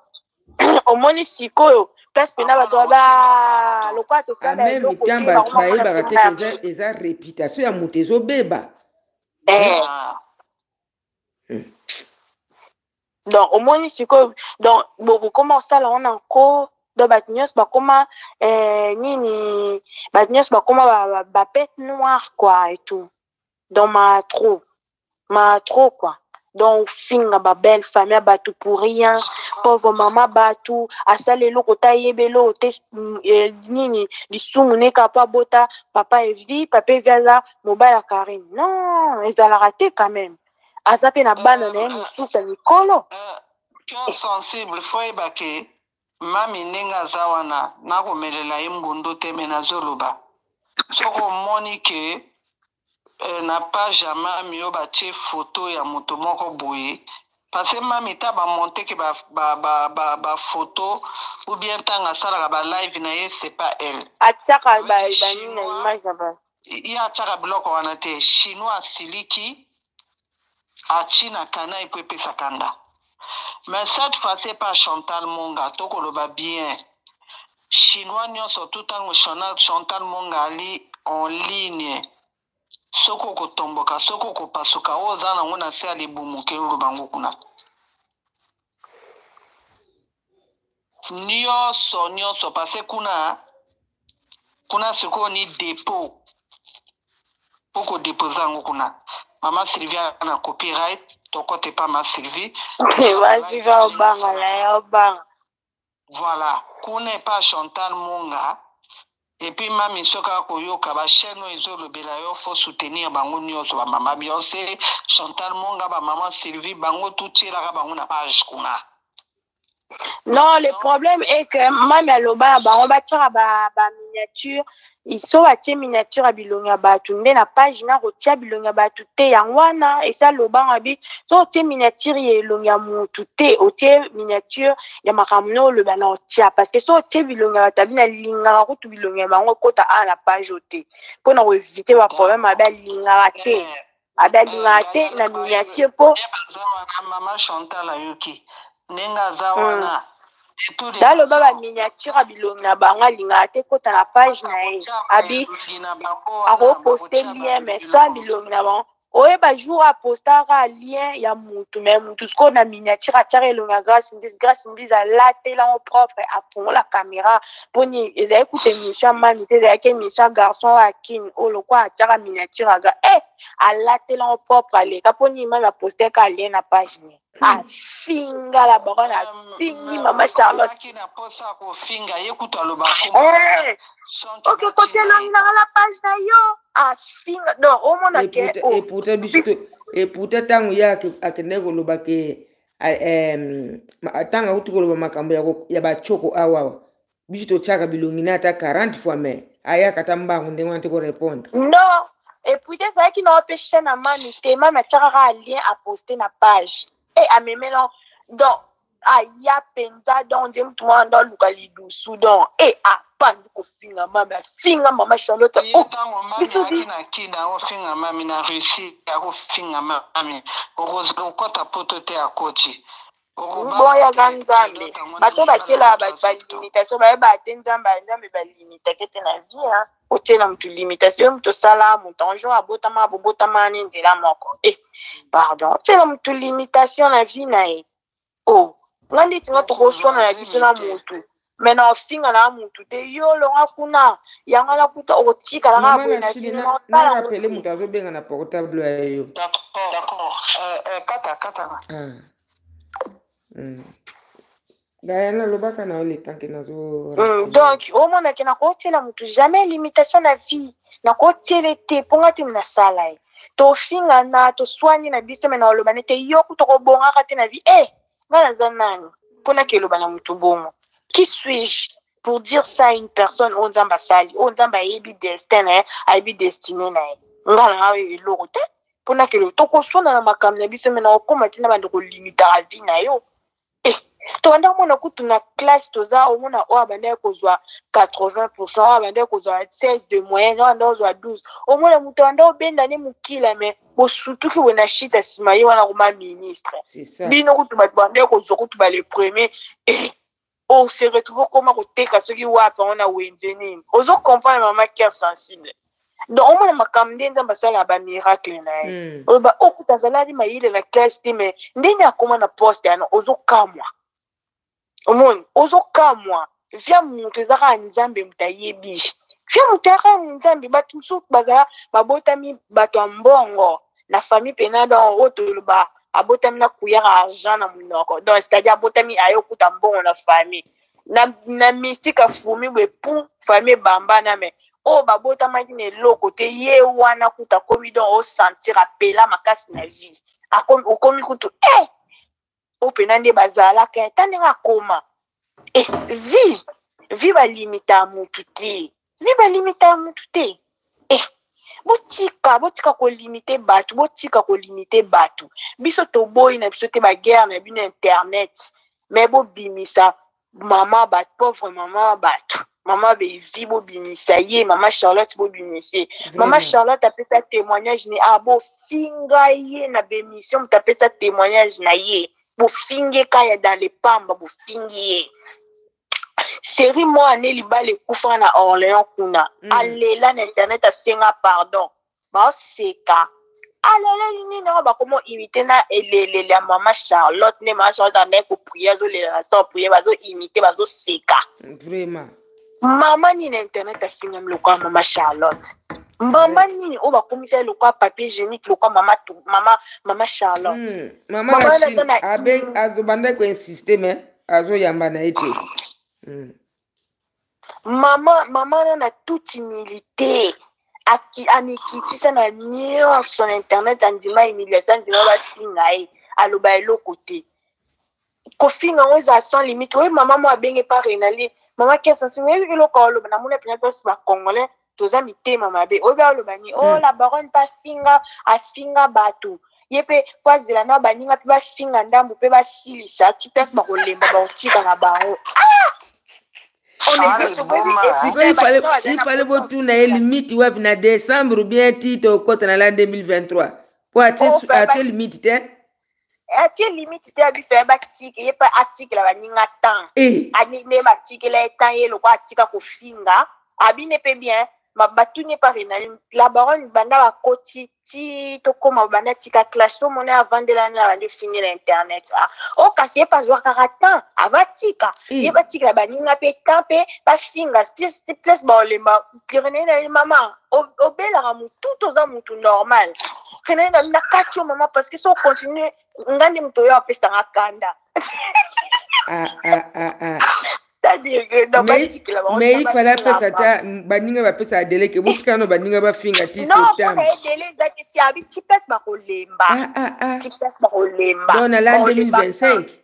omoni sikoyo place mpena bato baba lokola tosameme temps bayebaka te eza, eza réputation ya moto ezobeba eh. hmm. donc omoni sikoyo donc bokokoma kosala wana nko donc bato nyonso bakoma eh, nini bato nyonso bakoma bapete ba, ba noire quoi et tout donc ma trop ma trop quoi donc singa ba belle famille ya batu pour rien pauvre mama batu asala eloko ta yebe eloko te mm, eh, nini lisumu ne kaka po abota papa evi papa evi aza mobali ya karine non ezalaka te quand même aza mpe na bana na ye mosusu ya mikolo Euh, cœur sensible fo oyeba ke mami ndenge aza wana nakomelela ye mbundu te me nazoloba soki omoni ke Euh, na page ya mami oyo batie foto ya moto moko boye parce mami ta bamonteke bafoto ba, ba, ba, ba photo, ou bien ntango asalaka balive na ye c'est pas elle atiaka banini na image ya ba ye atiaka biloko wana te chinois asiliki achi na kana epo epesa kanda mais cette fois c'est pas chantal monga tokoloba bien chinois nyonso tout ntango chantal monga ali en ligne soki okotomboka soki okopasuka oyo oza nango na se ya libumu kelulu bango kuna nioso nioso parce kuna kuna sikoyo ni depot mpo kodepoza yango kuna mama sylvie na copyright tokote pa ma sylvie sylvie obanga na ye obanga voilà kuna epa chantal monga epuis mami soki akoyoka bachaine oyo ezolobela yo fo soutenir bango nyonso bamama bionse chantal monga bamama sylvie bango totielaka bango na page kuna Non, le problème est que mami aloba ya bango batiaka ba, ba miniature so batie miniature ya bilongi ya bato nde na page na kotia bilongi ya bato te yango wana esi alobanga bi so otie miniature ya elongi ya motu te otie miniature ya makambo na oloba na otia parce que so otie bilongi ya bato abi nalingaka kutu bilongi ya bango ekota awa na page oyo te mpo na koevite baproblème abi alingaka te abe alingaka te na miniature mpo mama chantal ayoki ndenge aza hmm. wana baloba baminiature ya bilongi na bango alingaka te kota na page na ye abi akoposte lien mais so ya bilongi na bango oyeba jour apostaka lien ya mutu me mutu sikoyo na miniature atiaka elongi ya grace mbise grace mbise alatelango propre afongola camera poni ezalaki kuta émission ya mami te ezalaki émission ya garçon oyo akini oyo lokwa atiaka miniature aga e eh, alatelango propre aleka poni mami aposteka alie na page ne afinga la baronne afingi mama charlotte oke kotielonginanga la page na yo afinga donc omona ke oh. epoute biso epoute ntango ye akendeki koloba ke ntango auti koloba makambo ya bacoko awa awa biso totyaka bilongi na ata 40 fois mai ayaka ata mbangu ndenge wana te korepondre non epuis te ezalaki na wape chaine ya mami te mami atyaka kaka lien aposte na page e amemela donc aya mpenza donc nde motu mwana ndo aluka lidusu donc e apanzi kofi finga mami afinga mama charlotte bisobi na kina akofinga mami na russie akofinga mami okota poto te akoti boyaka nzambe bato batyela balimitation bayeba te nzambe nzambe balimitake te na vie a otyela motu limitation moto osala moto un jour abotama abobotamani nzela moko e pardon otyela motu limitation na vie na ye oh nga ndeti nga tokoswana na biso na motu me na ofinga na motu te yo longa kuna yango na kuta okotikala kaka boye na kini na otala rapele moto azobenga na portable ya yo kata kata daya nalobaka na yo letanke nazo mm, donc omonake nakotyela motu jamais limitation na vie nakotyele te mpo nga te nasala ye tofingana toswani na biso me na oloba nete yo kutu okobongaka te na vie e eh, nga naza nani mpo nake eloba na motu bongo qui suis-je pour dire ça une personne oyo nzambe asali oyo nzambe ayebi destin na ye ayebi destine na ye nga na nga eloko te mpo nake eloba tokoswana na makambo na biso me na okoma te na bando kolimitaka vie na yo eh, tobanda komona kutu na classe toza omona oyo abandaki kozwa 80 pourcent oyo abandaki kozwa 16 de moyenne oyo abandaki kozwa 12 omona moto abanda kobenda ne mokila me bosutuki boye na shita nsima ye wana koma ministre bino kutu bato bandaki kozwa kutu bale premier eh, ose retrouve okoma koteka soki wapi yango na wenze nini ozo comprendre mama cœur sensible donc omona makambo nde nzambe asalaka bamiracle na ye Mm. oyo ba- oyo kuta azalaki mayele na classe te mais ndenge akoma na poste yana ozokamwa omoni ozokamwa via moto eza kaka nzambe moto ayebi via moto ya kaka nzambe bato mosusu bazala babotami bato ya mbongo na famille pena donc oyo toloba abotami na kuyaka argent na monoko donc c'est-à-dire abotami aye okuta mbongo na famille na, na mystique afumi boye pu famille ebambana me oyo babotamaki na eloko te ye wana kuta akomi don osentir apela makasi na vie okomi kutu e eh! oyo mpena nde bazalaka ta ndenge akoma e eh, vie vie balimita motu te Bible alimitaka mutu te. Eh, botika botika kolimite bato botika kolimite bato biso toboyi na biso te baguerre na bino internet me bobimisa mama bato pauvre mama bato mama bevi bobimisa ye mama charlotte bobimisa ye mama charlotte apesa témoignage ne ah bofinga ye na bémission moto apesa témoignage na ye bofingi ye kaya dans le pamba bofingi ye seri mwa ane libala ekufaka na orleans kuna mm. alela na internet asenga pardon baoseka aleleli nini yango bakoma imite na eleleli ya mama charlotte nde mama charlotte andaki koprie azolela na to prie bazoimite bazoseka vraiment mama nini na internet afingami lokola mama charlotte mama nini oyo bakomisa ye lokola papier génique lokola mama mama mama charlotte hmm, mama azo bandaki koinsiste mais azoyamba na ye te mm. mama mama na na toute humilité amikitisa na nyonso na internet andima humiliation andima bafinga ye aloba eloko te kofinga yango eza sans limite oyo mama mo abenge pa renali mama kesansinga eloko aloba namona mpena tosi bacongolais toza mitema mabe oyebi aloba nini oh, hmm. la baronne mpe afinga afinga bato ye mpe mpo azela na baninga mpe bafinga ndambo mpe basilisa ti place bakolemba bakotika na bango ah! ifale botuna ye limite wapi na décembre bien ti tokota na la 2023 mpo atie limite te atie limite te abi toyeba tike ye mpe atikela baninga temps eh. anine batikela ye temps ye lokola atika kofinga abine mpe bien batuni epa renali la baronne banda bakoti ti tokóma banda tika classe omona avandela na bandi ofingi na internet a ah, o oh, kasi ye mpe azwakaka temps avatika eh. ye batikela baninga mpe temps mpe bafinga place baolemba renei na ye mama obelaka motu toza motu normal renei na na kati yo mama parce que so continue nga nde moto oyo apesaka kanda ah, ah, ah, ah. mais il fallait apesa ata baninga bapesaka deleke botika no baninga bafinga ti septembre na l'an 2025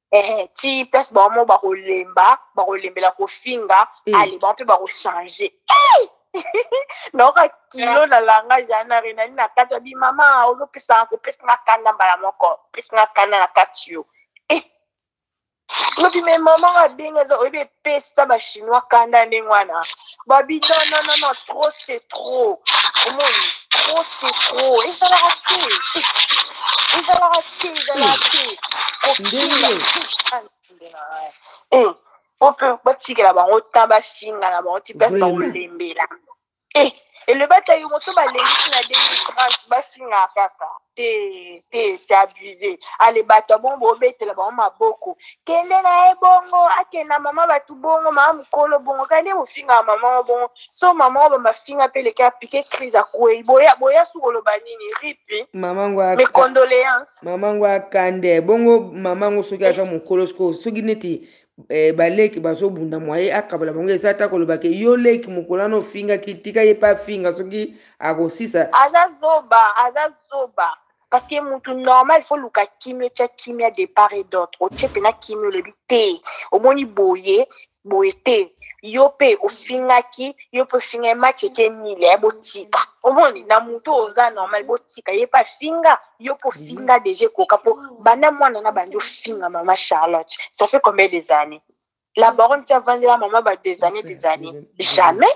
ehe ti place bango moko bakolemba bakolembela kofinga Eh. ale bango mpe bakochange naoka kilo na langa yana renani na kati abi mama ozopesanga kopesanga kanda mbala moko pesanga kanda na kati yo Eh. lobi me mama abenga oyebi pesa ba chinois kanda ndenge wana babi non non non non trop c'est trop omoni trop c'est trop ezalaka te ezalaka te ezalaka te kofinga po mpe batikela bango ta bafinga na bango ti place bakolembela Eh, elobaki yo moto balendisi na 2030 basinga kaka te te se abuse ale bato ya bongo bobetela bango maboko kende na ye bongo akenda mama bato bongo mama mokolo bongo kandi bofingaa mama ngo bongo so mama ngo bamafinga mpe leki apike crise akwei boya boya su koloba nini ripi mama ngo ak- mes condoléances mama ngo akande bongo mama ngo soki aza mokolo sikoyo soki neti eh, baleki bazobunda mwa ye akabola bango eza ata koloba ke yo leki mokolo wana ofingaki tika ye mpe afinga soki akosisa aza zoba aza zoba parce que mutu normal faut luka kimia tya kimia de part et d'autre otye mpena kimia olobi te omoni boye boye te yo mpe ofingaki yo mpe ofingai match eke nile eh, botika omoni na motu oza normal botika ye mpe afinga yo mpo finga deja ekoka mpo banda mwana na bandi ofinga mama charlotte ça fait combien des années la baronne ti avandela mama ba des années des années jamais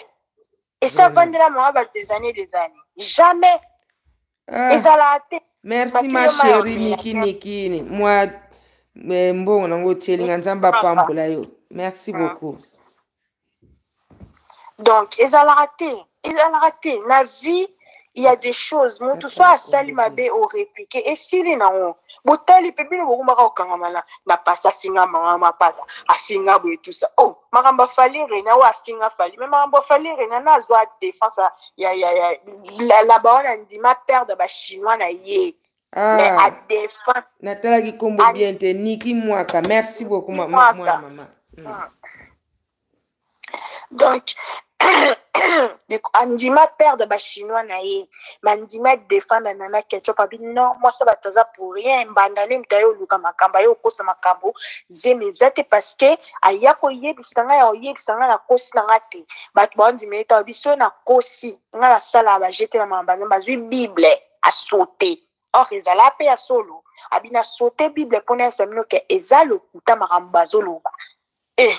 esi avandela mama ba des années des années jamais ah. ezalaka te merci ma chérie niki nikini mwa eh, mbongo nango otielinga nzambe apambola yo merci ah. beaucoup donc ezalaka te ezalaka te na vie il y a des choses mutu so asali mabe oreplike esili nango botali mpe bino bokomaka kokangama na, na pasi afinga mama mapata afinga boye tusa o oh, makambo afali rena oyo afinga fali me makambo afali rena na azwa defense ya, ya, ya laba wana ndima perdre bachinois na ye ah, natalaki nkombo bien te niki mwaka merci beaucoup mwana mama mm. donc andima perdre bachinois na ye mandima adefanda nana ketchup abi non mwasi ya bato aza pour rien mbanda nde moto aye oluka makambo aye okosa makambo zemi eza te parce que aya koyebisa ngai ya koyebisa ngai nakosi na ngai te bato baondima ye ta babi soki nakosi ngai nasalaka bajete na mama banzambe azwi bible asote or ezala mpe ya solo abi nasote bible mpo nayebisa bino ke eza lokuta makambo bazoloba eh.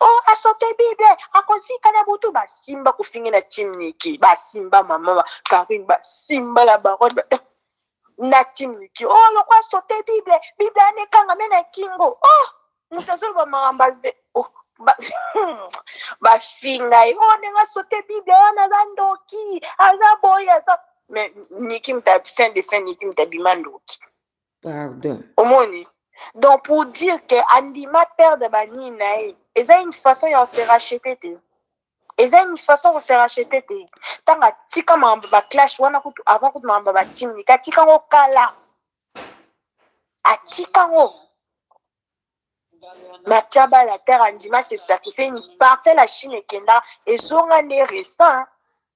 Oh, asope bible akozika na butu basimba kofingi na tim niki basimba mama karine basimba la barone eh. na tim niki o oh, loko asope bible bible anekanga me na kingo o oh, moto azoloba makambo alve oh, bafinga ye o ndenge asope bible wana aza ndoki aza boye aza me niki mta saint de saint niki mtabima ndoki pardon omoni donc pour dire que andima perdre banini na ye eza une façon ya se rachete te eza une façon ya se rachete te ntango atika mambo baclash wana kutu avant kutu mambo batimika atika yango kala atika yango matiaba ya terre andima se sacrifie une partie la chine ekenda ezonga nde restant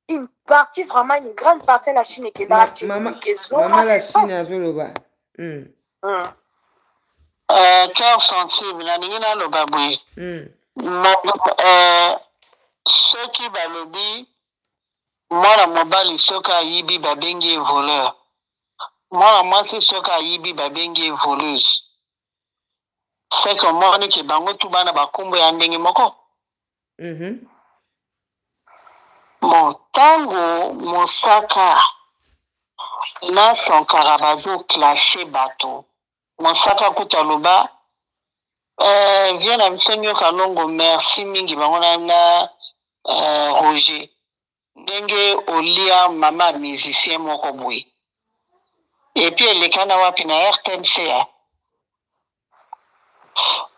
une partie vraiment une grande partie la chine ekenda Ma- ati mama- mike ezonga mama la restant. chine azoloba Mm, Mm. Euh, cœur sensible nalingi naloba boye mm, Mo- euh, soki balobi mwana mobali soki ayibi babengi ye voleur mwana mwasi soki ayibi babengi ye voleuse seke omoni ke bango tu bana bakumbu ya ndenge moko mhm. mo ntango mosaka na sankara bazoclashe bato mosaka kutu aloba eh, vie na biso nioka longo merci mingi bango na, na uh, roger ndenge olia mama musicien moko boye epuis elekana wapi na rtnc a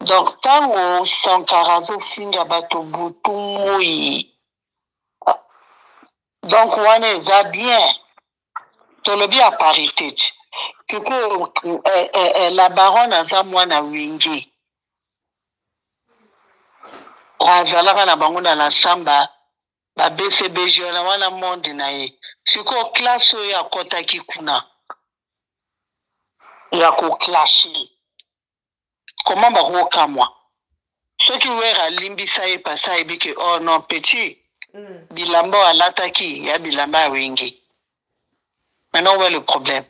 donc ntango sankara azofinga bato butu moi donc wana eza bien tolobi ya parité ti sikoyo eh, eh, eh, la baronne aza mwana wenge azalaka na bango na la samba ba bcbg wana wana monde na ye sikoyo classe oyo akɔtaki kuna ya koklasse koma bakokamwa soki were alimbisa ye pasi ayebi ke oh non petit mm. bilamba oyo alataki ya bilamba ya wenge maintenant owa le problème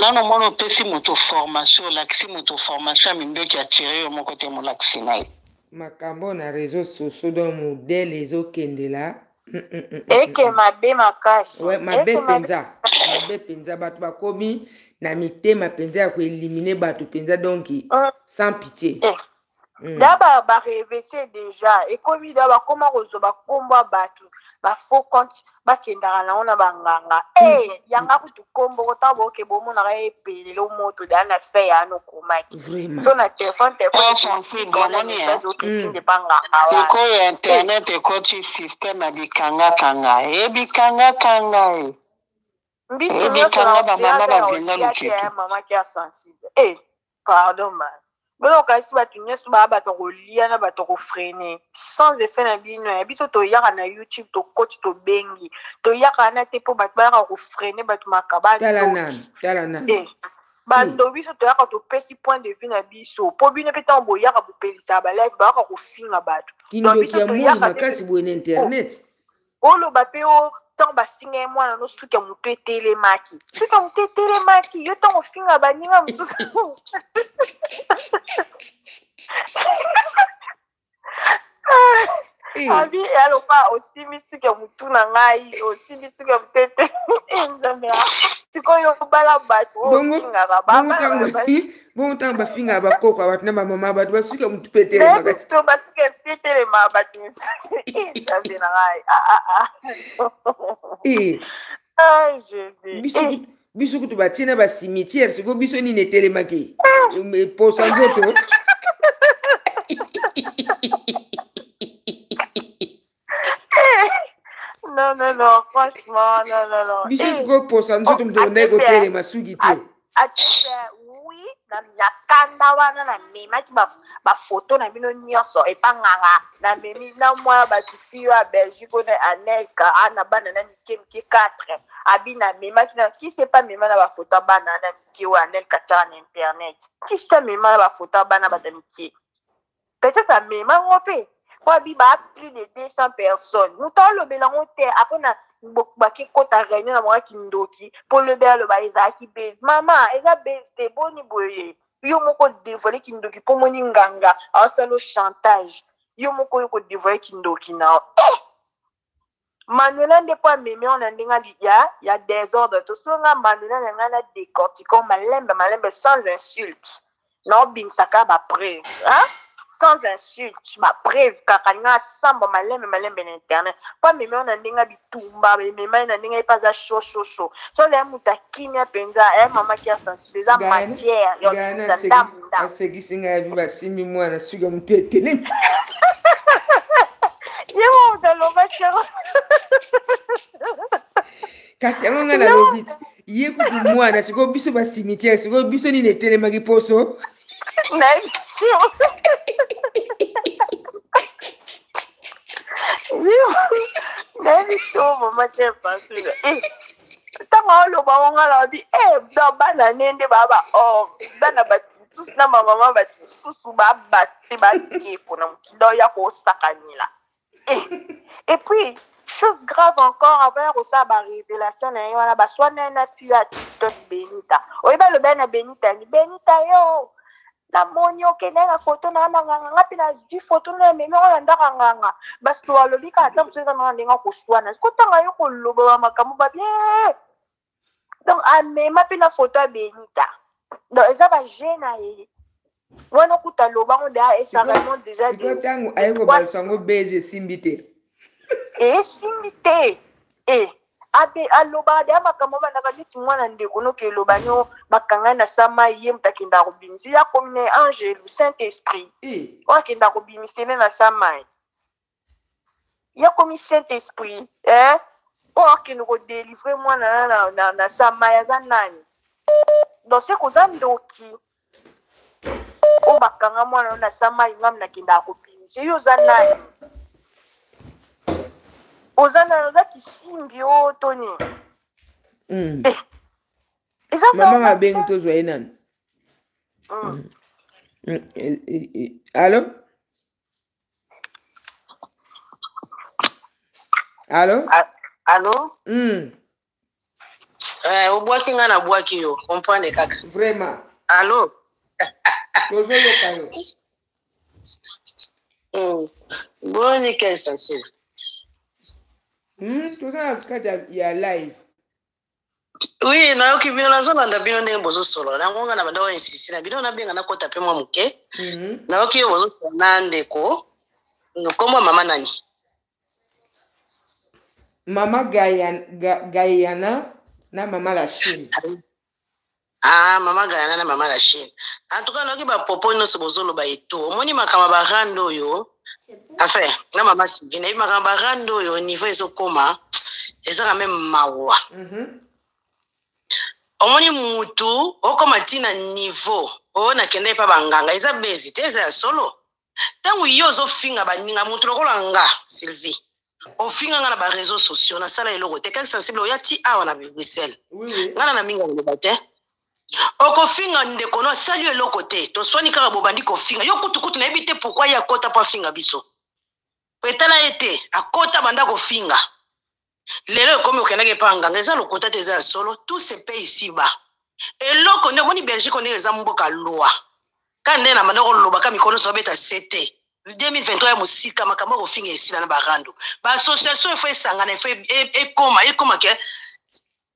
nano mona opesi moto formation olakisi moto formation ya mindoki atire yo moko te molakisi na ye makambo na réseau sociaux donc modèle ezokendela mm, mm, mm, eke mabe makasi ouais, mabe mpenza mabe mpenza bato bakomi na mitema mpenza ya koelimine bato mpenza donki sans pitié eh. Mm. na ba barevese deja ekomi da bakoma kozwa bakombo ya bato bafaux compte bakendaka nango na banganga e mm. eh, yanga kutu kombo kotaka boke bomonaka ye ebelelo moto da na fe ya ano okomaki to na telefone telefoneokotinde banganga ekoyo internet ekoti systeme ya bikangakanga e eh, bikangakanga e eh. mbisi nyonso na ocean ya mama ki ya sensible e pardon ma bino okasi bato nyonso baa bato ya kolia na bato ya kofrene sans effet na bino ya biso toyaka na youtube tokoti tobengi toyaka wana te mpo bato bayaka kofrene bato makaba eh, bando biso toyaka topesi point de vue na biso mpo bino mpe ntango boyaka bopelisa balive bayaka kofinga bato kindoki ya moi makasi boye na internet oh. oloba mpe o ntango bafinga ye mwana no suki ya motu etelemaki suki ya motu etelemaki yo ntango ofinga baninga mosusu eh. abi aloba osimbi suki ya motu na ngai osimbi suki ya motu etelemaki sikoyo obala bato oyofingaka bongo ntango bafingaka bakoko ya bato na bamama bato basuka motu mpe etelemakato basuka mpe etelema bato mosusu nzambe na ngai biso kutu batie na basimitiere siko biso nini etelemaki poso ya nzoto non non non franchement non non non biso eh. sikoposa nzoto moto ondai oh, kotelema suki te atise oui na kanda wana namemaki bafoto na bino nyonso epa nganga namemi na mwa bato fi oyo ya belgique oyo na anelka ana bana na mike mike 4 abi namemaki na kisi epa mema na bafoto ya bana na mike oyo anelka tiaka na internet kisi amema na bafoto ya bana bata mike peut-être amema ngo mpe mpo abiba plus de 200 personnes moto alobela ngo te apres na bake kota réunion na bango kindoki mpo lobi aloba ezalaki base mama eza base te boni boye yo moko devoile kindoki mpo moni nganga aosalo chantage yo moko yo kodevoile kindoki nao eh! manuela nde mpo amemi wana ndenge ya, ya desordre tosoi nga manuela na ngai na décortiquant malembe malembe sans insulte naobimisaka bapreuve hein? sans insulte bapreuve kaka ndenge asamba malembe malembe na internet mpo amemi wana ndenge ya bitumba ememai na ndenge ye mpe aza shoshoso so ozali moto akimia mpenza e eh, mamaki ya eza matière ya kobimisa ndambu ndambu asekisi ngai abi basimbi mwana suki ya motu etelemi ye mo moto alobaki yango kasi yango ngai nalobi ti ye kutu mwana sikoyo biso basimitiere sikoyo biso nini etelemaki poso na biso na biso mama te pasula ntango aoloba yango ngai nalobi e eh, bana ne nde baa ba or oh, bana bato mosusu na bamama bato mosusu babate bakeko na mokili oyo ya kosakanela eh, et puis chose grave encore avant ya kosala barévélation na ye wana baswana ye na fille ya tiktok benita oyebi aloba ye na benita ni benita yo namoni okende na foto na na nganga nga mpe nazwi foto na ememi oyo na ndako ya nganga bato balobi kaka ata mosusu eza na ndenge akoswana kotanga yo koloba bamakambo babie eh! donc amema mpe na foto ya benita donc eza baje na ye wana okuta loba ngo da esangamo deja ntango aye kobalisa yango beze esimbi te esimbi te e abe alobaka deya makambo banda bandeti mwana ndeko noki eloba nio bakangani na sama ye moto akendaka kobimisa ye akomi na angelu saint esprit eh. oyo akendaka kobimisele na samai ye akomi saint esprit eh? oyo akende kodelivre mwana na, na, na, na samai aza nani donc se koza ndoki oyo bakanga mwana yo na sa mai ngam nakendaka kopinzi yo oza nani oza nani oza kisimbi o oh, to nini mm. eh. eza mama mabengi tozwa ye nani mm. mm. eh, eh, eh. alo alo alo mm. eh, obwaki ngai nabwaki yo comprendre kaka vraiment allo tozoyoka yo hmm. boni quel sensible hmm, toza na kati ya live oui nayoki bino nazolanda bino ndenge bozosolola na yango nga na banda oinsiste na bino nabenga nakota mpe mwa moke mhm. nayoki yo bozosolola na ndeko nkombo mama nani Mama Guyana, Ga- Guyana na mama la Chine. Ah, mama Guyana na mama la Chine. En tout cas, nayoki bapopo nyonso bozoloba etu. Omoni makambo ya barande oyo. Enfin, na mama Sylvie, nayebi makambo ya barande oyo, niveau ezokoma, ezaka meme mawa. Mhm. omoni mutu okoma ti na niveau oyo nakenda epa banganga eza bezi te eza ya solo tangu yo ozo finga baninga mutu lokola nga Sylvie ofinga nga na ba réseaux sociaux na sala eloko te ken sensible oya ti awa na Bruxelles nga na mingi aloba te okofinga ndeko no asali eloko te toswani kaka bobandi kofinga yo kutukutu nayebi te pourkui ye akota mpo afinga biso po etala ye te akota banda kofinga lelo ekomi okendaki epa nganga eza lokuta te eza ya solo tout se paye ici bas eloko nde omoni belgique ndenge eza mboka loi ka nde na banda koloba ka mikolo nyonso babeta sete 2023 ya mosika makambo ya kofinga esila na barando baassociation efo esangana efo e, e, ekoma ekoma ke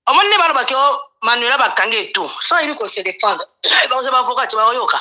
omoni nde balobaki o oh, manuela bakangi etu so ayebi kose defendre bakoza bavoka te bakoyoka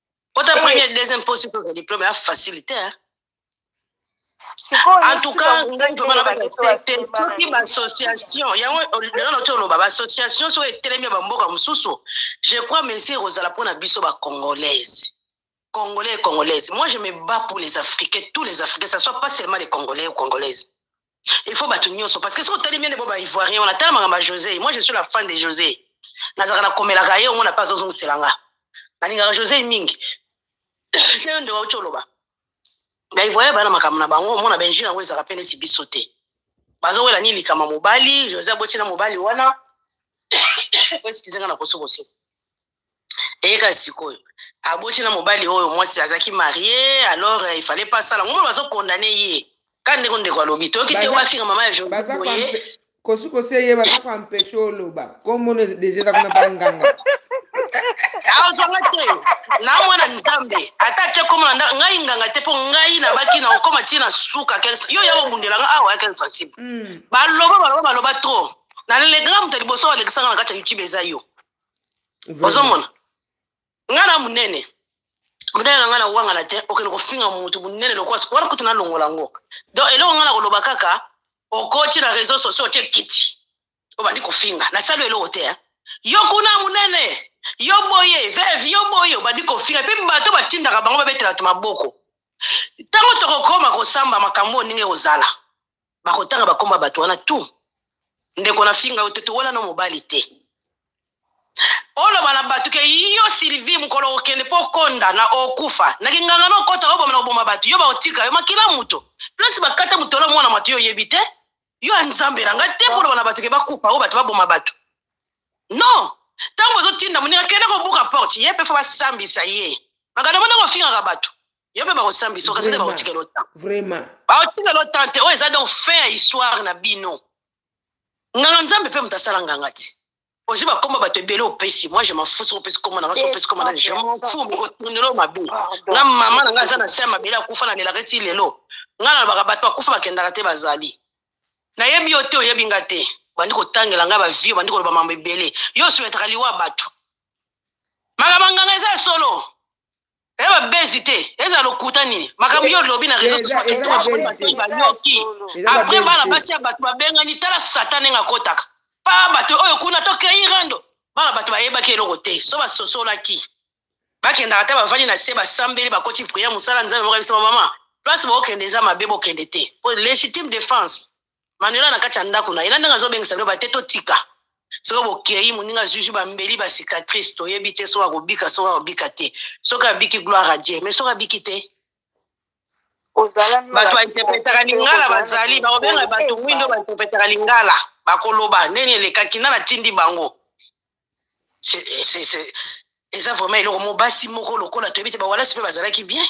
kota premier deuxième posi tozwa diplome ya facilité hein? en tout cas ngai vraimen nabakasete soki baassociation yango lelo noti oloba baassociation soki etelemi ya bamboka mosusu je crois mesure ekozala mpo na biso bacongolaise congolais et congolaise moi je me bats pour les africains tous les africains ça soit pas seulement les congolais ou congolaises il faut bato nyonso parce que soki otali mene bo baivoirien wana tala makambo ya josé moi je suis la fan de josé nazalaka nakomelaka ye omona mpe azozongisela nga nalingaka josé mingi te yo nde wauti oloba baivoirien bana makambo na bango omona benjine yango ezalaka mpe neti biso te bazowela nini likama mobali josé aboti na mobali wana oeskize nga na kosokoso eyeka sikoyo aboti na mobali oyo mwasi azalaki marie alors il fallait pas asala ngomba bazokondane ye ka ndeko ndeko alobi toyoki te wafinga mama ya joboye kosikosi eye baza koampeshe oloba komona deja eza kuna banganga azwanga te na mwana nzambe ata te komona nda ngai nganga te mpo ngai nabaki na okoma ntina suka yo ya kobundela nga awa yaka insensible hmm. baloba baloba baloba trop na le grand moto ya liboso alekisanga na kati ya youtube eza yo ozomona ngai na monene monene na ngai na wangana te okende kofinga motu monene lokola wana kutu nalongola yango donc eloko ngai na koloba kaka okoti na réseau sociaux otie kiti obandi kofinga nasali eloko te yo kuna monene yo boye veve yo boye obandi kofinga mpe bato batindaka bango babetela to maboko ntango tokokoma kosamba makambo oyo ndenge kozala bakotanga bakomba bato wana tu ndeko na finga yo te tokola no mobali te oloba na bato ke yo sylvie mokolo okende mpo okonda na okufa na kinganga na okota oboma na koboma bato yo bakotika yo makila moto plasi bakata motola mwana moto yo oyebi te yo anzambe na ngai te mpo oloba na bato ke bakufa oyo bato baboma bato non ntango ozotinda moninga kende kobuka porte ye mpe fo basambisa ye makambo mona kofingaka bato yo mpe bakosambisa okasi nde bakotikela otan vraiment bakotikela otan te oyo eza donc fin ya histoire na bino nganga nzambe mpe moto asala nganga te ozwi bakoma bato ebele opesi moi je mafou soki opesi koma na ngai soki opesi koma na je mafou mikotundelo mabe nga mama na ngai aza na se ya mabele akufa na lelaka ti lelo ngai nalobaka bato bakufa bakendaka te bazali nayebi yo te oyebi nga te bandi kotangela ngai bavio bandi koloba mambo ebele yo osuetaka liwa bato makambo nganga eza ya solo eza babezi te eza lokuta nini makambo yo olobi na réseau socialbayoki après bana basi ya bato babengani tala satan ndenge akotaka pa bato oyo kuna tokei rando bana bato bayebaki eloko te so basosolaki bakendaka te bavandi na se basambeli bakoti priere mosala nzambe moko ya biso bamama place bokende eza mabe bokende te po legitime défense manuela na kati ya ndako na ye na ndenge azobengisa bino bate totika soki bokei moninga zuzu bambeli bacicatrice toyebi te soki akobika soki akobika te soki abiki gloire adie mai soki abiki te bato bainterpretaka lingala bazali bakobenga bato mwindo bainterpretaka lingala bakoloba ndeni elekaki na natindi bango eza vraiment eloko mo basi moko lokola toyebi te bawalasi mpe bazalaki bien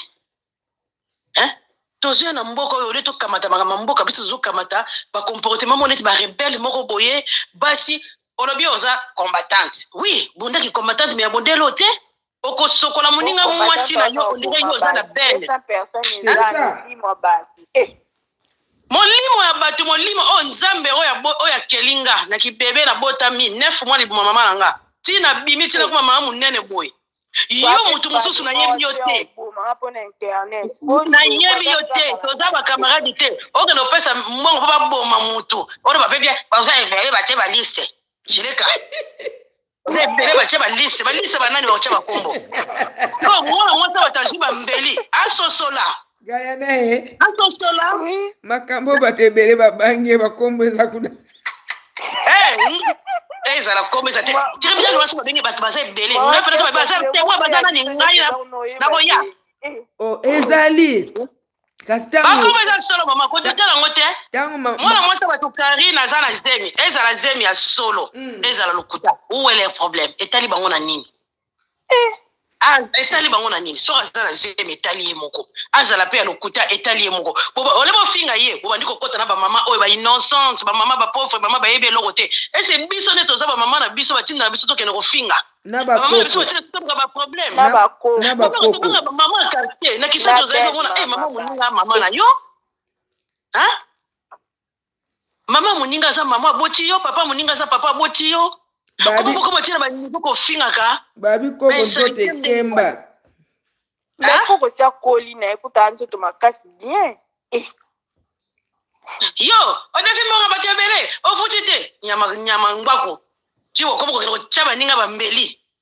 hein tozoya na mboka oyo ole tokamata makambo ya mboka biso tozokamata bacomportement moko neti barebele moko boye basi olobi oza combattante oui bundaki combattante me ya bondelo te okosokola moninga mwasi na yo ondenge yo oza na bene molimo ya bato molimo oyo oh, nzambe oyo akeli nga na kibebe nabotami nef mwa libuma mama na nga ntina bimi ntina kuma mama monene boye yo motu mosusu nayebi yo te nayebi yo te toza bakamarade te okende opesa mbongo mpo baboma motu oyo bapepi baza ebele batye baliste jeleka ebele batye baliste baliste banani bakotya bakombo so mwana mwasi abatangi bambeli asosola gaya na ye asosola makambo bato ebele babangi ye bakombo eza kuna eh, ezala kombo eza te tiri bia lwasi babengi bato baza ebele ngai mpe nato baza temoin baza nani ngai nakoya oh, ezali kasi bakombo eza solo mama koteta yango te mwana mwasi ya bato karine aza na zemi ezala zemi ya solo mm. ezala lokuta uwele problème etali bango na nini eh. Ah, etali bango na nini soki aza na zemi etali ye moko azala mpe ya lokuta etali ye moko ole bofinga ye bobandi kokɔta na bamama oyo bainnocente bamama bapauvre bamama bayebi eloko te ese biso nde toza bamama na biso batindaka biso tokende kofinga bamama na biso batindaka baproblème tobanga bamama ya quartier na kisa tozali komona e eh, mama moninga mama na yo mama moninga aza mama aboti yo papa moninga aza papa aboti yo okoma bokoma tina baninga kofingaka babi koko nzoto ekemba koko tya koli na ye kutala nzoto makasi bien eh. yo odefi mbongo bato ebele ofuti te nyama ngwako ti okoma kokende kotya baninga bambeli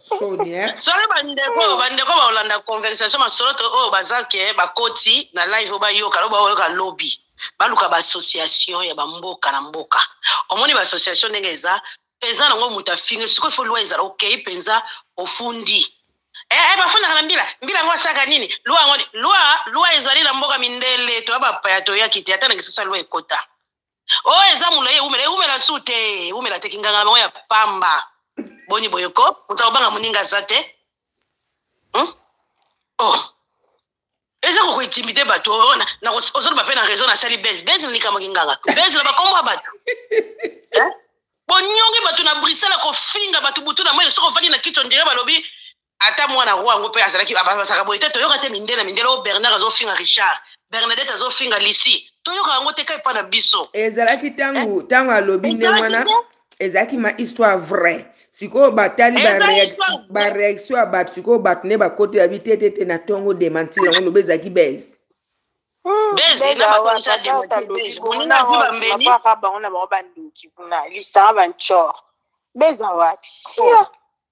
soni eh? soki bandeko oyo bandeko bakolanda conversation masolo to oyo baza ke bakoti na live oyo bayoka lo baoyoka lobi baluka baassociation ya bamboka na mboka omoni baassociation ndenge eza eza nango moto afingi soki efo lwa ezala okei mpenza ofundi eh, eh, bafundaka na mbila mbila yango asaka nini lwa yango lwa lwa ezali na mboka mindele toya bapaya toyaki te ata na kisasa lwa ekota oyo oh, eza molai ewumela ewumela su te ewumela te kinganga na bango ya pamba boni boye ko moto akobanga moninga aza te hmm? oh eza kokoitimide bato oyo ozoloba mpe na raison nasali base base na likambo kinganga base na bakombo ya bato eh? bonyongi bato na brisele kofinga bato butu na moi soki ofandi na kiti ondire balobi ata mwana roi yango mpe azalaki bazalaka boye te toyoka te mindele mindele oyo bernard azofinga richard bernadette azofinga lisi toyoka yango te kai mpa na biso ezalaki ntango eh? ntango alobi nde mwana ezalaki ma histoire vrai sikoyo batali bareaction ya bato sikoyo bato nde bakoti ya bitetete na ntongo demantir yango loba ezalaki bese hmm, bese na bakonisa demantir bese boninga azwi bambeli bango na bango bandoki kuna lisanga bancor beza wapi oh.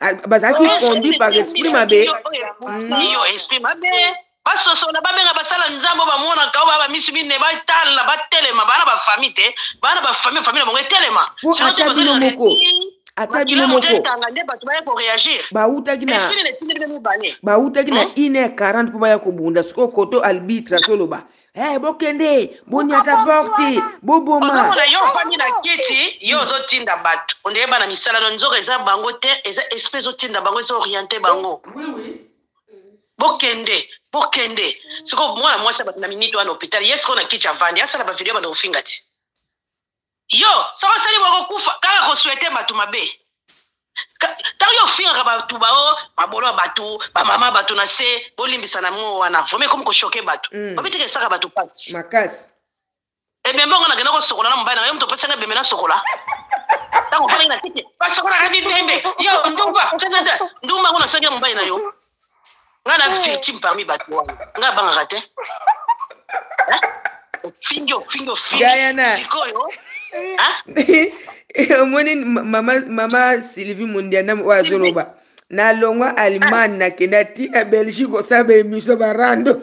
Ah, bazalaki conduit par esprit mabe yo esprit mabe basosola babenga basala nzambe bamonaka o baa bamisu mine batala batelema bana bafamille te bana bafamille famille na bango etelema ata bino moko ata bino mokobautaki na 1h40 mpo baya kobunda sikoyo koto albitre azoloba Eh, bokende bonyata porte boboma ozomona yo ofandi na kiti yo ozotinda bato ondeye bana misala no nzoka eza bango te eza esprit ezotinda bango ezooriente bango bokende bokende sikoyo mwana mwasi ya bato na miniti wana hôpital ye sikoyo na kiti avandi asala bavideo banda kofinga ti yo soki osali boko kufa kaka kosuete bato mabe ntango yo ofingaka bato bao oh, mabolo ya bato bamama bato na se bolimbisa na mo wana vraimen ekomi koshoke bato mm. obi teke esaka bato mpasi makasi ebembe eh, onga nakenda kosokola na mobali na yo moto opesanga ebembe nasokola ntango opalaki na kiti basokolaka bibembe yo ndumba ndumba yango nasengi ya mobali na yo nga na victime parmi bato wana nga abangaka te ofingi ofingi ofingisikoyo omoni mama sylvie mondiana oyo azoloba nalongwa allemagne nakenda ti na belgique osala baemission barando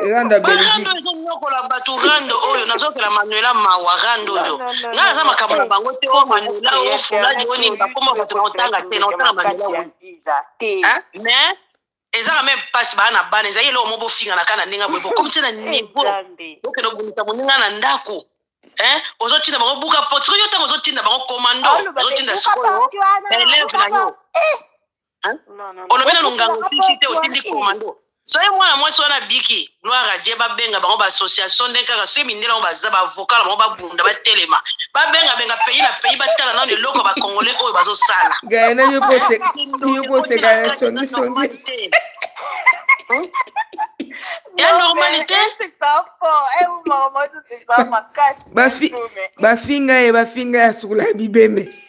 randa belgique nyokola bato rando oyo nazokela manuela mawa rando oyo nga naza makambo na bango te o manuela o fuladi o nini bakoma bato naotanga te naotanga manuela mais ezaka meme mpasi baa na bana ezali eloko mo bofingana kaka na ndenge boye bokomi te na niveau bokende kobundisa moninga na ndako ozotinda bango buka po soki yo ntango ozotinda bango komando ozotinda sikoyo eleve na yo olobi nano nganga osisi te otindi komando soki mwana mwasi wana abiki gloire a dieu babenga bango baassociation nde kaka soki mindele yango baza baavoka na bango babunda batelema babenga benga pays na pays batala nano eloko ya bacongolais oyo bazosala gaena yo koseka ya songisongi ya normalité bafinga ye bafinga ya sukula bibeme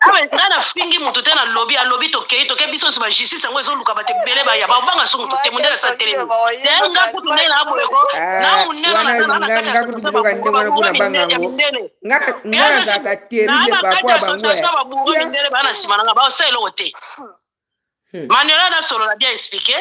awa ah, ngai nafingi moto te nalobi alobi tokei toke biso nyonso bajustice yango ezoluka bato ebele baya babanga so moto te mondele asa telemi te nga kutu ndenge na boyeko ah, na monene nazala na kati ya mindele baa na nsima na nga baosala eloko te Hmm. Manuela na solo na bien expliqué.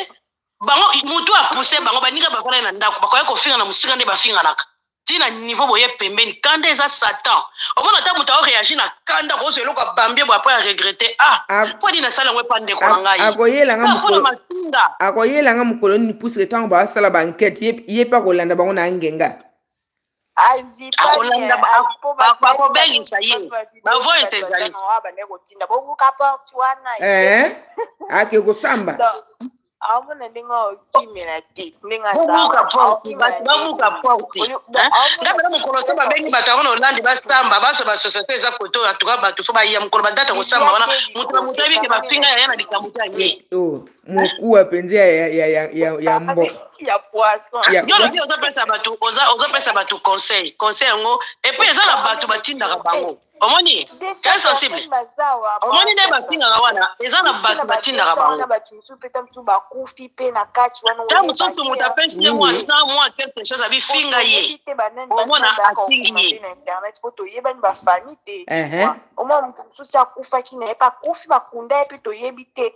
Bango mutu a poussé bango baninga bavanda na ndako bakoya kofinga na musika nde bafinganaka. Tina niveau boye pembeni kanda eza satan. Omona ta mutu a réagir na kanda ko zo eloko bambie bo après a regretter. Ah, ah. po ni na sala ngwe pa ndeko na ngai. Akoyela nga mukolo. Akoyela nga mukolo ni pousse tango ba sala ba enquête ye ye pa kolanda bango na ngenga. bakobengisa ye bavoyese ezali ake kosamba amona ndenge okimela te ndengebabuka porti bato babuka porti nga bana mokolo so babengi bato yango na olandi basamba baso basosiete eza koto atuka bato fo baya mokolo badata kosamba wana moto na moto ayebi ke bafinga yaya na likambo te aye mokuwa mpenza ya, ya, ya, ya, ya, ya mbo ya poisson ya yo lobi ozopesa bato oza- ozopesa bato conseil conseil yango epuis eza na bato batindaka bango omoni très sensible omoni nde bafingaka wana eza na bato batindaka bango bato mosusu mpe ta mosusu bakufi mpe na kati wana ta mosusu moto apesi ye mwa cent mwa quelque chose abifinga ye omona atingi ye na internet mpo toyebani bafamille te Ehe. omona moto mosusu akufaki na ye mpe akufi bakunda ye mpe toyebi te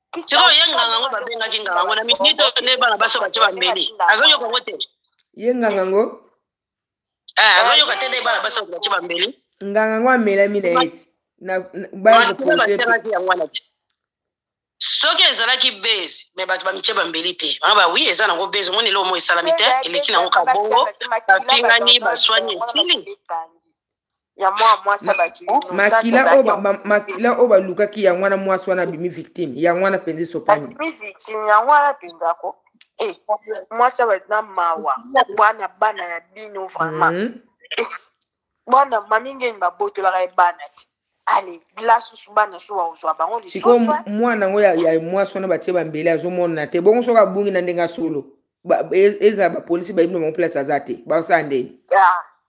sikoyo ye nganga yango babengaki nganga yango na minute oyo nde bana basi batye bambeli azoyoka yango te ye nganga yango eh, azoyoka te nde bana basi batye bambeli nganga yango amelami na ye ti bayakopotebatangaki yango wana ti soki ezalaki base me bato bamitye bambeli te banga ba wi eza nango base omoni eloo mo esalami te eleki nango kabongo bafingani baswani esili ya mwa mwasi abaki makila oyo ba, ba, makila oyo balukaki yango wana mwasi wana abimi victime yango wana mpenza esopani abimi victime yango wana mpenza ko e mwasi abaki na mawa bwana bana ya bino vraiment mm -hmm. e, bwana mami ngeni babotolaka ye bana te ale la susu bana so bakozwa bango lisiko mwana yango ya, ya mwasi wana batie bambele azomonana te bongo soki abungi na ndenge ya solo ezala bapolisi bayebino bango place aza te basala ndeni yeah.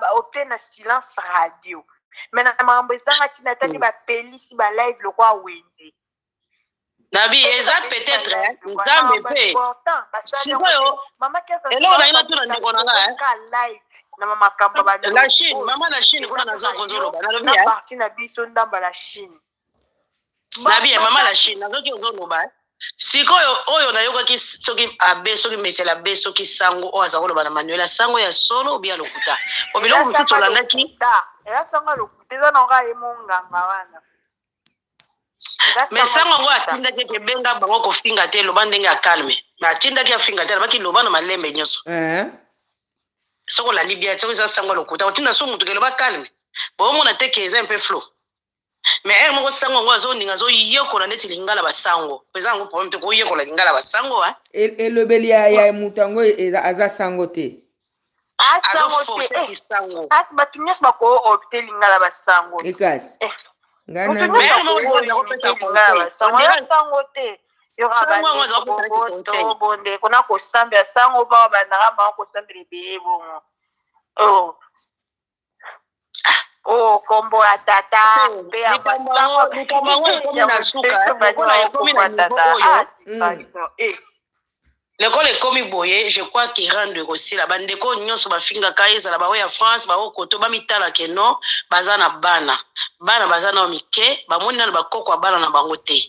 baote na silence radio me na makambo ezanga ntina ata nde bapelisi balive lokola wenze nabi eza peut-être nzambe mpe sikoyo eloko nangi natuna ndeko na ngai la chine mama la chine kuna naza kozoloba nalobi na biso ndamba la chine nabi ya mama la chine nazoki ozoloba eh. sikoyo oyo nayokaki soki abe soki mesela be soki sango oyo aza koloba na manuela sango ya solo obi ya lokuta po biloko mosusu olandaki me sango yango atindaki ete benga bango kofinga te loba ndenge akalme me atindaki afinga te alobaki loba na malembe nyonso eh? soki olandi bia soki eza sango ya lokuta otinda so motu ke loba kalme boomona te ke eza mpe flo mais heure moko sango yango azoninga azoyekola neti lingala basango eza yango problème te koyekola lingala basango a e, elobeli ya, ya moto yango aza sango te azoforcekisango ah, eh, bato nyonso bakoopte lingala basango ekasi eh, sango te yokabonde kona kosambela sango bawa bandaka bango kosambela ebele bongo oh. oyo oh, kombo ya tata mpe ya likambo yango ekomi na suka lokola ekomi na nivo oyo ah, hmm. eh. lekolo ekomi boye je crois ke rando ekosila bandeko oyo nyonso bafingaka ezala baoyo ya france baoyo koto bamitala ke no baza na bana bana baza nao mike bamoni nano bakoko ya bana na bango te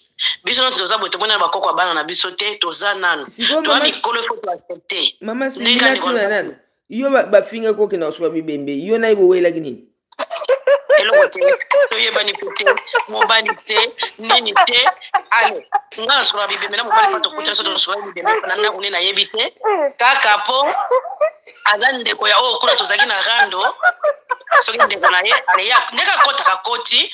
biso nano toza boye tomoni nano bakoko ya bana na biso te toza nano toa mikolo efo toaccepte yo bafinga koki na osuka bibembe yo naye bowelaki nini eloko te toyebani mpe te mobali te nini te ale nga nasola bibembe na mobali mpa tokuta so tosola bibembe na ndako nde nayebi te kaka mpo aza ndeko ya oyo kuna tozalaki na rando soki ndeko na ye aleyaka ndenge akotaka koti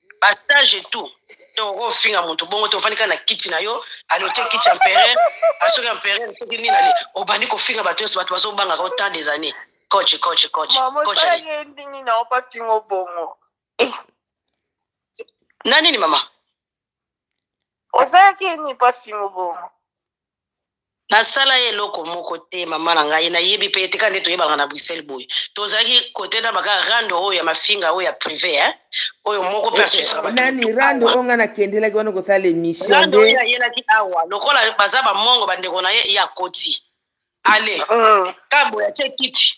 ba stage et tout donc okoki ofinga moto bongo te ofandi kaka na kiti na yo alote kiti ya mperere asoki ya mperere soki nini ale obandi kofinga bato nyonso bato bazobangaka autant des années coach coach coach coach ndingi na opafingo bongo eh. na nini mama ozalaki eni pafingo bongo nasala ye eloko moko te mama na ngai nayebi mpe tika nde toyebanaka na bruxelles boye tozalaki kote na baka rando oyo ya mafinga oyo ya prive eh? oyo moko mpe asnani eh, eh, rando oyo ngai nakendelaki wana kosala emission nde oyo ayelaki awa lokola baza bamongo bandeko na ye ye akoti ale ah. kaboya tie kiti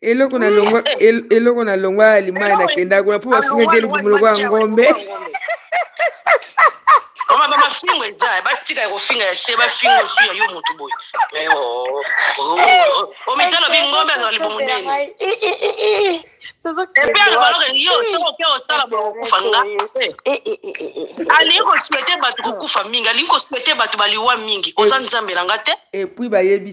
eloko na longwa el- eloko na longwa ya limai nakendaka kuna mpo bafungaki libumu lokwa ya ngombe mama ba mafingo eza batika ya kofinga ya se bafinga osu ya yo motu boye Eh, oh, oh, oh. omitala bi ngombe azala libumu nene epe alobaloka yo soki oke osala boye kokufa nga Eh, alingi kosuete bato kokufa mingi alingi kosuete bato baliwa mingi oza nzambe na nga te epuis bayebi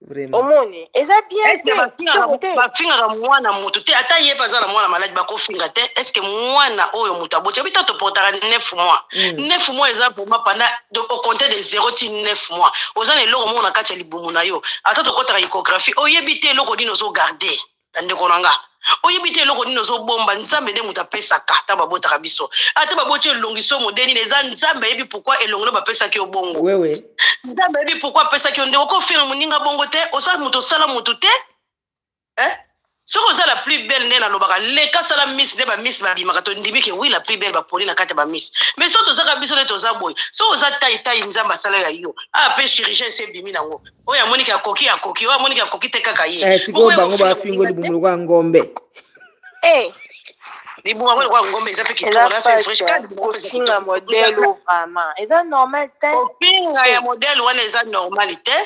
vraiment omoni eza bien Est-ce que te bafingaka kitoko te bafingaka mwana moto te ata ye mpe aza na mwana maladi bakofinga te estce mwana oyo moto aboti obi ta toportaka 9 mois Mm. 9 mois eza vraiment panda okonte de 0 ti 9 mois oza na eloko moko na kati ya libumu na yo ata tokotaka ecographie oyebi te eloko nini ozogarde bandeko na nga oyebi te eloko nini ozobomba nzambe nde moto apesaka ata babotaka biso ata baboti elongi so mode nini eza nzambe ayebi pourkui elongi no bapesaki yo bongo nzambe ayebi pourkui apesaki yo ndeko kofinga moninga bongo te oza moto osala moto te eh? soki oza la plus belle nde nalobaka leka sala miss nde bamiss babimaka tondimi ke wi la plus belle bapoli na kati ya bamiss mais so tozaka biso nde toza boye so oza tai tai nzambe asala ya yo ape ah, chirurgien esebimi nango oyo amoni ke akoki akoki oyo amoni ke akoki te kaka ye eh, sikoyo bango bafingo libumu lokola ngombe eh. libumu yango lokola ngombe eza mpe kitokofinga modele vraiment eza normal te kofinga ya modele wana eza normal te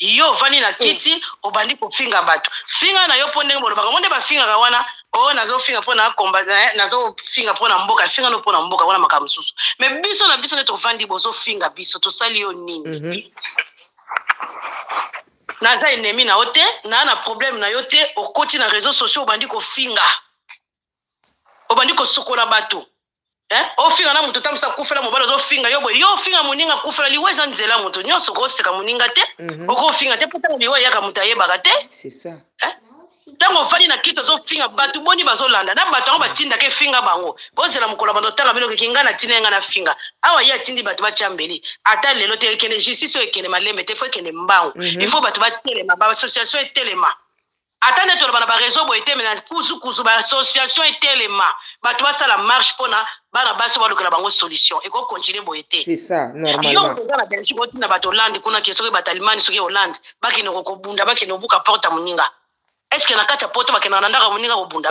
yo ovandi na kiti obandi kofinga bato finga na yo mpo ndenge bolobaka ngo nde bafingaka wana o oh, nazofinga mpo na komba eh, nazofinga mpo na mboka finga no mpo na mboka wana makambo mosusu me biso na biso nde tovandi bozofinga biso tosali yo nini mhm. naza enemi na yo te naa na problème na yo te okoti na réseau sociaux obandi kofinga obandi kosokola bato eh? ofinga na moto tamisa kufela mobali ozofinga yo boye yo ofinga moninga kufela liwa eza nzela moto nyonso okoseka moninga te mm -hmm. okofinga te mpo ntango liwa eyaka moto ayebaka te eh? ntango ofandi na kiti ozofinga bato boni bazolanda na bato yango batindaka efinga bango bozela mokolo bando otanga bino kiki ngai natinda ye ngai nafinga awa ye atindi bato batya mbeli ata lelo te ekende justice oyo ekende malembe te fo ekende mbangu mhm. ifo bato batelema baassociation etelema ata nde tolobana bareseau boye te mena kuzukuzu baassociation etelema bato basala marche mpona bana basi balukela bango solution ekoki continue boye te yo oza na belgique otinda bato hollande kuna ke soki batalimani soki hollande bakende kokobunda bakende kobuka porte ya moninga eske na kati ya poto bakendaka na ndako ya moninga kobunda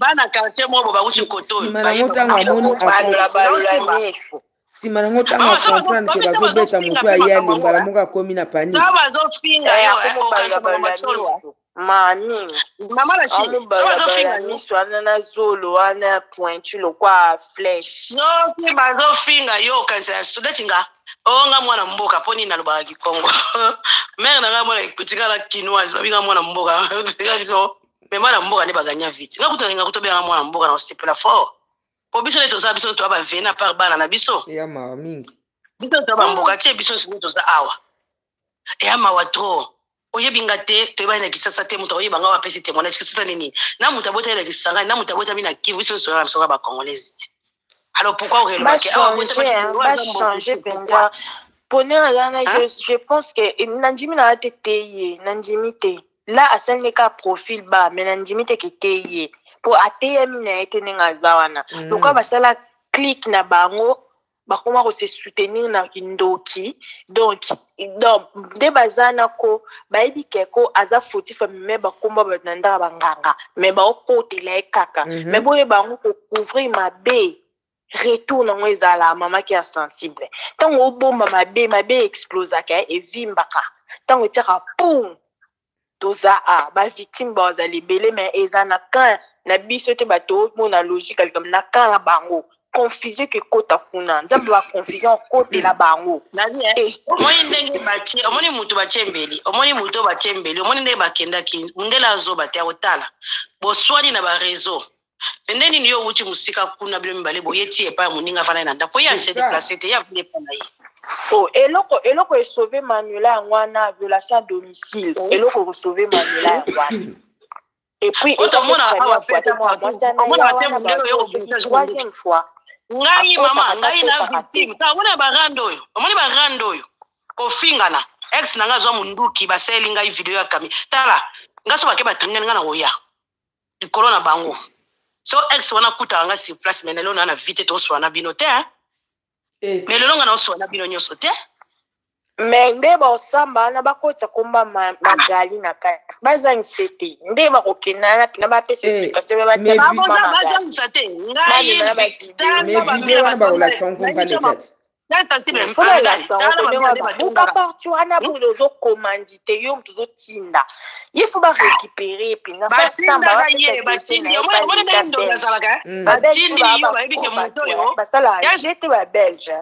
bana quartier moko bauti kotoyobaoyo nsima nango ntango akomprendre ke bazobeta moto ya yande mbala moko akomi na panique mami mama na chine azofinga miso wana na zolo wana ya pointu lokwa flèche soki bazofinga yo okanisa ya sudeti nga onga oh, mwana mboka mpo nini nalobaka kikongo mare na ngai mwana etikala kinoise babi nga mwana mboka biso me mwana mboka nde baganya vite nga kutu nalinga kutu obenganga mwana mboka na kosepela fort mpo biso nde toza biso toya bavena par bana na biso ya mawa mingi biso toya bamboka tie biso nsingo toza awa eya mawa trop oyebi nga te toyebani na kisasa te moto akoyeba nga oyo apesi témoignage kisasa nini na moto abotami na kisangani na moto abotami na kivu biso nsola na biso nga bacongolaise te alors pourquoi orelobake bachange mpenza pona ya na je pense que nandimi na ya te te ye nandimi te la asali ne kaka profil ba mais nandimi te ke te ye mpo ateyami na ye te ndenge aza wana mm. lokola basala clike na bango bakoma ko se soutenir na kindoki donc donc nde baza na ko bayebi ke ko aza fautif ameme bakomba bato na ndaka banganga me baokotela ye kaka mm -hmm. me boyeba yango kocouvrir mabe retour nango ezala mamaki ya sensible ntango obomba mabe mabe explosaka evimbaka ntango etiaka pum toza a ba victime bazala ebele mais eza na kan na biso te bato omona logique ya likambo na kan ya bango confusion ke ekota kuna nzambe ba confusion okotela bango eh. omoni ndenge batie omoni moto batie mbeli omoni moto batie mbeli omoni ndenge bakendaki mundele azoba te akotala boswani na bareseau mais nde nini yo owuti mosika kuna bino mibale boye ti epai ya moninga afandaki na ndako ye ase deplace te ye avandi epai na ye Oh, eloko eloko esauve manuela yango wana violation ya domicile oh. eloko ekosauve manuela yango wana epuis otomona awa mpe ata mwa mwasi anayewana troisième fois ngai mama ngai na victime ta omona barande oyo omoni barande oyo kofingana ex na ngai azwa monduki basaleli ngai video ya kami tala ngai so bake batribunal ngai na koya likolo na bango so ex wana akutaka nga sur place me na lelo na na vie te toswana bino te eh. me lelo nga na oswana bino nyonso te me nde baosamba wana bakota komba majali na kati bazangisa te nde bakokenda na bapesa eh, explication babazangisa te ngai baporte wana hmm? boye ozokomandite yo moto ozotinda ye fo barécupere mpenza basalaka je te babelge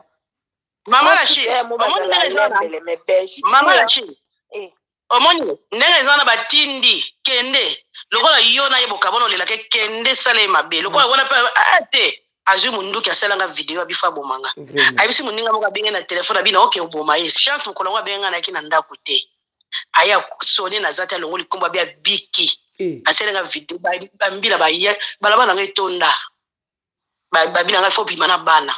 mama la chine omoni ndenge eza na belge mama la chine omoni ndenge eza wana batindi kende lokola yo na ye bokabona olelaka kende sala ye mabe lokola wana mpe ah, te azwi monduki asalanga video ya bifa abomanga ayebisi moninga moko abenge na telefone abina oke oboma ye chance mokolo yango abenge nga nayaki na ndako te aye asone naza te alongo likombo abi abiki eh. asalenga video bambila baye balabala yango etonda babi na ngai fo bima na bana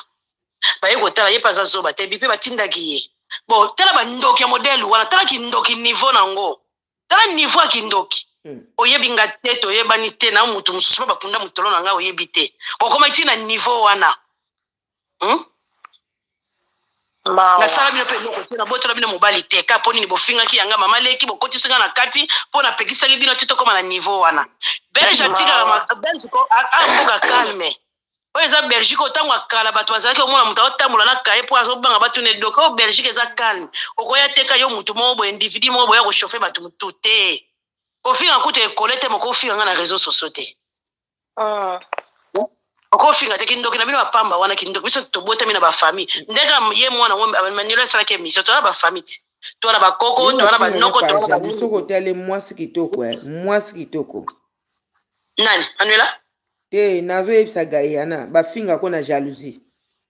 baye kotala ye mpe aza zoba te bipe batindaki ye bo tala bandoki ya modele wana tala kindoki niveau na yango tala niveau ya kindoki hmm. oyebi nga te toyebani te na motu mosusu mpe bakunda motolo na ngai oyebi te okoma ti na niveau wana hmm? nasala bino mpe eloko te nabotola bino mobali te ka mpo nini bofingaki yanga mama leki bokotisi nga na kati mpo napekisaki bino ti tokóma na niveau wana belge atikaka belge ko amboka calme oyo eza belgique oyo ntango ya kala bato bazalaki komona moto aotambola na kaye mpo azobanga batuna edoki oyo belgique eza calme okoya teka yo motu moko boye individu moko boya kochauffe bato motu te kofinga kutu ekole te mokofinga nga na réseau sociaux te ah. okofinga te kindoki na bino bapamba wana kindoki biso tobotami na bafamille ndenge ye mwana ngo manilo asalaki emission toza na bafamille ti toza na bakoko toza na banoko biso kotali mwasi kitoko eh, mwasi kitoko nani manuela te nazoyebisa gaiana bafinga ko na jalousie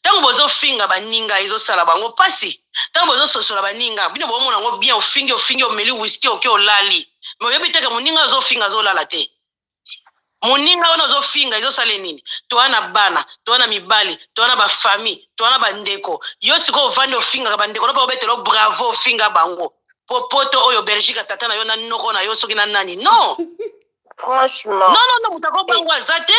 ntango bozofinga baninga ezosala bango mpasi ntango bozososola baninga bino boomona yango bien ofingi ofingi omeli wiski oke olali me oyebi teke moninga ozofinga azolala te moninga wana ozofinga ezosala nini toa na bana toa na mibali toa na bafamille toa na bandeko yo sikoyo ovandi ofingaka bandeko no mpe obetelo bravo ofinga bango mpo poto oyo belgique tata na yo na noko na yo soki na nani non franchement non non non moto akobangwa aza te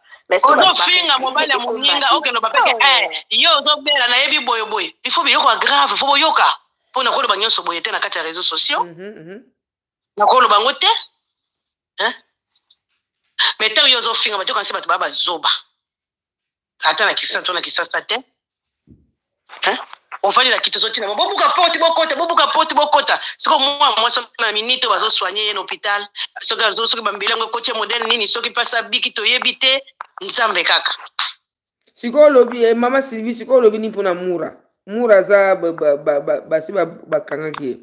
ozofinga mobali ya moninga okende obape ke oh. eh, yo ozobela nayebi boye boye il faut biloko ya grave fo boyoka mpo na koloba nyonso boye te na kati ya réseau sociaux mhm, mhm. nakoloba yango te mais ntango yo ozofinga batoka nse bato baa bazoba ata na kisasa to na kisasa te hein? ovandi na kiti ozotina mo bobuka porte bokota bobuka porte bokota siko mwana mwasi na minite oyo azosoigne ye na hôpital soki azo soki bambeli yango ekoti ya modele nini soki mpasi abiki toyebi te nzambe kaka sikoyo olobi eh, mama sylvie sikoyo olobi nini mpona mura mura aza basi bakangaki ye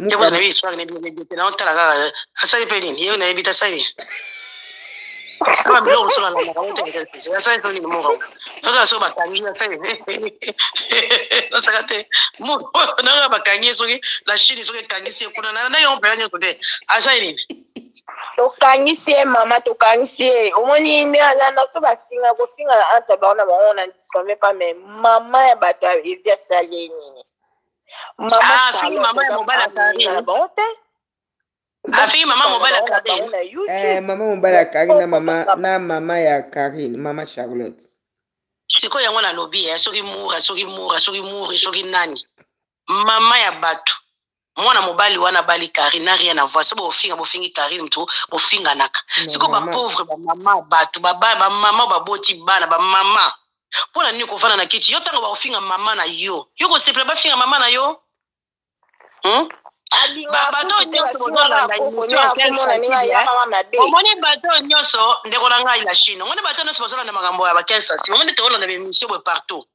ndeko nayebi histoire na bibete na otala kaka asali mpe nini ye nayebi te asali biloko mosusu nalandaka oteasali so nini moko naka soki bakangi asali nasaka te naka bakangi ye soki na chine soki ekangisi ye kuna na ndenge yango mpela nyonso te asali nini tokangisi ye mama tokangisi ye omoni na so bafinga kofinga na entre bango na bango na discome pa mai mama ya bato ya evi asali ye nini afiki mama ya mobali ya karine bango te afiki mama mobali ya karine eh, mama mobali ya karine na mama na mama ya karine mama charlotte sikoyo yango nalobi ya eh, soki mura soki mura soki muri soki nani mama ya bato mwana mobali wana abali karine na rien avoir so bofinga bofingi karine motu bofinganaka sikoyo bapauvre bamama bato bamama baboti bana bamama Mpo na nini kovanda na kiti yo ntango bakofinga mama na yo yo kosepela bafinga mama na yo hmm? bato oyo nyonso bozolanda omoni bato oyo nyonso ndeko na ngai na chine omoni bato nyonso bazolanda makambo ya bakelsasi omoni tokolanda bemission boye partout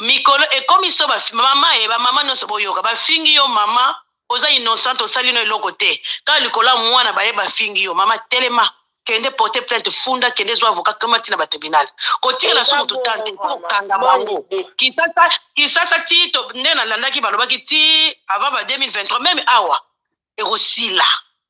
mikolo ekomi so mama ye bamama nyonso boyoka bafingi yo mama oza innocente osali no eloko te kaka likolo ya mwana baye bafingi yo mama telema kende porte plainte funda kende zwa avocat kama tina batribunal kotikela so motu tan te kokanga bango kisasa kisasa ti nde nalandaki balobaki ti avant ba 2023 meme awa ekosila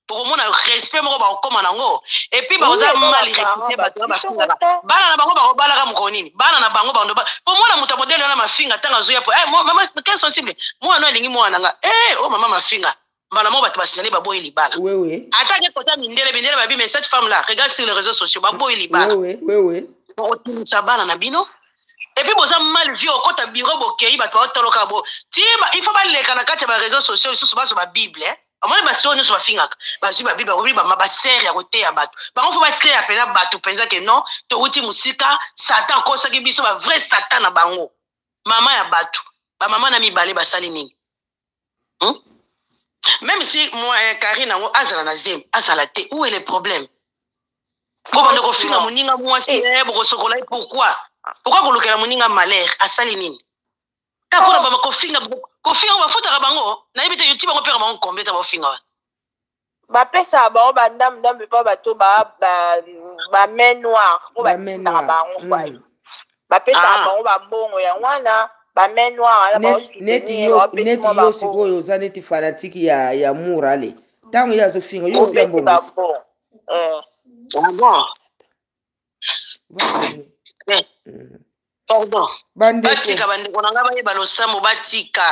tokomona respect moko bakokoma nango epuis baoza mal repute bato na bafingaka bana na bango bakobalaka mokolo nini bana na bango bando po mwana moto ya modele wana mafinga ntango azoya po eh, mama ke sensible mwana oyo alingi mwana nanga e eh, o oh, mama mafinga mbala moko bato basinani baboyi libala ata ke kota mindele mindele babi mais cette femme là regarde sur les réseaux sociaux baboyi libala bokotunisa bana na bino epuis boza mal vie okota biro bokei bato baotoloka bo ti il faut baleka na kati ya bareseau sociaux lisusu bazwa babible eh? bamoni basi oyo nyonso bafingaka bazwi babible bakomi bama basere ya koteya bato bango mpo bateya mpena bato mpenza ke non towuti mosika satan akosaki biso bavrai satan na bango mama ya bato bamama na mibale basali nini hmm? meme si eh, karine yango azala na zemi azala te ou est le problème bobanda kofinga moninga mwasi eh. eh, bokosokola ye pourkui pourkui kolukela moninga malheur asali nini kaka mpona bama kofinga kofinga ngo bafutaka bango nayebi te yoti bango mpeka bango kombe ta baofinga wana bapesaka bango bandambu ndambu epa bato bamain noir mpo batindaka bango kwai mm. bapesaka ah. bango bambongo yango wana bamain noir wana baosuteneti yo sikoyo oza neti fanatike ya, ya murale ntango ye azofinga yo opia mbongo eh. ah pardon batika bandeko na ngai bayeba losambo batika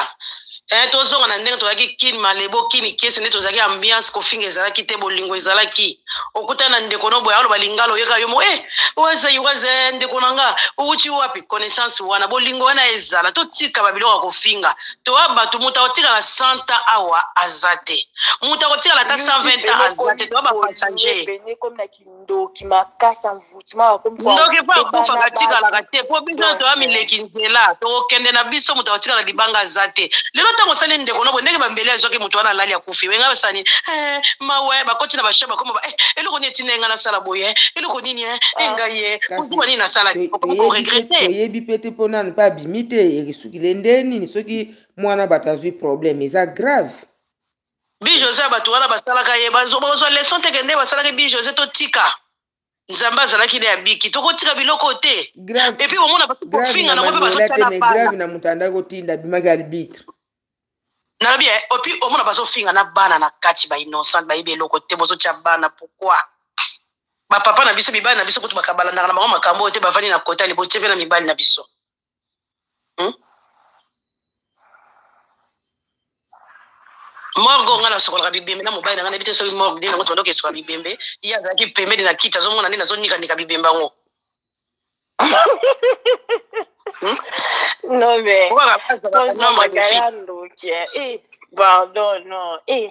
eh, tozonga na ndenge tozalaki kini malebo kini kese nde tozalaki ambiance kofinga ezalaki te bolingo ezalaki okutani na ndeko no boye aloba lingala oyeka yo mo e eh, waza waza eh, ndeko na nga owuti wapi connaissance wana bolingo wana ezala totika babiloko ya kofinga toya bato moto akotikala 100 ans awa aza te moto akotikala ata 120 ans aza te toya bapassager kindoki makasi envoûtement bakomi ko- ndoki mpo akufaka kobana atikalaka batu. te mpo biso Donc, toya mileki nzela tokokende na biso moto akotikala libanga aza te lelo ntango osali ndeko nobo ndenge bambeli azwaki moto wana alali akufi wenga basani eh, mawe bakoti na bashe bakoma ba eh, eloko nini etinda enga nasala boye eh, eloko nini eh, Ah. enga ye Kasi, kuzuba nini nasala te To- toyebi pe- okoregrete toyebi pe te mpo nanu mpe abimi te esuki le nde nini soki mwana bato azwi problème eza grave bi jose ya bato wana basalaka ye bakozwa leson te kende basalaki bi jose totika nzambe azalaki na ya biki tokotika biloko te epuis bomona bakofinga nango mpe bazotianagrave na moto andaki kotinda abimaki arbitre nalobi eh, epuis omona bazofinga na bana na kati bainnocent bayebi eloko te bozotya bana pourkoi bapapa na biso mibali na biso kutu bakabalandaka na bango makambo oyo te bavandi na kotali botie mpe na mibali na biso hmm? morgue oyo ngai nasokolaka bibembe na mobali na ngai nayebi te soki morgue nde nango tondoki esoka bibembe ye azalaki pembeni na kiti azomona nde nazonikanika bibembe yango hmm? non mais nombre de vie pardon non eh.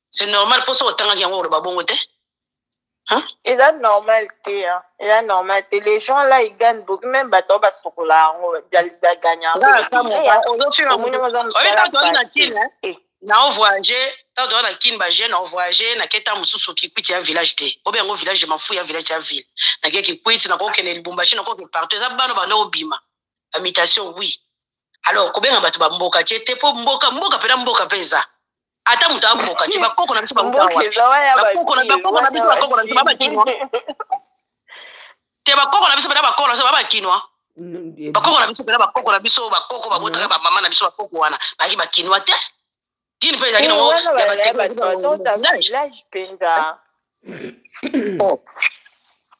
c'est normal mpo soki otangaki yango oloba bongo te hein? eza normal te eza normal te les gens là ils gagnent beaucoup même bato basokola yango baganyaaozofingaozofingaoyekatoki na kin nao voyage ntango toza na kin bajeune nao voyage nake ntango mosusu kikwiti ya village te obe yango village mafu ya village ya ville nake kikwiti nakokende libumbashi nakoke partout eza bana banda obima bamitation oui alors kobenga bato bamboka tie te mpo mboka mboka mpena mboka mpe eza ata moto amboka tie bakoko na biso bakoko na biso bakoko na biso babakinwa te bakoko na biso mpena bakoko na biso babakinwa bakoko na biso mpena bakoko na biso bakoko babotaka bamama na biso bakoko wana bayaki bakinwa te kin mpe ezalaki nango ya batekolage mpenza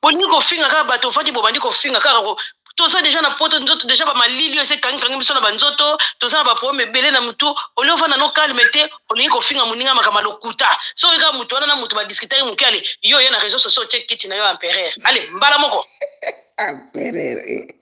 bolingi kofinga kaka bato ofandi bobandi kofinga kaka toza deja na poto nzoto deja bamalili oyo esekangikangi biso na banzoto toza na baproblème ebele na motu olie ofanda no calme te olingi kofinga moninga makambo lokuta soki kaka motu wana na motu badiskitaki moke ale yo oye na réseau sociaux otie kiti na yo ya empereur ale mbala moko empereur eh.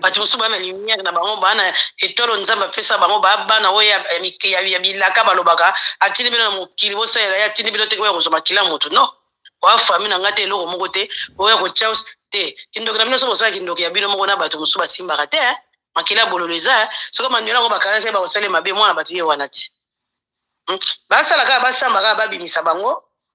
bato mosusu bana lumière na bango bana etolo nzambe apesa bango bana oyo ya bilaka balobaka atindi bino na mokili bosalela ye atindi bino te koya kozwa makila moto non oya fami na ngai te eloko moko te oya kotya te kindoki na bino soki bosala kindoki ya bino moko na bato mosusu basimbaka te eh. makila ya bololo eza eh. soki maniola yango bakanasi bakosala mabe mwana bato ye wana te hmm. basala kaka basamba kaka babimisa bango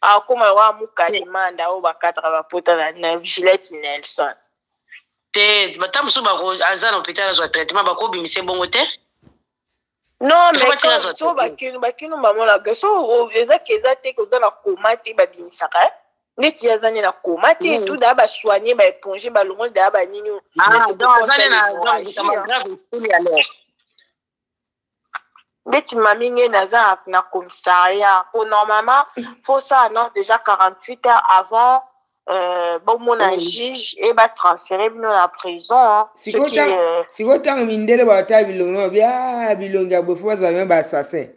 akoma lokola mukalimanda oyo bakataka bapota na gilette nelson te bata mosusu aza na hôpital azwa traitement bakobimisa ebongo te non mais bakino bakino bamonaka so eza ke eza te koza na koma te babimisaka eh? neti aza nde na koma te mm. tout daa basoigne baéponge balongoli daa banini ah, ndeti mami nge naza na commissariat mpo normalement fo sala non déjà 48 heures avant euh, bomona oh. juge e batransfere bino na prison sikoyo ntango mindele baotala bilongi bia bilongi ya boye fo bazala me baassassin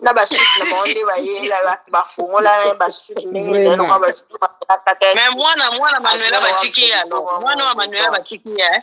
na basuki na bango nde bayela bafongola na ye basuki ndengeelokabasukiakata me mwana mwana manuela batiki ye alo mwana wa manuela batiki ye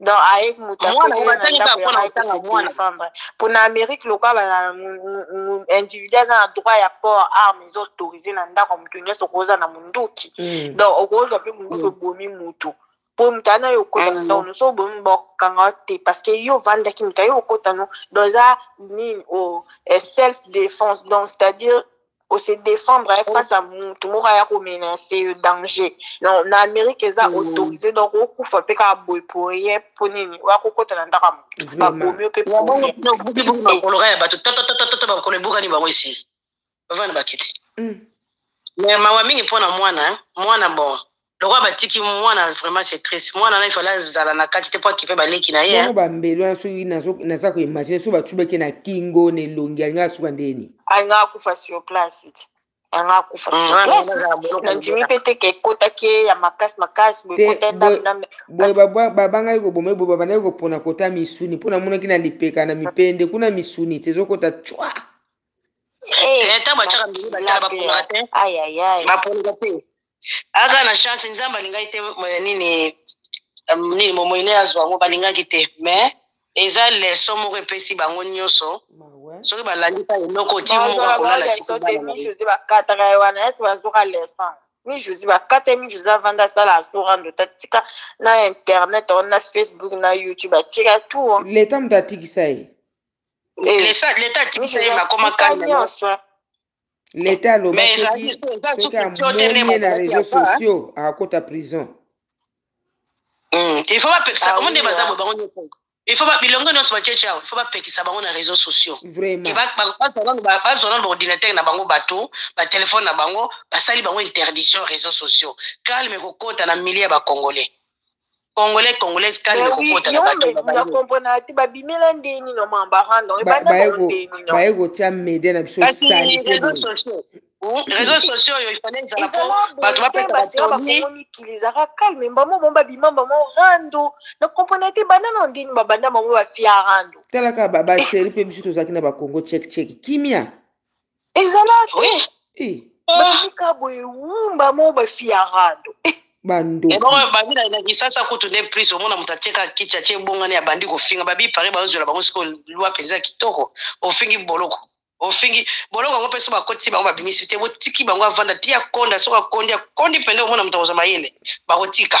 donc aye mutaatangaka mpona kotanga mwana mpo na amérique lokola bana individu aza na droit ya port arme eza autorise na ndako ya moto nyonso okoza na monduki hmm. donc okozwa mpe monduki hmm. obomi motu mpo moto ana yo okota na ndako nyonso obomi bakanga te parce que yo ovandaki moto aye okota no donc eza nini o oh, eh, self défense donc c'est à dire ko se défendre hein, face à mutu moko aya ko menacer yo danger non na amérique eza mm. autorisé donc okufa mpe kaka boye poye mpo nini oya kokota na ndako ya motu babomi yo mpe poyemakoloka ya bato tototototo bakolo ebukani bango esi bavanda bakiti mm. mais mawa mingi mpo na mwana mwana bon lokola batiki mwana vraiment c'est triste mwana na ifale azala na kati te mpo akipe baleki na ye yango bambeli wana soki naza koimagine soki batubaki na kingo na elongi alinga asuka ndeni alinga akufa sur place ti yango akufa mm, nandimi mpe te ekotaki ye ya makasi makasi boye babangaki koboma boye babandaki kopona kota misuni mpo namonaki na lipeka na mipende kuna misuni te ezokota cwa ntango eh, eh, batyaka mbeli batala baponaka te baponaka te aka na chance nzambe alingaki te eh, nini eh, nini momoine azwa yango balingaki te mais eza leso moko epesi bango nyonso soki balandi ka eloko ti moko akolala bakataka ye wana ete bazoka leson mi josi bakata mi josi avanda asala azora ndota tika na internet o na facebook na youtube atika tuo leta moto atikisa ye eh, leta atikisa ye bakoma kanyonso leta aloba soki amoni ye na réseau sociaux akota prison hmm, il faut bapekisa ah bango nde baza boye bango nyoko il faut bilongo nyonso bacece awa il faut bapekisa bango na réseau sociaux bazwa nano baordinateur na bango bato batelefone na bango basali bango interdiction réseau sociaux calme kokota na milieu ya bacongolais congolais congolaise calme kokota na bato babimela nde nino ma barando baye kotia media na biso sali te réseaux sociaux oyo ifale ezala po bato bapeta batoniilizaka calme mbamo bango babima mbamo rando na comprena te banana ndini babanda bango bafia rando talaka basheri mpe biso tozalaki na bakongo check check kimia ezala oui eh. batika boye wumba mo bafiarado eh. bandoebongo eh, babi na kisasa kutu nde plus omona moto atieka kiti atie ebongani abandi kofinga babi pare baozwela bango siko lwa mpenza kitoko ofingi boloko ofingi boloko yango mpe so bakotisi bango babimisi te botiki bango avanda ti akonda soki akondi akondi mpenza omona moto akozwa mayele bakotika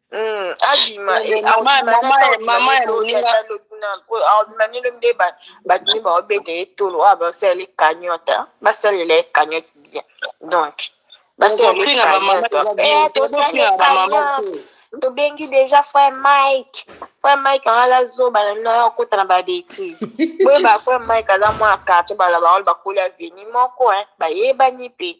Hmm, abima mama ya moninga abimamilo nde bato nde baobeta ye tolo oyo basala ye cagnote basalela ye cagnote bien donc basalela ye cagnote tobengi deja frère mike frère mike angala zoba na bino akota na babétise boye ba frère mike aza mwana quartier bala baolo bakoli aveni moko bayebani mpe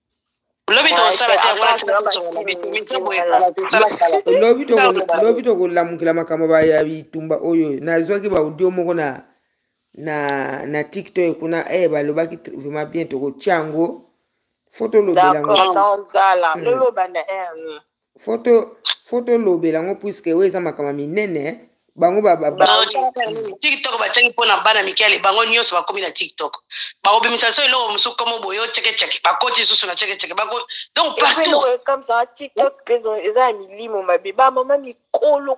lobi tokosala te yango natika kozonga na biso mito boye lobi tokolamukela makambo ya bitumba oyo nazwaki baudio moko na na na tiktok kuna e balobaki vraiment bien tokotya yango fo tolobela yango foto foto lobela ngo puisque oyo eza makambo minene bango tiktok batiaki mpo na bana mikele bango nyonso bakomi na tiktok bakobimisa so eloko mosusu komo boye o cekeceke bakoti lisusu na cekeceke donc partout eza ya milimo mabe bamama mikolo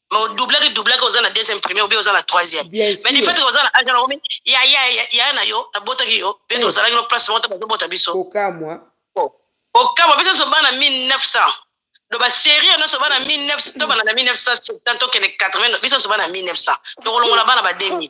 mais odublaki dublaki oza na deuxième premier obe oza na troisième mais du fait que oza na age yango yaya na yo abotaki yo mpe eh. tozalaki no place moko te bazobota biso okamwa oh. okamwa biso nyonso bana 1900 do baserie nyonso bana 1900 tobanda na 1970 tokende 80 biso nyonso bana 1900 tokolongola bana ba 2000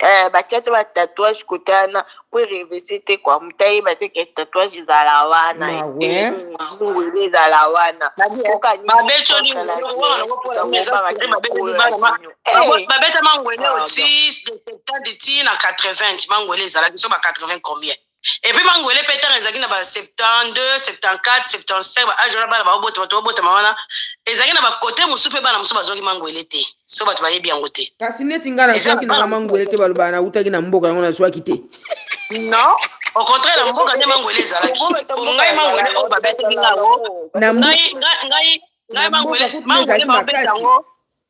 Eh, batia te batatuage kote wana po erevese te kua moto ayeba te ke tatuage ezala wana ngwele ezala wana babeta mangwele oti de septante ti na 80 mangwele ezalaki so ba 80 combien epuis mangwele mpe ntango ezalaki na ba 72 74 75 ba age wana bana baobota bato baobotama wana ezalaki na bakote mosusu mpe bana mosusu bazwaki mangwele te so bato bayebi yango te kasi neti ngai nazwaki nanga mangwele te balobaka nautaki na mboka yango nazwaki te non au contraire na mboka nde mangwele ezalaki ngai mangwele oyo babetaki ngai yango ngai mangwele mangwele babeta yango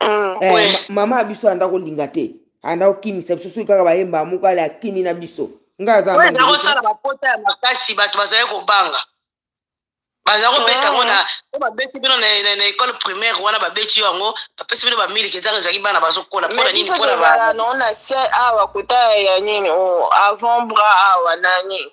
eh, oui. mama biso anda kolinga te anda kokimisa biso soki kaka bayemba moko ale akimi na biso ngai azakosala bapota ya makasi bato bazali kobanga baza kobeta yango na o babeti bino na ekole primaire wana babeti yo yango bapesi bino bamiliki ntango ezalaki bana bazokola mpona nini mpona na ciel awa kota ya nini avant bras awa na nini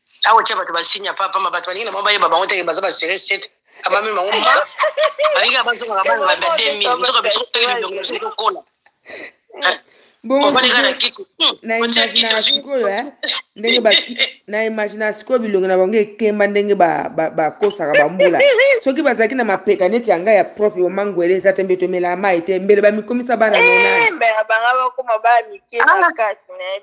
akotia bato basigne ya papa ma bato balingi na bango bayeba bango te baza basere set abami bango ma balingi abazongaka bana banda 2000 nzoka biso toyei bilongo biso tokola na imagina sikoyo bilongi na bango ekemba ndenge bakosaka bambula soki bazalaki na mapeka neti ya ngai ya propre bamangwele eza te mbe tomelaa mai te mbele bamikomisa bana nonabanga bakoma bamike na kati na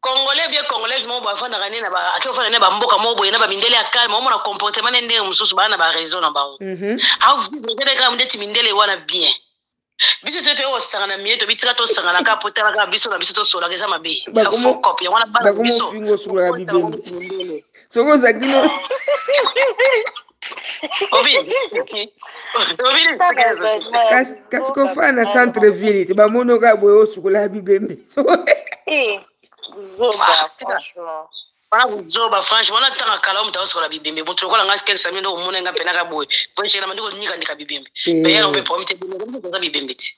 congolais bien congolaise moko bafandaka nde ake ofanda na bamboka moko boye na bamindele ya calme omona comportement nde ndenge mosusu baa na baraison na bango mhm. avivre kaka ndeti mindele wana bien biso te toyei kosangana mie tobi tika tosangana kaka po tala kaka biso na biso tosolaka eza mabe fokop yango wana bana biso soki ozakino kasi kofana na centre ville te bamonoka boye osukola bibembe wana buzoba franchement wana ntanga kala oyo moto aosokola bibembe moto lokola ngai stel sami ndoko omona ngai mpenaka boye voyena mandi konikandika bibembe mpe yana mpe problème te eza bibembe te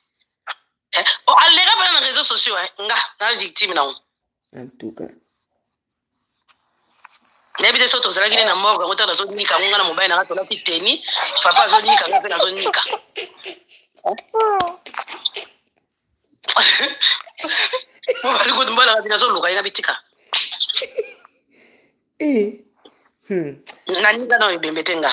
aleka mpena na réseau sociaux nga na victime nango en tout cas nayebi te so tozalaki ne na morgue yango ntango nazonika yango ngai na mobali na ngai tolaki teni papa azonika ngai mpe nazonika mobali kutu mobali ngai nazoluka ye na bitika eh. hmm. nanika na ebembe te nga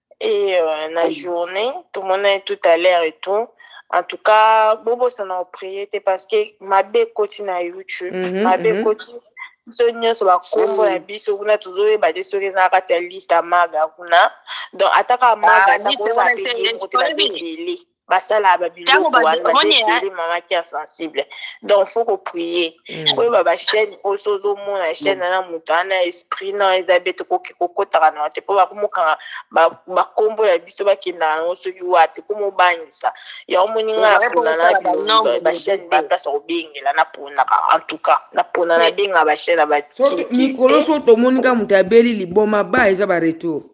et euh, na journée tout monde est tout à l'heure et tout en tout cas bobo ça n'a prié parce que ma bé côté na YouTube mm -hmm, ma bé mm -hmm. côté biso nyonso bakombo na biso kuna tozoyeba te soki eza kati ya liste ya maga kuna donc ataka maga atakoyebaebele basala babiloko wana babeteli mama kia sensible donc faut koprie mm. oyeba bachaine oyo so ozomona chaine wana moto ana esprit na eza bete okoki kokotaka na te mpo bakomokanga bakombo ya biso bakendaka yango soki wapi komobangisa yango moni ngai napona na bachaine baplasa kobengela naponaka en tout cas napona nabenga bachaine ya mikolo so tomoni kaka moto abeli liboma ba eza baretour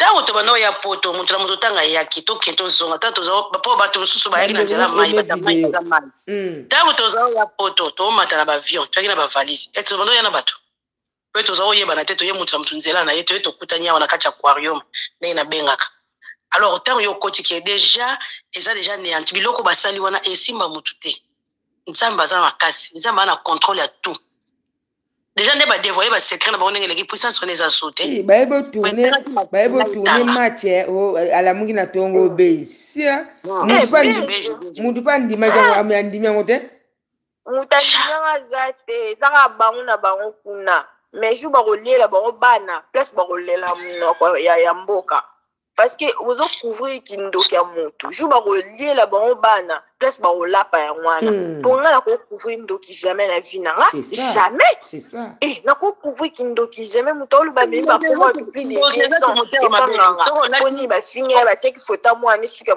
ntango tobanda oya poto moto na moto ntango ayaki tokende tozonga ntango toza mpo bato mosusu bayaki na nzela mai baza mai baza mai mm. ntango toza oya poto tomata na baavion toyaki na bavalise ete eh, tobanda oya na bato mpe toza oyebana te toye moto na moto nzela na ye toye tokutani awa na kati ya aquarium ndenge nabengaka alors ntango yo okoti ke deja eza deja neanti biloko basali wana esimba motu te nzambe aza makasi nzambe aza na contrôle ya tout deja nde badevoye basecret na bango ndenge eleki puissance wana eza su te eh, baye botourne match eh, oh, eh, alamuki na tongo obeyisi mutu mpe andimaki yango andimi yango te moto andimi yango aza te ezaka bango na bango kuna mais jour bakolela bango bana place bakolela monoko ya mboka parce que ozo couvrir kindoki ya motu jour bakoliela bango bana place bakolapa yango wana Hmm. mpo ngai nakocouvrir ndoki jamais na vie na nga C'est ça. jamais C'est ça. Eh, nakocouvrir kindoki jamais moto oloba memi bakoma plus de 200 epanganga mpo nini bafinga ye batiaki fota mwana esuki ya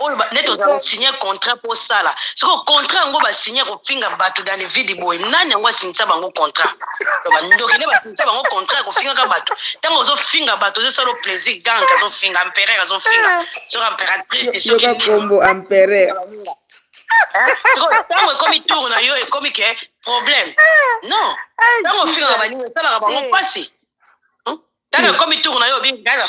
oyo nde tozala signe contrat mpo osala sikoyo contrat yango basigne kofinga bato dans levide boye nani yango asignisa bango contrat bandoki nde basignisa bango contrat ya kofingaka bato ntango ozofinga bato ozosala plaisir gang azofinga empereur azofinga ah. soki imperatrice soki kombo empereur ntango ekomi tour na yo ekomi ke problème ah. non ah, ntango ofingaka baninga esalaka bango mpasi ntango ekomi tour na yo obingaa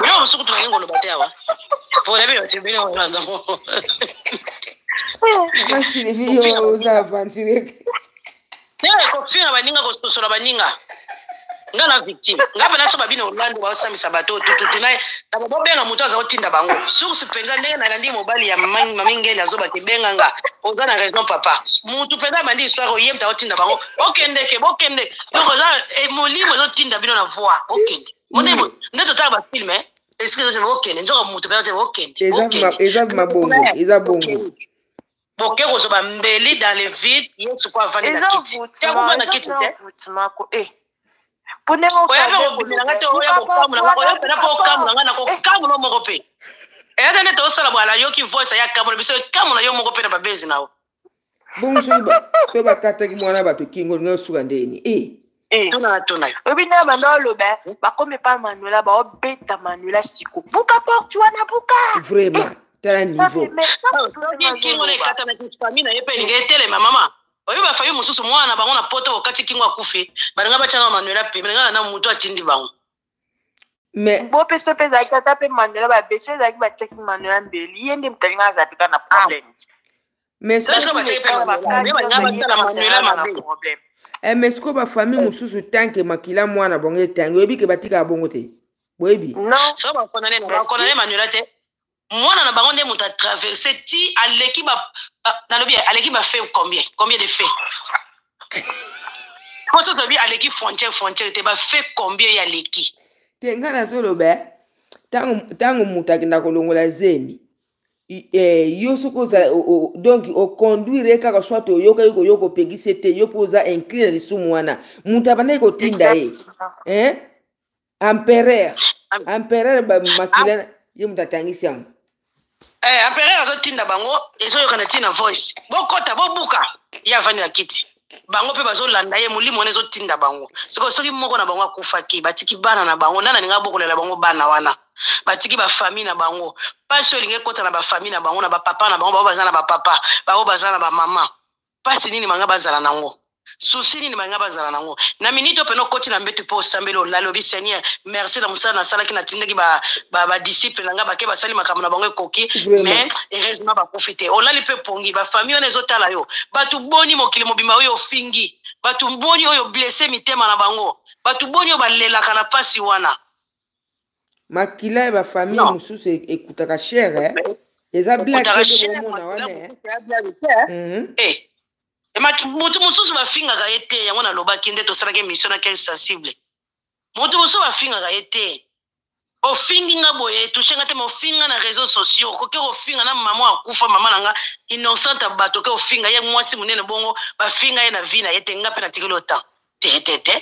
Yo mosusu kutu nalingi koloba te awa mpona bino te bino wana oza aventurier kofinga baninga kososola baninga nga na victime nga mpe naso babina olande baosambisa bato tututu na bobenga moto aza kotinda bango source mpenza ndenge nalandi mobali ya mamingeli azoba te benga nga oza na raison papa motu mpenza abandi histoire oye mpe aotinda bango bokendeke bokende donc oza eh, molimo ezotinda bino na voi bokende moni boye nde totala bafilm eh? esika ezotema okende nzoka moto mpe otema okendeeza mabongo eza bongo boke kozwa bambeli dans le vide yesu ko avandi na kiti yakoma na kiti te eh. oyape kobimela ngai te oya kokamula ngai oya mpena mpo okamula ngai na kokamula moko mpe eyaka nde tosala bwala yoki voice aya kamula biso ekamula yo moko mpe na babezi na yo bongo soki bakataki mwana bato kingo olingi osuka ndeni e eh. eh. tuna batuna yo oyebi nde banda oloba eh. bakomi epai manuela baobeta manuela siko buka porte wana buka vraiment tala niveau soki kingo na ekatanaki famille na ye mpe elingi etelema mama oyo bafayi mosusu mwana na bango na poto okati kingo akufi balinga batyanga manuela pembe lingana na motu atindi bango mais bo mpe so mpe ezalaki ata mpe manuela babeso ezalaki batiaki manuela mbeli ye nde motalinga azalaki kaka na problème mais sikoyo bafamille mosusu tanke makila mwana bango etangi oyebi ke batikaka bongo te boyebi mwana na bango nde moto a traverse ti aleki ba, ba nalobi aleki ba fait combien combien de fait mpo soki olobi aleki frontière frontière te ba fait combien ya leki te ngai nazoloba eh, ntango moto akenda kolongola zemi eh, yo soki ozala donc oconduire kaka soit oyoka yo koyoka opekisi te yo mpo oza inclin na lisumu wana moto abandaki kotinda ye eh? empereur empereur makila ah. ye moto atangisi yango eh, empereur azotinda bango ezoyokana ti na voice bokota bobuka ye avandi na kiti bango mpe bazolanda ye molimo wana ezotinda bango sikoyo soki moko na bango akufaki batiki bana na bango nani alinga bokolela bango bana wana batiki bafamille na bango mpasi oyo elingi ekota na bafamille na bango na bapapa na bango bao baza na bapapa bao baza na bamama mpasi nini balinga bazala na yango susi nini balinga bazala na yango na miniti oyo mpena okoti na mbetu mpo osambeli olali obi seigneur merci na mosala nasalaki natindaki badisiple na ngai bake basali makambo na bango ekoki mais heureusement bakufi te olali mpe pongi bafamille wana ezotala yo bato boni mokili mobimba oyo ofingi bato boni oyo blesse mitema na bango bato boni oyo balelaka na mpasi wana makila ya bafamille Non. mosusu e- ekutaka shere eh? eza blague Okutaka te share, bomona makila wana eh? mosusu ya blague te, eh? Mhm. Eh, emaki moto mosusu bafingaka ye te yango nalobaki nde tosalaki émission na ken sensible moto mosusu bafingaka ye te ofingi nga boye etushe nga te ma ofinga na réseau sociaux okoki kofinga na mama akufa mama na nga innocente ya bato oke ofinga ye mwasi monene bongo bafinga ye na vie na ye te nga mpe natikeli yo temps te te te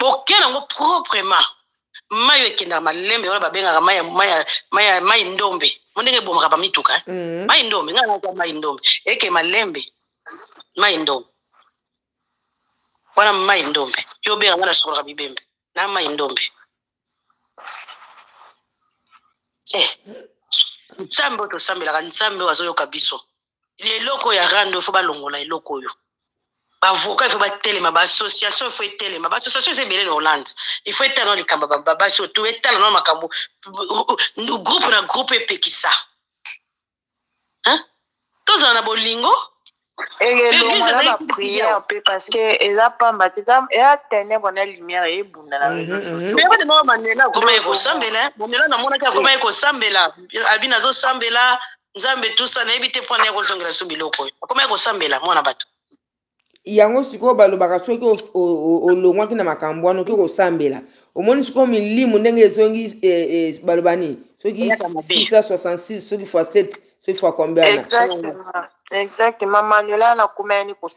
bokela yango proprement mai oyo ekendaka malembe wana babengaka mai ndombe mo ndenge ebomaka bamituka eh? mm. mai ndombe ngai naza mai ndombe eke malembe mai ndombe wana mai ndombe yo obenga ngai nasukolaka bibembe na mai ndombe eh. nzambe oyo tosambelaka nzambe oyo azoyoka biso eloko ya rando ifo balongola eloko oyo bavoka ifo batelema baassociation ifo etelema baassociation eza ebele na hollande ifo etala no likambo babasi oyo to etala no makambo groupe na groupe epekisa tozala na bolingo elongo na bapriere mpe parceke eza pamba te eza tenebre na lumière ebunda na reseausoyebadema manela akomaki kosambela manela namonaki akomaki kosambela abina azosambela nzambe tusa nayebi te mpo anaye kozongela so biloko oyo akomaki kosambela mwana bato yango sikoyo balobaka soki olongwaki na makambo wana oki kosambela omoni sikoyo milimu ndenge ezongi e, e, baloba nini soki 666 soki fois 7 soki fois combien exactement manuela nakomeyani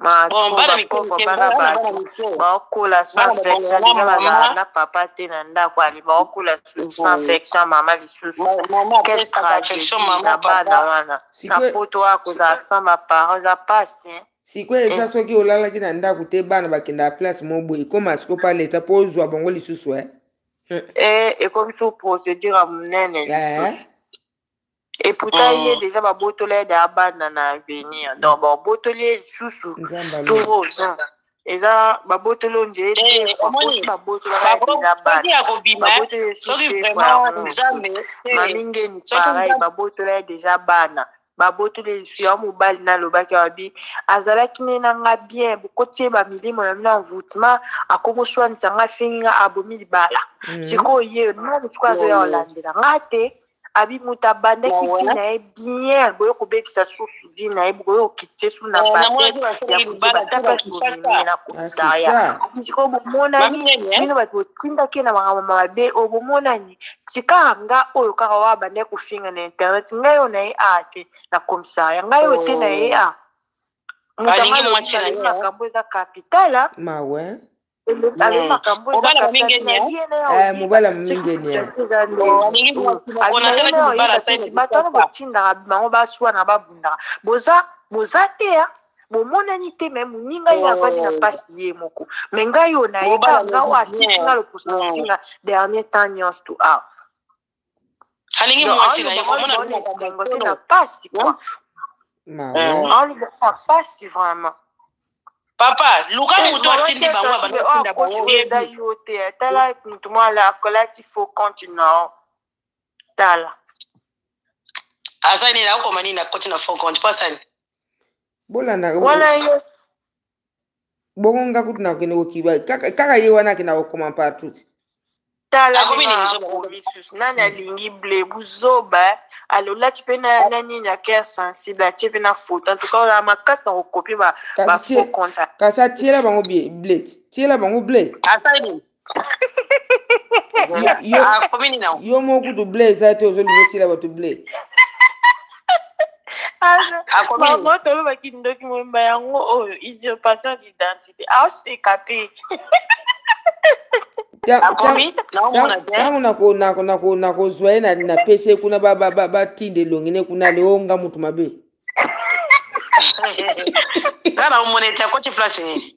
Bon, bana mikolo te, bana bana mikolo. baokola sans vexa ndenge bazala na papa te na ndako ali baokola sans vexa mama lisusu quelle tragédie na bana wana na poto wana kozala sans baparent eza pasi te sikoyo eza eh. soki olalaki na ndako te bana bakendaka place moko boye ekoma sikoyo pa leta mpo ozwa bango lisusu e ekomi so procédure ya monene eh. et pourtant oh. ye deja babotola ye daa bana na avenir donc babotoli ye lisusu toro eza babotoli oyo nje mamingeni pareil babotola ye deja bana babotoli ye lisusu yango mobali nalobaki wabi azalaki ne na nga bien bokotie bamilimo na bino envoutment akokoswanisa nga afingi nga abomi libala sikoyo ye no mosuku azoya olandela nga te abi moto abandaki vi na ye bien boye kobebisa susu vi na ye boye okitise su na batesikoyo bomonani bino bato botindaki ye na makambo mabe oyo bomonani tikaka nga oyo kaka oyo abandaki kofinga na internet ngai oyo na ye a te na komisaria ngai oyo te na ye a moto makambo eza kapitala mobala momingeni eh, mobala momingeni batana botindaka bango baswana babundaka boza boza te bomonani te me moninga ye avandi na mpasi oh. ye moko me ngai oyo nayeba nga oyo asisi nga lokusa moninga dernier temps nyonso to awa alingi mwasi na ye komona na pasi quoi aloba pasi vraiment papa luka moto atindi bango abandatinda bango te tala moto mwa akolaki fo compte nao tala aza nini akokoma nini akoti na fo compte mpo asani bolanda wana yo bongo nga kutu nakokende kokiba kaka kaka ye wana akenda kokoma partout tala Akomi bino na nzoba. akomisus nani alingi ble buzoba eh. alolati mpe na na nini ya cœur sensible atie mpe na foto antuka oza makasi na kokopie ba ba Kasi tie- faux compte kasi atiela bango bie ble tiela bango ble asali nini yo moko kutu ble eza te ozolinga otila bato ble bango tolobaki ndoki moyemba yango oyo oh, usurpation d'identité aoseka mpe ntango nakozwa ye na pese kuna batinda elongi ne kuna leonga moto mabe nga na omona ete akoti place nini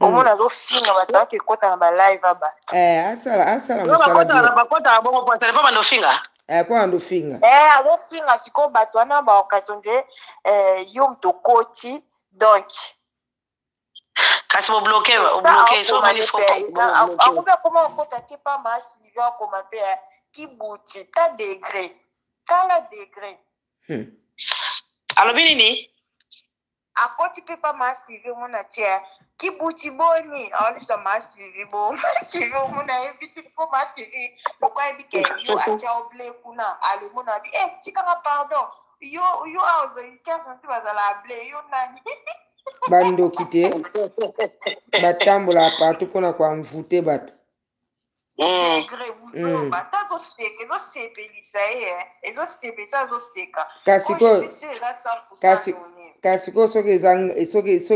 omona azofinga bato yaki ekota na balive aba eh, asala asala bakotaka bongo po asala po banda ofinga eh, po banda ofinga eh, azofinga sikoyo bato wana baokazio nde yo moto okoti donc kasi bobloke bobloke somani foakomi akoma okota te pa masi yo akoma mpe kibuti ta degre tala degre hmm. alobi nini akoti mpe pa ma sylvie omona tia kibuti boni aolisa ma sylvie bo ma sylvie omona ayebi te mpo ma sylvie loko ayebi ke yo atya oble kuna alemona abi e tikanga pardon yo yo aozali kese nti bazala ble yo nani bandoki te batambolaka partout mpona koanvoute bato Mm. Mm. kasi ko soki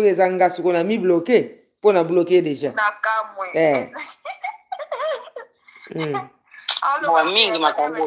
eza nga siko na mibloke mpo na bloke deja eh. mm. mingi makambo